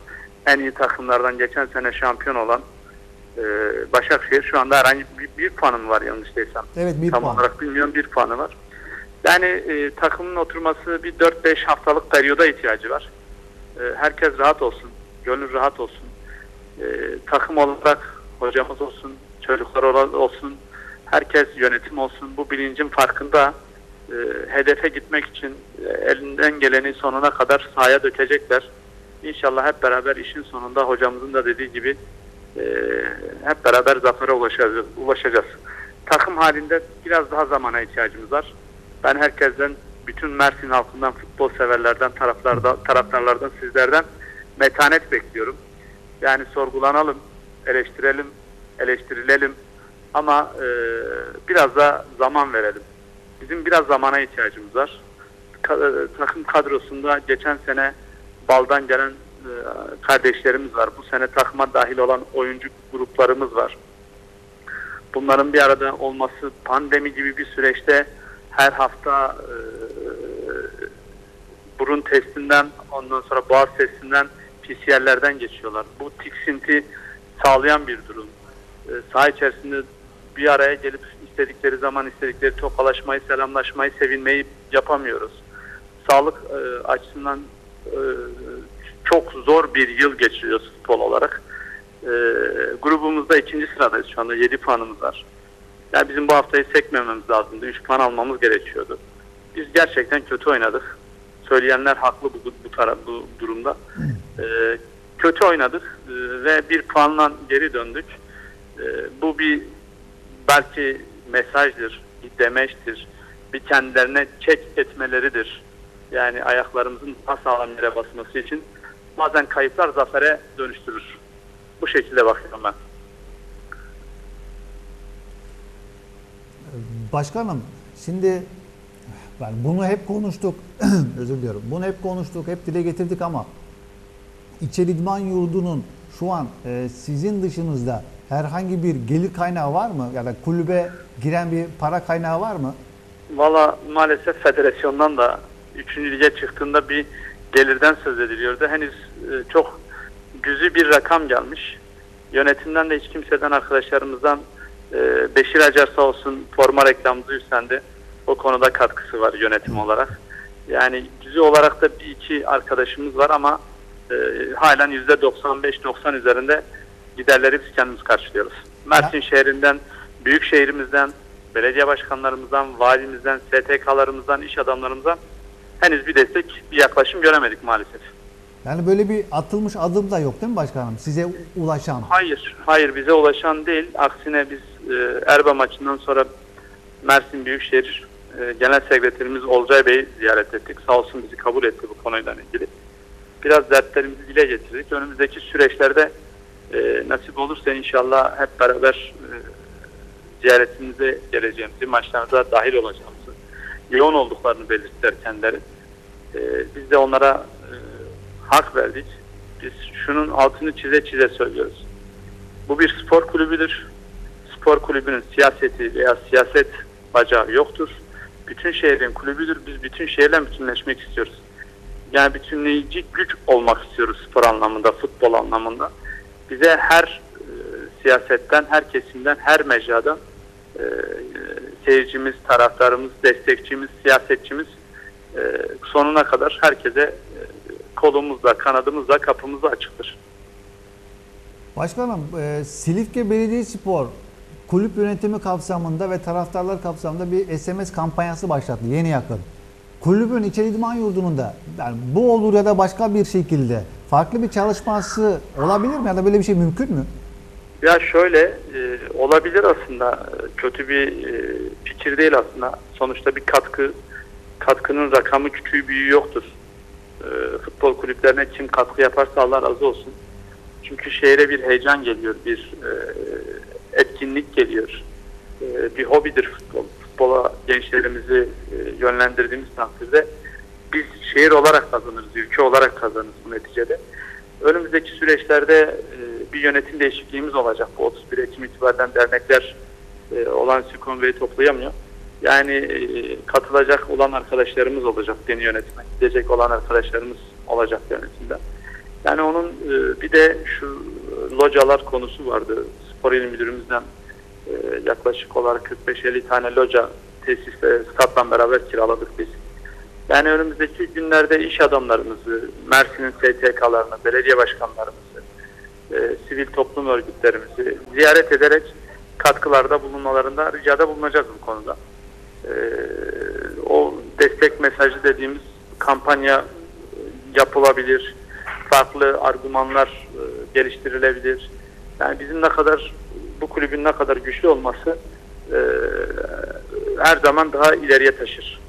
en iyi takımlardan geçen sene şampiyon olan e, Başakşehir şu anda herhangi bir, bir puanı mı var yanlış değilsem. Evet bir Tam puan. olarak bilmiyorum bir puanı var. Yani e, takımın oturması bir 4-5 haftalık periyoda ihtiyacı var. E, herkes rahat olsun, gönül rahat olsun. E, takım olarak hocamız olsun, çocuklar olsun, herkes yönetim olsun. Bu bilincin farkında e, hedefe gitmek için e, elinden geleni sonuna kadar sahaya dökecekler. İnşallah hep beraber işin sonunda hocamızın da dediği gibi e, hep beraber zafere ulaşacağız. ulaşacağız. Takım halinde biraz daha zamana ihtiyacımız var. Ben herkesten, bütün Mersin halkından, futbol severlerden, taraflarda, taraftarlardan, sizlerden metanet bekliyorum. Yani sorgulanalım, eleştirelim, eleştirilelim ama e, biraz da zaman verelim. Bizim biraz zamana ihtiyacımız var. Ka- e, takım kadrosunda geçen sene baldan gelen kardeşlerimiz var. Bu sene takıma dahil olan oyuncu gruplarımız var. Bunların bir arada olması pandemi gibi bir süreçte her hafta e, burun testinden ondan sonra boğaz testinden PCR'lerden geçiyorlar. Bu tiksinti sağlayan bir durum. E, saha içerisinde bir araya gelip istedikleri zaman istedikleri tokalaşmayı, selamlaşmayı, sevinmeyi yapamıyoruz. Sağlık e, açısından e, çok zor bir yıl geçiriyoruz futbol olarak. E, grubumuzda ikinci sıradayız şu anda. 7 puanımız var. Yani bizim bu haftayı sekmememiz lazımdı. 3 puan almamız gerekiyordu. Biz gerçekten kötü oynadık. Söyleyenler haklı bu, bu, taraf, bu durumda. E, kötü oynadık e, ve bir puanla geri döndük. E, bu bir belki mesajdır, bir demeçtir, bir kendilerine çek etmeleridir. Yani ayaklarımızın daha sağlam yere basması için bazen kayıplar zafere dönüştürür. Bu şekilde bakıyorum ben. Başkanım şimdi ben bunu hep konuştuk. Özür diliyorum. Bunu hep konuştuk, hep dile getirdik ama İçeri İdman Yurdu'nun şu an e, sizin dışınızda herhangi bir gelir kaynağı var mı? Ya da kulübe giren bir para kaynağı var mı? Valla maalesef federasyondan da 3. lige çıktığında bir gelirden söz ediliyordu. Henüz e, çok cüzi bir rakam gelmiş. Yönetimden de hiç kimseden arkadaşlarımızdan e, Beşir Acar sağ olsun forma reklamımızı üstlendi. O konuda katkısı var yönetim olarak. Yani cüzi olarak da bir iki arkadaşımız var ama e, halen %95-90 üzerinde giderleri biz kendimiz karşılıyoruz. Mersin şehrinden, büyük şehrimizden, belediye başkanlarımızdan, valimizden, STK'larımızdan, iş adamlarımızdan henüz bir destek, bir yaklaşım göremedik maalesef. Yani böyle bir atılmış adım da yok değil mi başkanım? Size ulaşan. Hayır, hayır bize ulaşan değil. Aksine biz e, Erba maçından sonra Mersin Büyükşehir e, Genel Sekreterimiz Olcay Bey'i ziyaret ettik. Sağ olsun bizi kabul etti bu konuyla ilgili. Biraz dertlerimizi dile getirdik. Önümüzdeki süreçlerde e, nasip olursa inşallah hep beraber e, ziyaretimize geleceğimizi, maçlarımıza dahil olacağımızı, yoğun olduklarını belirttiler kendileri. E, biz de onlara e, hak verdik. Biz şunun altını çize çize söylüyoruz. Bu bir spor kulübüdür. Spor kulübünün siyaseti veya siyaset bacağı yoktur. Bütün şehrin kulübüdür. Biz bütün şehirle bütünleşmek istiyoruz. Yani bütünleyici güç olmak istiyoruz spor anlamında, futbol anlamında. Bize her e, siyasetten, her kesimden, her mecradan e, seyircimiz, taraftarımız, destekçimiz, siyasetçimiz e, sonuna kadar herkese e, kolumuzla, kanadımızla, kapımızla açıktır. Başkanım, e, Silifke Belediyespor kulüp yönetimi kapsamında ve taraftarlar kapsamında bir SMS kampanyası başlattı yeni yakın. Kulübün içeri idman yurdunun da yani bu olur ya da başka bir şekilde farklı bir çalışması olabilir mi ya da böyle bir şey mümkün mü? Ya şöyle e, olabilir aslında kötü bir e, fikir değil aslında. Sonuçta bir katkı katkının rakamı küçüğü büyüğü yoktur. E, futbol kulüplerine kim katkı yaparsa Allah razı olsun. Çünkü şehre bir heyecan geliyor, bir e, etkinlik geliyor. E, bir hobidir futbol. Futbola gençlerimizi e, yönlendirdiğimiz takdirde biz şehir olarak kazanırız, ülke olarak kazanırız bu neticede. Önümüzdeki süreçlerde e, bir yönetim değişikliğimiz olacak. Bu 31 Ekim itibariyle dernekler e, olağanüstü kongreyi toplayamıyor. Yani e, katılacak olan arkadaşlarımız olacak yeni yönetime. Gidecek olan arkadaşlarımız olacak yönetimde. Yani onun e, bir de şu localar konusu vardı. Spor il müdürümüzden e, yaklaşık olarak 45-50 tane loca tesisle statla beraber kiraladık biz. Yani önümüzdeki günlerde iş adamlarımızı, Mersin'in STK'larını, belediye başkanlarımızı, e, sivil toplum örgütlerimizi ziyaret ederek katkılarda bulunmalarında ricada bulunacağız bu konuda. E, o destek mesajı dediğimiz kampanya yapılabilir, farklı argümanlar e, geliştirilebilir. Yani bizim ne kadar bu kulübün ne kadar güçlü olması e, her zaman daha ileriye taşır.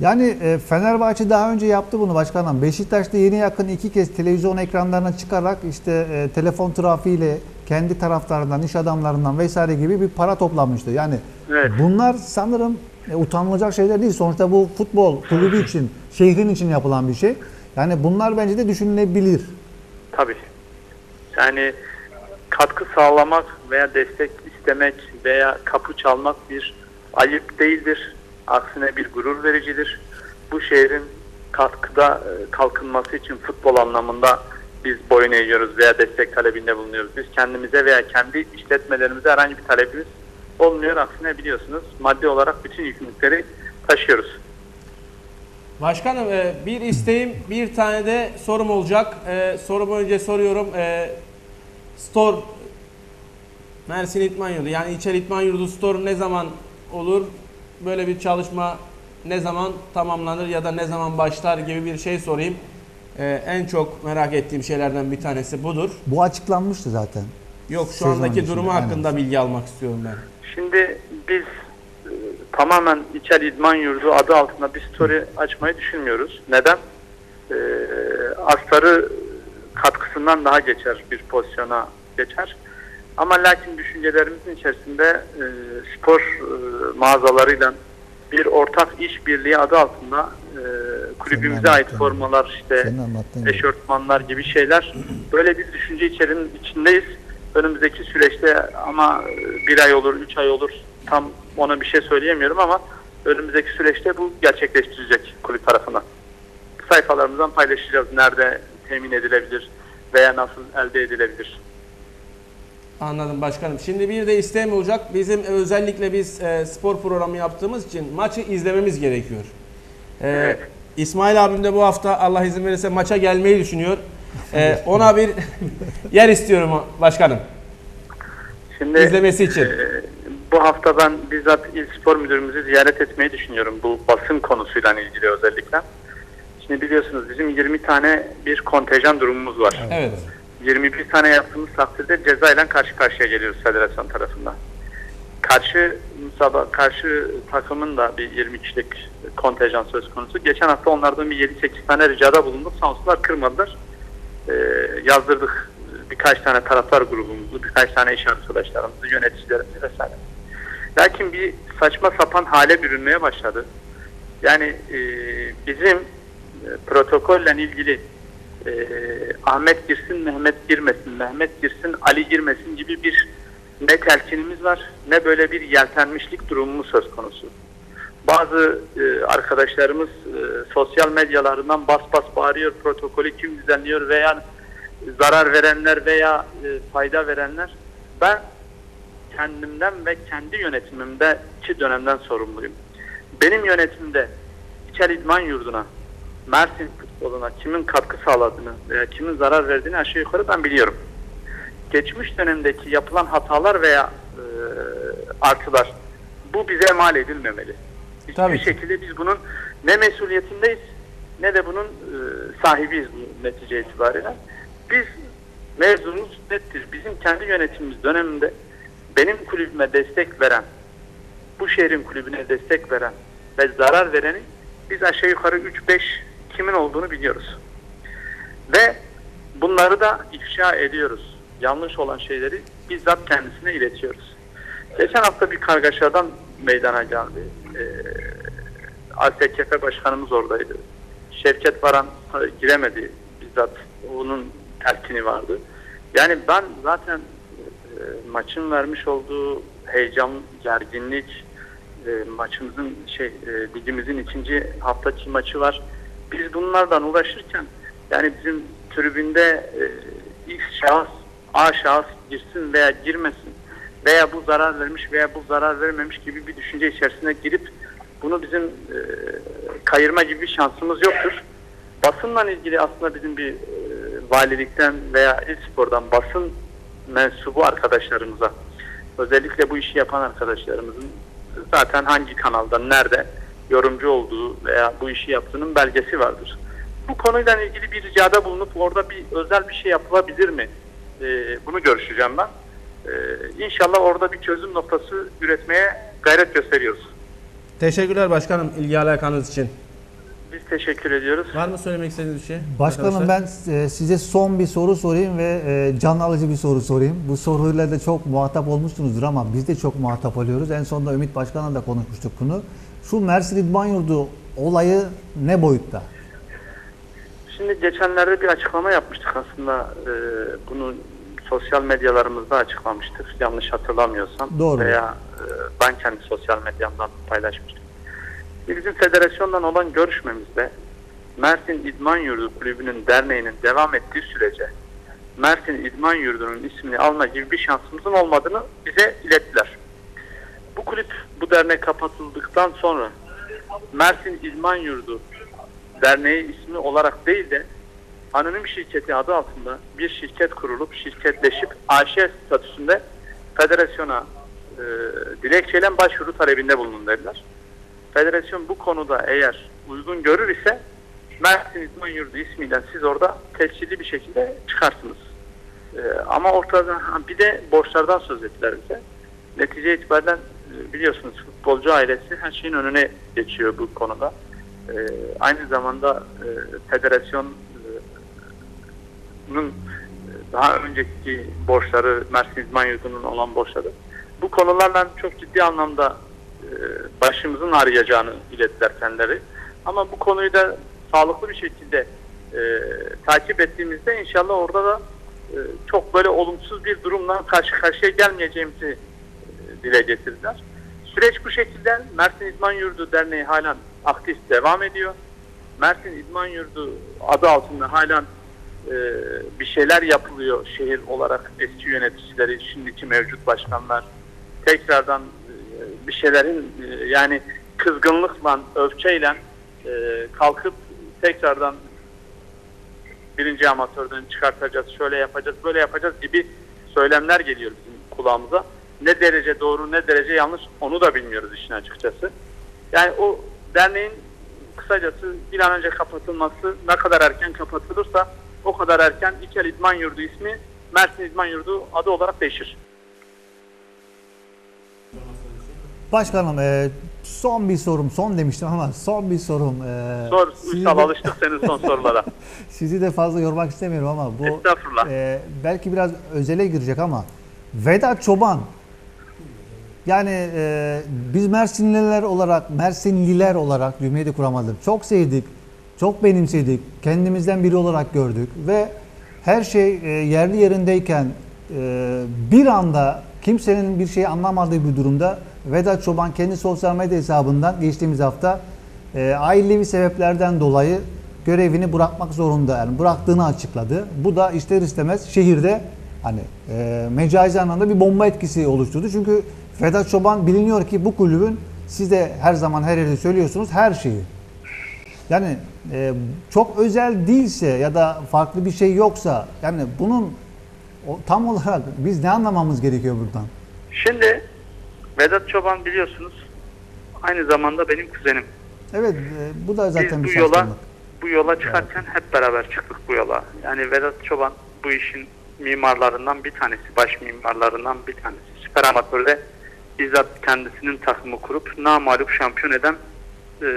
Yani e, Fenerbahçe daha önce yaptı bunu başkanım. Beşiktaş'ta yeni yakın iki kez televizyon ekranlarına çıkarak işte e, telefon trafiğiyle kendi taraftarından, iş adamlarından vesaire gibi bir para toplamıştı. Yani Evet. bunlar sanırım e, utanılacak şeyler değil. Sonuçta bu futbol kulübü için, şehrin için yapılan bir şey. Yani bunlar bence de düşünülebilir. Tabii. Yani katkı sağlamak veya destek istemek veya kapı çalmak bir ayıp değildir. Aksine bir gurur vericidir. Bu şehrin katkıda e, kalkınması için futbol anlamında biz boyun eğiyoruz veya destek talebinde bulunuyoruz. Biz kendimize veya kendi işletmelerimize herhangi bir talebimiz olmuyor. Aksine biliyorsunuz maddi olarak bütün yükümlülükleri taşıyoruz. Başkanım e, bir isteğim bir tane de sorum olacak. E, sorumu önce soruyorum. Store Mersin İtman Yurdu yani İçer İtman Yurdu Store ne zaman olur? Böyle bir çalışma ne zaman tamamlanır ya da ne zaman başlar gibi bir şey sorayım. E, en çok merak ettiğim şeylerden bir tanesi budur. Bu açıklanmıştı zaten. Yok şu Sezon andaki durumu aynen. hakkında bilgi almak istiyorum ben. Şimdi biz e, tamamen İçer İdman Yurdu adı altında bir story açmayı düşünmüyoruz. Neden? E, astarı katkısından daha geçer bir pozisyona geçer. Ama lakin düşüncelerimizin içerisinde e, spor e, mağazalarıyla bir ortak işbirliği adı altında e, kulübümüze ait formalar işte eşortmanlar gibi şeyler böyle bir düşünce içerinin içindeyiz. Önümüzdeki süreçte ama e, bir ay olur, üç ay olur tam ona bir şey söyleyemiyorum ama önümüzdeki süreçte bu gerçekleştirecek kulüp tarafından. Sayfalarımızdan paylaşacağız nerede temin edilebilir veya nasıl elde edilebilir. Anladım başkanım. Şimdi bir de isteğim olacak. Bizim özellikle biz e, spor programı yaptığımız için maçı izlememiz gerekiyor. E, Evet. İsmail abim de bu hafta Allah izin verirse maça gelmeyi düşünüyor. E, ona bir yer istiyorum başkanım. Şimdi İzlemesi için. e, bu hafta ben bizzat İl Spor Müdürümüzü ziyaret etmeyi düşünüyorum bu basın konusuyla ilgili özellikle. Şimdi biliyorsunuz bizim 20 tane bir kontenjan durumumuz var. Evet. 21 tane yaptığımız takdirde ceza ile karşı karşıya geliyoruz federasyon tarafından. Karşı müsabaka, karşı takımın da bir 20 kişilik kontenjan söz konusu. Geçen hafta onlardan bir 7-8 tane ricada bulunduk. Sağ olsunlar kırmadılar. Ee, yazdırdık birkaç tane taraftar grubumuzu, birkaç tane iş arkadaşlarımızı, yöneticilerimizi vesaire. Lakin bir saçma sapan hale bürünmeye başladı. Yani e, bizim e, protokolle ilgili e, Ahmet girsin, Mehmet girmesin, Mehmet girsin, Ali girmesin gibi bir ne telkinimiz var ne böyle bir yeltenmişlik durumumuz söz konusu. Bazı e, arkadaşlarımız e, sosyal medyalarından bas bas bağırıyor, protokolü kim düzenliyor veya zarar verenler veya e, fayda verenler. Ben kendimden ve kendi yönetimimdeki dönemden sorumluyum. Benim yönetimde İçer İdman Yurdu'na, Mersin futboluna kimin katkı sağladığını veya kimin zarar verdiğini aşağı yukarı ben biliyorum. Geçmiş dönemdeki yapılan hatalar veya e, artılar bu bize mal edilmemeli. Hiçbir Tabii ki. şekilde biz bunun ne mesuliyetindeyiz ne de bunun e, sahibiyiz bu netice itibariyle. Biz mevzumuz nettir. Bizim kendi yönetimimiz döneminde benim kulübüme destek veren, bu şehrin kulübüne destek veren ve zarar vereni biz aşağı yukarı 3-5 kimin olduğunu biliyoruz. Ve bunları da ifşa ediyoruz. Yanlış olan şeyleri bizzat kendisine iletiyoruz. Geçen hafta bir kargaşadan meydana geldi. Ee, ASKF başkanımız oradaydı. Şevket Varan e, giremedi bizzat. Onun telkini vardı. Yani ben zaten e, maçın vermiş olduğu heyecan, gerginlik, e, maçımızın şey e, ligimizin ikinci haftaki maçı var. Biz bunlardan uğraşırken yani bizim tribünde e, X şahıs A şahıs girsin veya girmesin veya bu zarar vermiş veya bu zarar vermemiş gibi bir düşünce içerisine girip bunu bizim e, kayırma gibi bir şansımız yoktur. Basınla ilgili aslında bizim bir e, valilikten veya il spordan basın mensubu arkadaşlarımıza özellikle bu işi yapan arkadaşlarımızın zaten hangi kanalda nerede yorumcu olduğu veya bu işi yaptığının belgesi vardır. Bu konuyla ilgili bir ricada bulunup orada bir özel bir şey yapılabilir mi? Ee, bunu görüşeceğim ben. Ee, inşallah orada bir çözüm noktası üretmeye gayret gösteriyoruz. Teşekkürler başkanım ilgi alakanız için. Biz teşekkür ediyoruz. Var mı söylemek istediğiniz bir şey? Başkanım arkadaşlar? ben e, size son bir soru sorayım ve e, can alıcı bir soru sorayım. Bu soruyla da çok muhatap olmuşsunuzdur ama biz de çok muhatap oluyoruz. En sonunda Ümit Başkan'la da konuşmuştuk bunu. Şu Mersin İdman Yurdu olayı ne boyutta? Şimdi geçenlerde bir açıklama yapmıştık aslında. E, bunu sosyal medyalarımızda açıklamıştık. Yanlış hatırlamıyorsam. Doğru. Veya e, ben kendi sosyal medyamdan paylaşmıştım. Bizim federasyondan olan görüşmemizde Mersin İdman Yurdu Kulübü'nün derneğinin devam ettiği sürece Mersin İdman Yurdu'nun ismini alma gibi bir şansımızın olmadığını bize ilettiler. Bu kulüp, bu dernek kapatıldıktan sonra Mersin İdman Yurdu derneği ismi olarak değil de anonim şirketi adı altında bir şirket kurulup şirketleşip AŞ statüsünde federasyona e, dilekçeyle başvuru talebinde bulunun dediler. Federasyon bu konuda eğer uygun görür ise Mersin İdman Yurdu ismiyle siz orada tescilli bir şekilde çıkarsınız. Ee, ama ortada bir de borçlardan söz ettiler bize. Netice itibariyle e, biliyorsunuz futbolcu ailesi her şeyin önüne geçiyor bu konuda. Ee, aynı zamanda e, federasyonun e, daha önceki borçları, Mersin İdman Yurdu'nun olan borçları bu konularla çok ciddi anlamda e, başımızın ağrıyacağını ilettiler kendileri. Ama bu konuyu da sağlıklı bir şekilde e, takip ettiğimizde inşallah orada da e, çok böyle olumsuz bir durumla karşı karşıya gelmeyeceğimizi dile getirdiler. Süreç bu şekilde Mersin İdman Yurdu Derneği halen aktif devam ediyor. Mersin İdman Yurdu adı altında halen e, bir şeyler yapılıyor şehir olarak eski yöneticileri, şimdiki mevcut başkanlar tekrardan e, bir şeylerin e, yani kızgınlıkla, öfkeyle e, kalkıp tekrardan birinci amatörden çıkartacağız, şöyle yapacağız, böyle yapacağız gibi söylemler geliyor bizim kulağımıza. Ne derece doğru, ne derece yanlış onu da bilmiyoruz işin açıkçası. Yani o derneğin kısacası bir an önce kapatılması ne kadar erken kapatılırsa o kadar erken İkel İdman Yurdu ismi Mersin İdman Yurdu adı olarak değişir. Başkanım e, son bir sorum, son demiştim ama son bir sorum. E, Sor, Ünsal de- alıştık senin son sorulara. Sizi de fazla yormak istemiyorum ama bu e, belki biraz özele girecek ama Vedat Çoban yani e, biz Mersinliler olarak Mersinliler olarak cümleyi de kuramadım. Çok sevdik, çok benimsedik, kendimizden biri olarak gördük ve her şey e, yerli yerindeyken e, bir anda kimsenin bir şey anlamadığı bir durumda Vedat Çoban kendi sosyal medya hesabından geçtiğimiz hafta e, ailevi sebeplerden dolayı görevini bırakmak zorunda yani bıraktığını açıkladı. Bu da ister istemez şehirde hani e, mecazi anlamda bir bomba etkisi oluşturdu. Çünkü Vedat Çoban biliniyor ki bu kulübün siz de her zaman her yerde söylüyorsunuz her şeyi. Yani e, çok özel değilse ya da farklı bir şey yoksa yani bunun o, tam olarak biz ne anlamamız gerekiyor buradan? Şimdi Vedat Çoban biliyorsunuz aynı zamanda benim kuzenim. Evet e, bu da zaten Biz bir bu yola bu yola çıkarken hep beraber çıktık bu yola. Yani Vedat Çoban bu işin mimarlarından bir tanesi, baş mimarlarından bir tanesi. Süper amatörde bizzat kendisinin takımı kurup namalup şampiyon eden e,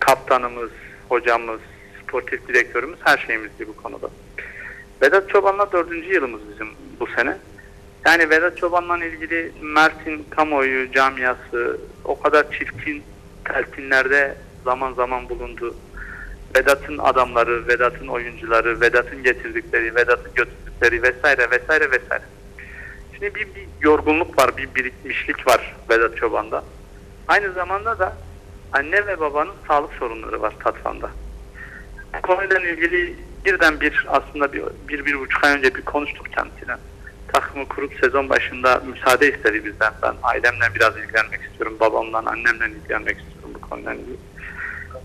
kaptanımız, hocamız, sportif direktörümüz her şeyimizdi bu konuda. Vedat Çoban'la dördüncü yılımız bizim bu sene. Yani Vedat Çoban'la ilgili Mersin kamuoyu camiası o kadar çirkin telkinlerde zaman zaman bulundu. Vedat'ın adamları, Vedat'ın oyuncuları, Vedat'ın getirdikleri, Vedat'ın götürdükleri vesaire vesaire vesaire. Şimdi bir, bir yorgunluk var, bir birikmişlik var Vedat Çoban'da. Aynı zamanda da anne ve babanın sağlık sorunları var Tatvan'da. Bu konuyla ilgili birden bir aslında bir, bir, bir buçuk ay önce bir konuştuk kendisiyle. Takımı kurup sezon başında müsaade istedi bizden. Ben ailemle biraz ilgilenmek istiyorum. Babamla, annemle ilgilenmek istiyorum bu konuyla ilgili.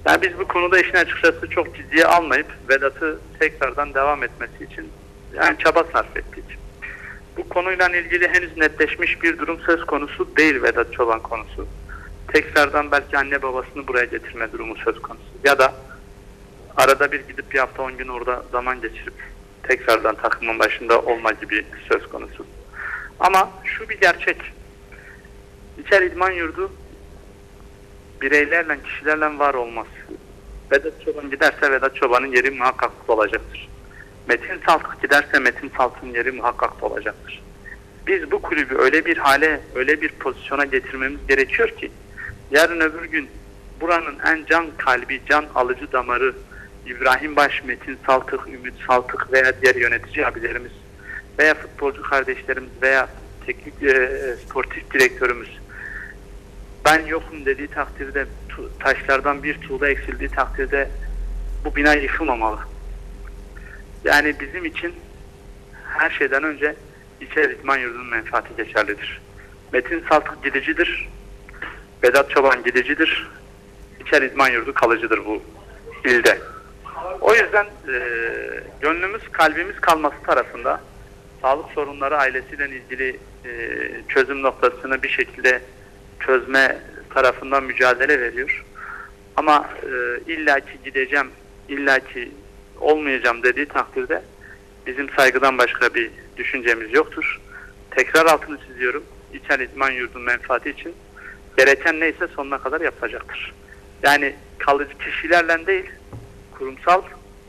Yani biz bu konuda işin açıkçası çok ciddiye almayıp Vedat'ı tekrardan devam etmesi için yani çaba sarf ettik. Bu konuyla ilgili henüz netleşmiş bir durum söz konusu değil Vedat Çoban konusu. Tekrardan belki anne babasını buraya getirme durumu söz konusu. Ya da arada bir gidip bir hafta on gün orada zaman geçirip tekrardan takımın başında olma gibi söz konusu. Ama şu bir gerçek. İçer İdman Yurdu bireylerle, kişilerle var olmaz. Vedat Çoban giderse Vedat Çoban'ın yeri muhakkak olacaktır. Metin Saltık giderse Metin Saltık'ın yeri muhakkak olacaktır. Biz bu kulübü öyle bir hale, öyle bir pozisyona getirmemiz gerekiyor ki yarın öbür gün buranın en can kalbi, can alıcı damarı İbrahim Baş, Metin Saltık, Ümit Saltık veya diğer yönetici abilerimiz veya futbolcu kardeşlerimiz veya teknik e, sportif direktörümüz ben yokum dediği takdirde taşlardan bir tuğla eksildiği takdirde bu bina yıkılmamalı. Yani bizim için her şeyden önce İçer İdman Yurdu'nun menfaati geçerlidir. Metin Saltık gidicidir. Vedat Çoban gidicidir. İçer İdman Yurdu kalıcıdır bu ilde. O yüzden e, gönlümüz, kalbimiz kalması tarafında sağlık sorunları ailesiyle ilgili e, çözüm noktasını bir şekilde çözme tarafından mücadele veriyor. Ama e, illaki gideceğim, illaki olmayacağım dediği takdirde bizim saygıdan başka bir düşüncemiz yoktur. Tekrar altını çiziyorum. İçer İdman Yurdu'nun menfaati için gereken neyse sonuna kadar yapılacaktır. Yani kalıcı kişilerle değil, kurumsal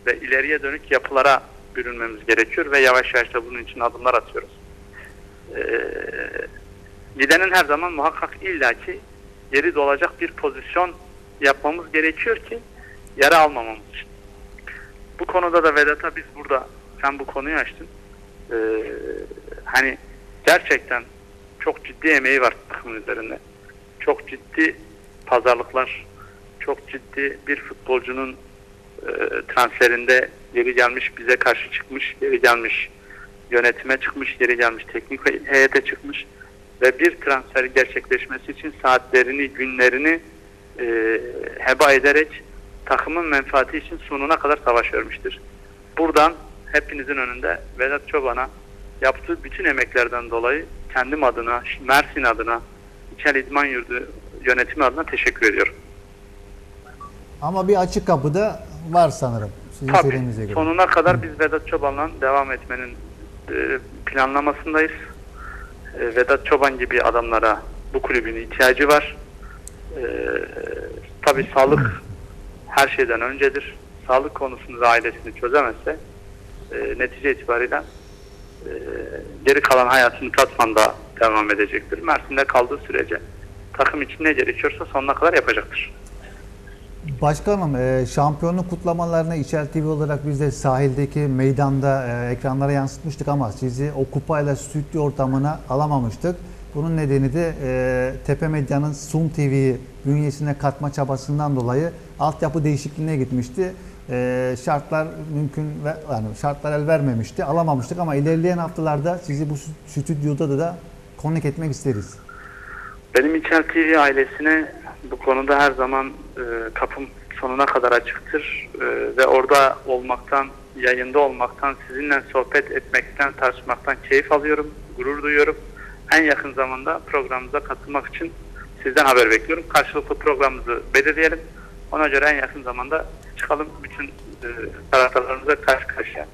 ve ileriye dönük yapılara bürünmemiz gerekiyor ve yavaş yavaş da bunun için adımlar atıyoruz. Ee, gidenin her zaman muhakkak illaki yeri dolacak bir pozisyon yapmamız gerekiyor ki yara almamamız için. Bu konuda da Vedat'a biz burada sen bu konuyu açtın. Ee, hani gerçekten çok ciddi emeği var takımın üzerinde. Çok ciddi pazarlıklar, çok ciddi bir futbolcunun e, transferinde geri gelmiş, bize karşı çıkmış, geri gelmiş, yönetime çıkmış, geri gelmiş, teknik heyete çıkmış ve bir transfer gerçekleşmesi için saatlerini, günlerini e, heba ederek takımın menfaati için sonuna kadar savaş vermiştir. Buradan hepinizin önünde Vedat Çoban'a yaptığı bütün emeklerden dolayı kendim adına, Mersin adına, İçer İdman Yurdu yönetimi adına teşekkür ediyorum. Ama bir açık kapı da var sanırım. Sizin Tabii göre. sonuna kadar biz Vedat Çoban'la devam etmenin e, planlamasındayız. E, Vedat Çoban gibi adamlara bu kulübün ihtiyacı var. E, tabii sağlık her şeyden öncedir. Sağlık konusunu ve ailesini çözemezse e, netice itibariyle e, geri kalan hayatını Katman'da devam edecektir. Mersin'de kaldığı sürece takım için ne gerekiyorsa sonuna kadar yapacaktır. Başkanım e, şampiyonluk kutlamalarını İçel TV olarak biz de sahildeki meydanda e, ekranlara yansıtmıştık ama sizi o kupayla stüdyo ortamına alamamıştık. Bunun nedeni de e, Tepe Medya'nın Sum TV'yi bünyesine katma çabasından dolayı altyapı değişikliğine gitmişti. E, şartlar mümkün ve yani şartlar el vermemişti. Alamamıştık ama ilerleyen haftalarda sizi bu stüdyoda da, da konuk etmek isteriz. Benim İçer TV ailesine bu konuda her zaman e, kapım sonuna kadar açıktır E, ve orada olmaktan, yayında olmaktan, sizinle sohbet etmekten, tartışmaktan keyif alıyorum, gurur duyuyorum. En yakın zamanda programımıza katılmak için sizden haber bekliyorum. Karşılıklı programımızı belirleyelim. Ona göre en yakın zamanda çıkalım bütün e, taraftarlarımıza karşı karşıya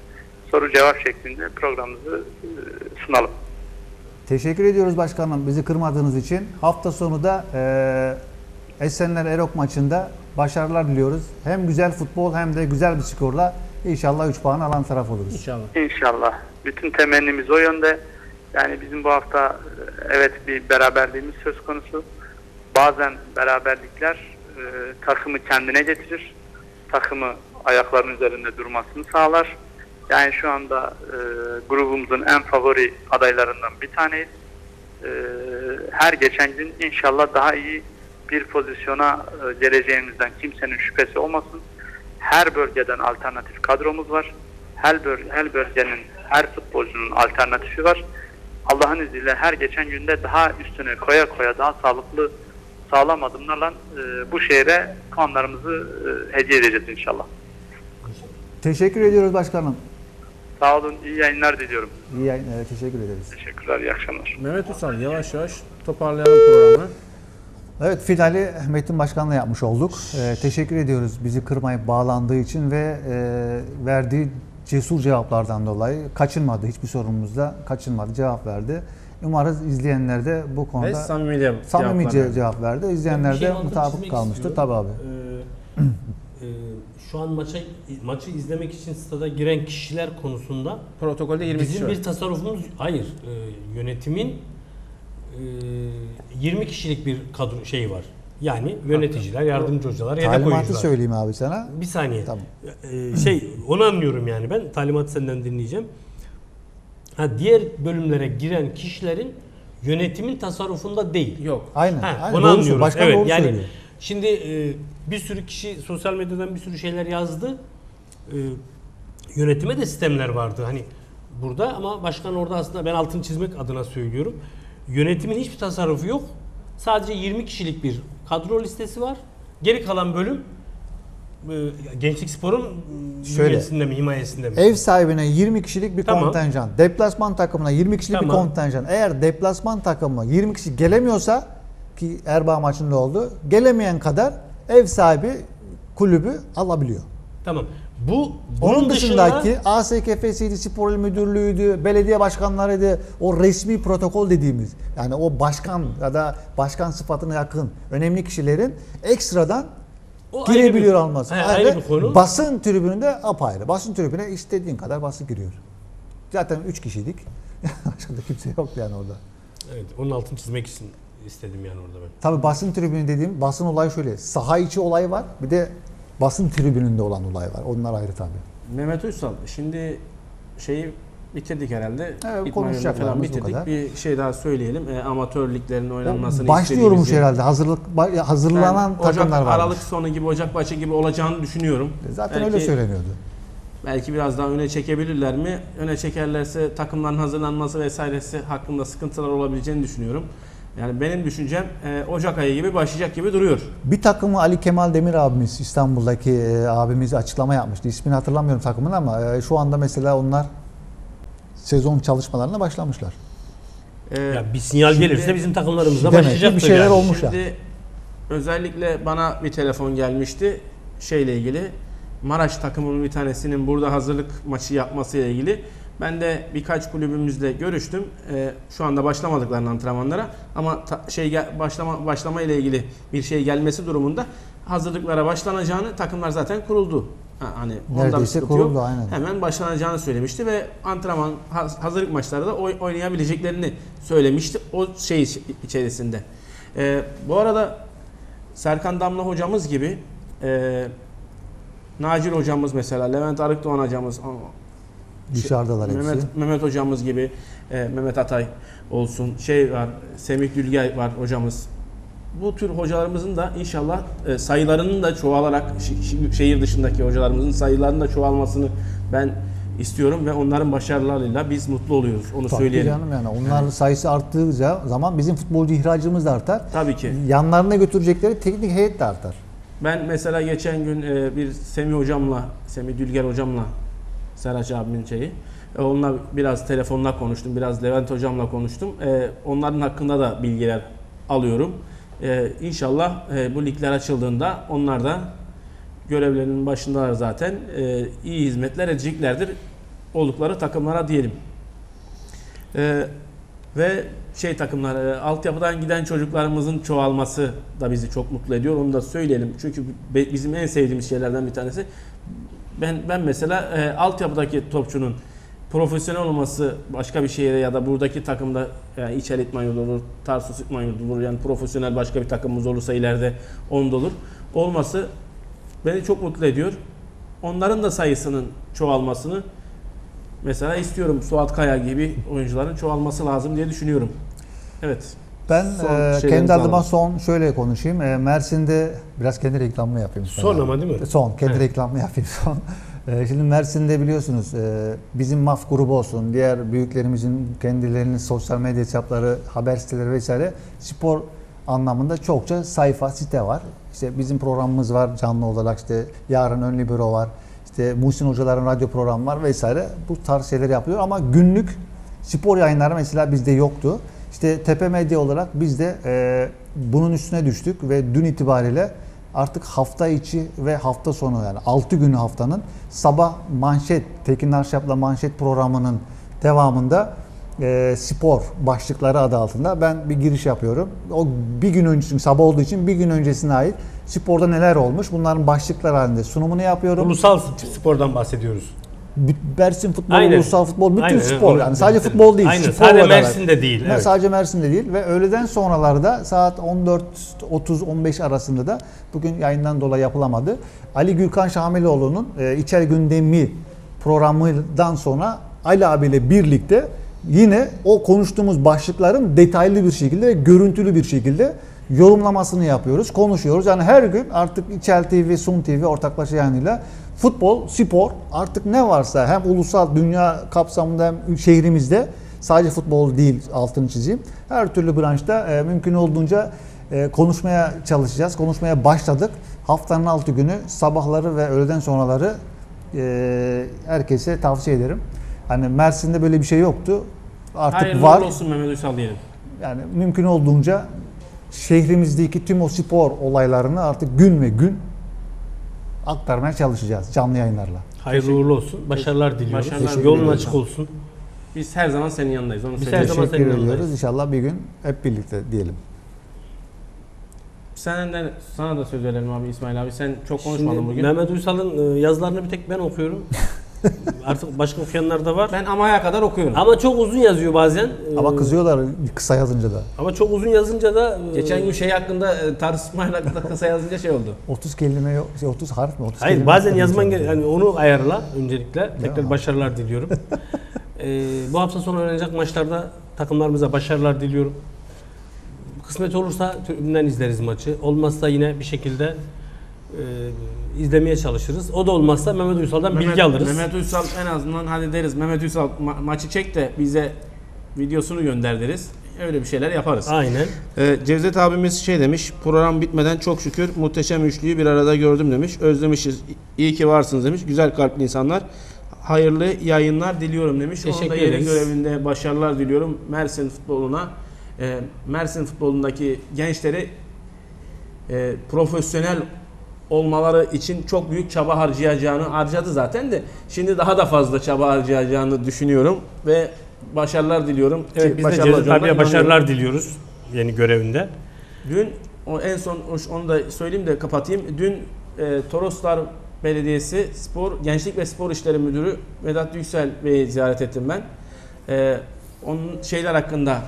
soru cevap şeklinde programımızı e, sunalım. Teşekkür ediyoruz başkanım bizi kırmadığınız için. Hafta sonu da e, Esenler Erok maçında başarılar diliyoruz. Hem güzel futbol hem de güzel bir skorla inşallah 3 puan alan taraf oluruz. İnşallah. İnşallah. Bütün temennimiz o yönde. Yani bizim bu hafta e, evet bir beraberliğimiz söz konusu. Bazen beraberlikler e, takımı kendine getirir. Takımı ayaklarının üzerinde durmasını sağlar. Yani şu anda e, grubumuzun en favori adaylarından bir taneyiz. E, her geçen gün inşallah daha iyi bir pozisyona e, geleceğimizden kimsenin şüphesi olmasın. Her bölgeden alternatif kadromuz var. Her, böl her bölgenin, her futbolcunun alternatifi var. Allah'ın izniyle her geçen günde daha üstüne koya koya daha sağlıklı, sağlam adımlarla e, bu şehre puanlarımızı e, hediye edeceğiz inşallah. Teşekkür ediyoruz başkanım. Sağ olun, iyi yayınlar diliyorum. İyi yayın- e, teşekkür ederiz. Teşekkürler, iyi akşamlar. Mehmet Uysal yavaş yavaş toparlayalım programı. Evet finali Metin Başkan'la yapmış olduk. E, teşekkür ediyoruz bizi kırmayıp bağlandığı için ve e, verdiği cesur cevaplardan dolayı kaçınmadı. Hiçbir sorunumuzda kaçınmadı. Cevap verdi. Umarız izleyenler de bu Ve konuda samimi samimi cevaplar. cevap verdi. İzleyenler bir şey de mutabık kalmıştır. Tabii abi. Ee, e, şu an maça maçı izlemek için stada giren kişiler konusunda Protokolde 20 kişi bizim var. bir tasarrufumuz hayır e, yönetimin e, 20 kişilik bir kadro şey var. Yani yöneticiler, yardımcı hocalar, yedek Talimatı oyuncular. söyleyeyim abi sana. Bir saniye. Tamam. Ee, şey onu anlıyorum yani ben talimatı senden dinleyeceğim. Ha diğer bölümlere giren kişilerin yönetimin tasarrufunda değil. Yok. Aynen. Ha, aynen. onu Doğru anlıyoruz. Başkan evet, doğru yani söylüyor. şimdi e, bir sürü kişi sosyal medyadan bir sürü şeyler yazdı. E, yönetime de sistemler vardı hani burada ama başkan orada aslında ben altını çizmek adına söylüyorum. Yönetimin hiçbir tasarrufu yok. Sadece 20 kişilik bir kadro listesi var. Geri kalan bölüm e, Gençlik Spor'un Şöyle. mi, himayesinde mi? Ev sahibine 20 kişilik bir Tamam. kontenjan, deplasman takımına 20 kişilik bir Tamam. kontenjan. Eğer deplasman takımı 20 kişi gelemiyorsa ki Erbaa maçında oldu, gelemeyen kadar ev sahibi kulübü alabiliyor. Tamam. Bu Onun dışındaki ASKF'siydi, spor il müdürlüğüydü, belediye başkanlarıydı, o resmi protokol dediğimiz yani o başkan ya da başkan sıfatına yakın önemli kişilerin ekstradan O ayrı girebiliyor bir- alması. He, Ayrı, ayrı bir konu. Basın tribününde apayrı. Basın tribüne istediğin kadar basın giriyor. Zaten 3 kişiydik. Başka da kimse yoktu yani orada. Evet, onun altını çizmek için istedim yani orada ben. Tabii basın tribünü dediğim basın olayı şöyle. Saha içi olay var. Bir de basın tribününde olan olay var. Onlar ayrı tabii. Mehmet Uysal şimdi şeyi bitirdik herhalde. Evet, konuşacaklarımız falan bu bitirdik. kadar. Bir şey daha söyleyelim. E, amatör liglerin oynanmasını Başlıyormuş istediğimizi- herhalde. Hazırlık hazırlanan Ben takımlar var. Aralık sonu gibi, Ocak başı gibi olacağını düşünüyorum. Zaten Belki- öyle söyleniyordu. Belki biraz daha öne çekebilirler mi? Öne çekerlerse takımların hazırlanması vesairesi hakkında sıkıntılar olabileceğini düşünüyorum. Yani benim düşüncem e, Ocak ayı gibi başlayacak gibi duruyor. Bir takımı Ali Kemal Demir abimiz İstanbul'daki e, abimiz açıklama yapmıştı. İsmini hatırlamıyorum takımın ama e, şu anda mesela onlar sezon çalışmalarına başlamışlar. E, Ya bir sinyal şimdi- gelirse bizim takımlarımızda başlayacaktır bir şeyler yani. olmuş. ya. Şimdi özellikle bana bir telefon gelmişti şeyle ilgili. Maraş takımının bir tanesinin burada hazırlık maçı yapmasıyla ilgili. Ben de birkaç kulübümüzle görüştüm. Ee, şu anda başlamadıklarını antrenmanlara ama ta- şey başlama başlama ile ilgili bir şey gelmesi durumunda hazırlıklara başlanacağını takımlar zaten kuruldu. Ha, hani Neredeyse kuruldu, yok. aynen. Hemen başlanacağını söylemişti ve antrenman haz- hazırlık maçları da oy- oynayabileceklerini söylemişti o şey iç- içerisinde. Ee, bu arada Serkan Damla hocamız gibi e, Nacir hocamız mesela Levent Arıkdoğan hocamız Dışarıdalar hepsi. Mehmet, Mehmet hocamız gibi e, Mehmet Atay olsun şey var Semih Dülgay var hocamız bu tür hocalarımızın da inşallah e, sayılarının da çoğalarak şehir dışındaki hocalarımızın sayılarının da çoğalmasını ben istiyorum ve onların başarılarıyla biz mutlu oluyoruz. Onu Tabii söyleyelim. canım yani onların sayısı arttığı zaman bizim futbolcu ihracımız da artar. Tabii ki. Yanlarına götürecekleri teknik heyet de artar. Ben mesela geçen gün e, bir Semih hocamla, Semih Dülger hocamla Serhaç abimin şeyi. e, Onunla biraz telefonla konuştum. Biraz Levent hocamla konuştum. E, Onların hakkında da bilgiler alıyorum. E, İnşallah e, bu ligler açıldığında onlar da görevlerinin başındalar zaten. E, iyi hizmetler edeceklerdir oldukları takımlara diyelim. Ve şey takımlar, e, altyapıdan giden çocuklarımızın çoğalması da bizi çok mutlu ediyor. Onu da söyleyelim. Çünkü bizim en sevdiğimiz şeylerden bir tanesi. Ben ben mesela e, altyapıdaki topçunun profesyonel olması başka bir şehire ya da buradaki takımda yani İçel İtman Yurdu olur, Tarsus İtman Yurdu olur. Yani profesyonel başka bir takımımız olursa ileride onda olur. Olması beni çok mutlu ediyor. Onların da sayısının çoğalmasını mesela istiyorum. Suat Kaya gibi oyuncuların çoğalması lazım diye düşünüyorum. Evet. Ben e, kendi adıma alalım. son şöyle konuşayım. E, Mersin'de biraz kendi reklamımı yapayım. sana. Son ama değil mi? Son, kendi Evet. reklamımı yapayım son. E, Şimdi Mersin'de biliyorsunuz e, bizim MAF grubu olsun, diğer büyüklerimizin kendilerinin sosyal medya hesapları, haber siteleri vesaire spor anlamında çokça sayfa, site var. İşte bizim programımız var canlı olarak işte yarın ön libero var. İşte Muhsin hocaların radyo programı var vesaire. Bu tarz şeyler yapıyor ama günlük spor yayınları mesela bizde yoktu. İşte Tepe Medya olarak biz de e, bunun üstüne düştük ve dün itibariyle artık hafta içi ve hafta sonu yani 6 günü haftanın sabah manşet, Tekin Arşap'la manşet programının devamında e, spor başlıkları adı altında ben bir giriş yapıyorum. O bir gün öncesi sabah olduğu için bir gün öncesine ait sporda neler olmuş bunların başlıklar halinde sunumunu yapıyorum. Ulusal spordan bahsediyoruz. Mersin futbolu, Aynen. ulusal futbol, bütün Aynen, spor. Yani sadece futbol değil. Aynen. sporla Sadece. Mersin'de değil. Ve Evet. Sadece Mersin'de değil ve öğleden sonralarda saat 14.30-15 arasında da bugün yayından dolayı yapılamadı. Ali Gürkan Şamiloğlu'nun e, İçer Gündemi programından sonra Ali abiyle birlikte yine o konuştuğumuz başlıkların detaylı bir şekilde ve görüntülü bir şekilde yorumlamasını yapıyoruz, konuşuyoruz. Yani her gün artık İçel TV, Sun TV ortaklaşa yayınıyla futbol, spor artık ne varsa hem ulusal dünya kapsamında hem şehrimizde sadece futbol değil altını çizeyim. Her türlü branşta e, mümkün olduğunca e, konuşmaya çalışacağız. Konuşmaya başladık. Haftanın 6 günü sabahları ve öğleden sonraları e, herkese tavsiye ederim. Hani Mersin'de böyle bir şey yoktu. Artık Hayırlı var. olsun Mehmet Uysal diyelim. Yani mümkün olduğunca şehrimizdeki tüm o spor olaylarını artık gün ve gün aktarmaya çalışacağız canlı yayınlarla. Hayırlı uğurlu olsun. Başarılar diliyoruz. Başarılar Yolun diliyoruz. açık olsun. Biz her zaman senin yanındayız. Onu Biz her söyleyeyim. zaman Teşekkür senin ediyoruz. yanındayız. İnşallah bir gün hep birlikte diyelim. Senden sana da söz verelim abi İsmail abi. Sen çok konuşmadın Şimdi bugün. Mehmet Uysal'ın e, yazılarını bir tek ben okuyorum. Artık başka okuyanlar da var. Ben Amaya kadar okuyorum. Ama çok uzun yazıyor bazen. Ama kızıyorlar kısa yazınca da. Ama çok uzun yazınca da e, Geçen gün şey hakkında e, tartışma hakkında kısa yazınca şey oldu. 30 kelime yok, şey, 30 harf mi? 30 Hayır kelime bazen yok. yazman gerek. Yani onu ayarla öncelikle. Tekrar başarılar diliyorum. Ee, bu hafta sonu oynanacak maçlarda takımlarımıza başarılar diliyorum. Kısmet olursa tribünden izleriz maçı. Olmazsa yine bir şekilde e, izlemeye çalışırız. O da olmazsa Mehmet Uysal'dan bilgi alırız. Mehmet Uysal en azından hadi deriz Mehmet Uysal ma- maçı çek de bize videosunu gönder deriz. Öyle bir şeyler yaparız. Aynen. Ee, Cevdet abimiz şey demiş, program bitmeden çok şükür muhteşem üçlüyü bir arada gördüm demiş. Özlemişiz, iyi ki varsınız demiş. Güzel kalpli insanlar. Hayırlı yayınlar diliyorum demiş. Onun Teşekkür da yeni ederiz. görevinde başarılar diliyorum. Mersin futboluna, e, Mersin futbolundaki gençleri e, profesyonel olmaları için çok büyük çaba harcayacağını harcadı zaten de şimdi daha da fazla çaba harcayacağını düşünüyorum ve başarılar diliyorum. Evet biz de Başarılar Cevdet olacağına abiye başarılar diliyoruz yeni görevinde. Dün o en son onu da söyleyeyim de kapatayım. Dün e, Toroslar Belediyesi Spor Gençlik ve Spor İşleri Müdürü Vedat Yüksel Bey'i ziyaret ettim ben. E, onun şeyler hakkında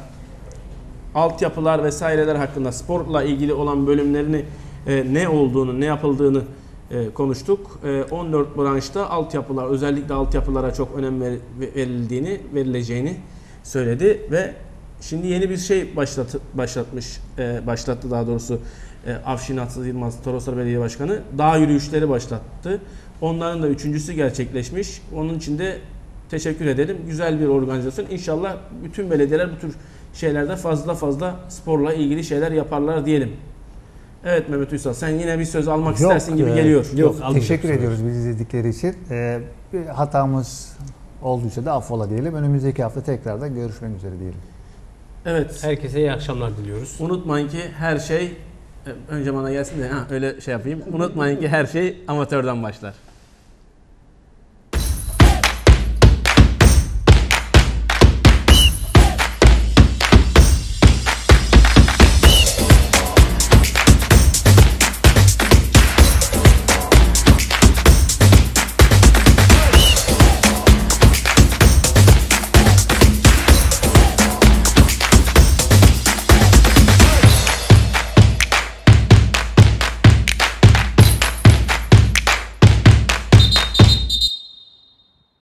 altyapılar vesaireler hakkında sporla ilgili olan bölümlerini e, ne olduğunu, ne yapıldığını e, konuştuk. E, 14 branşta altyapılar, özellikle altyapılara çok önem ver- verildiğini, verileceğini söyledi ve şimdi yeni bir şey başlat, başlatmış, e, başlattı daha doğrusu e, Afşin Atsız Yılmaz Toroslar Belediye Başkanı. Dağ yürüyüşleri başlattı. Onların da üçüncüsü gerçekleşmiş. Onun için de teşekkür edelim. Güzel bir organizasyon. İnşallah bütün belediyeler bu tür şeylerde fazla fazla sporla ilgili şeyler yaparlar diyelim. Evet Mehmet Uysal sen yine bir söz almak Yok, istersin gibi e, geliyor. Yok, Teşekkür almayacağım. ediyoruz bizi izledikleri için. Ee, bir hatamız olduysa da affola diyelim. Önümüzdeki hafta tekrar da görüşmek üzere diyelim. Evet. Herkese iyi akşamlar diliyoruz. Unutmayın ki her şey e, önce bana gelsin de ha, öyle şey yapayım. Unutmayın ki her şey amatörden başlar.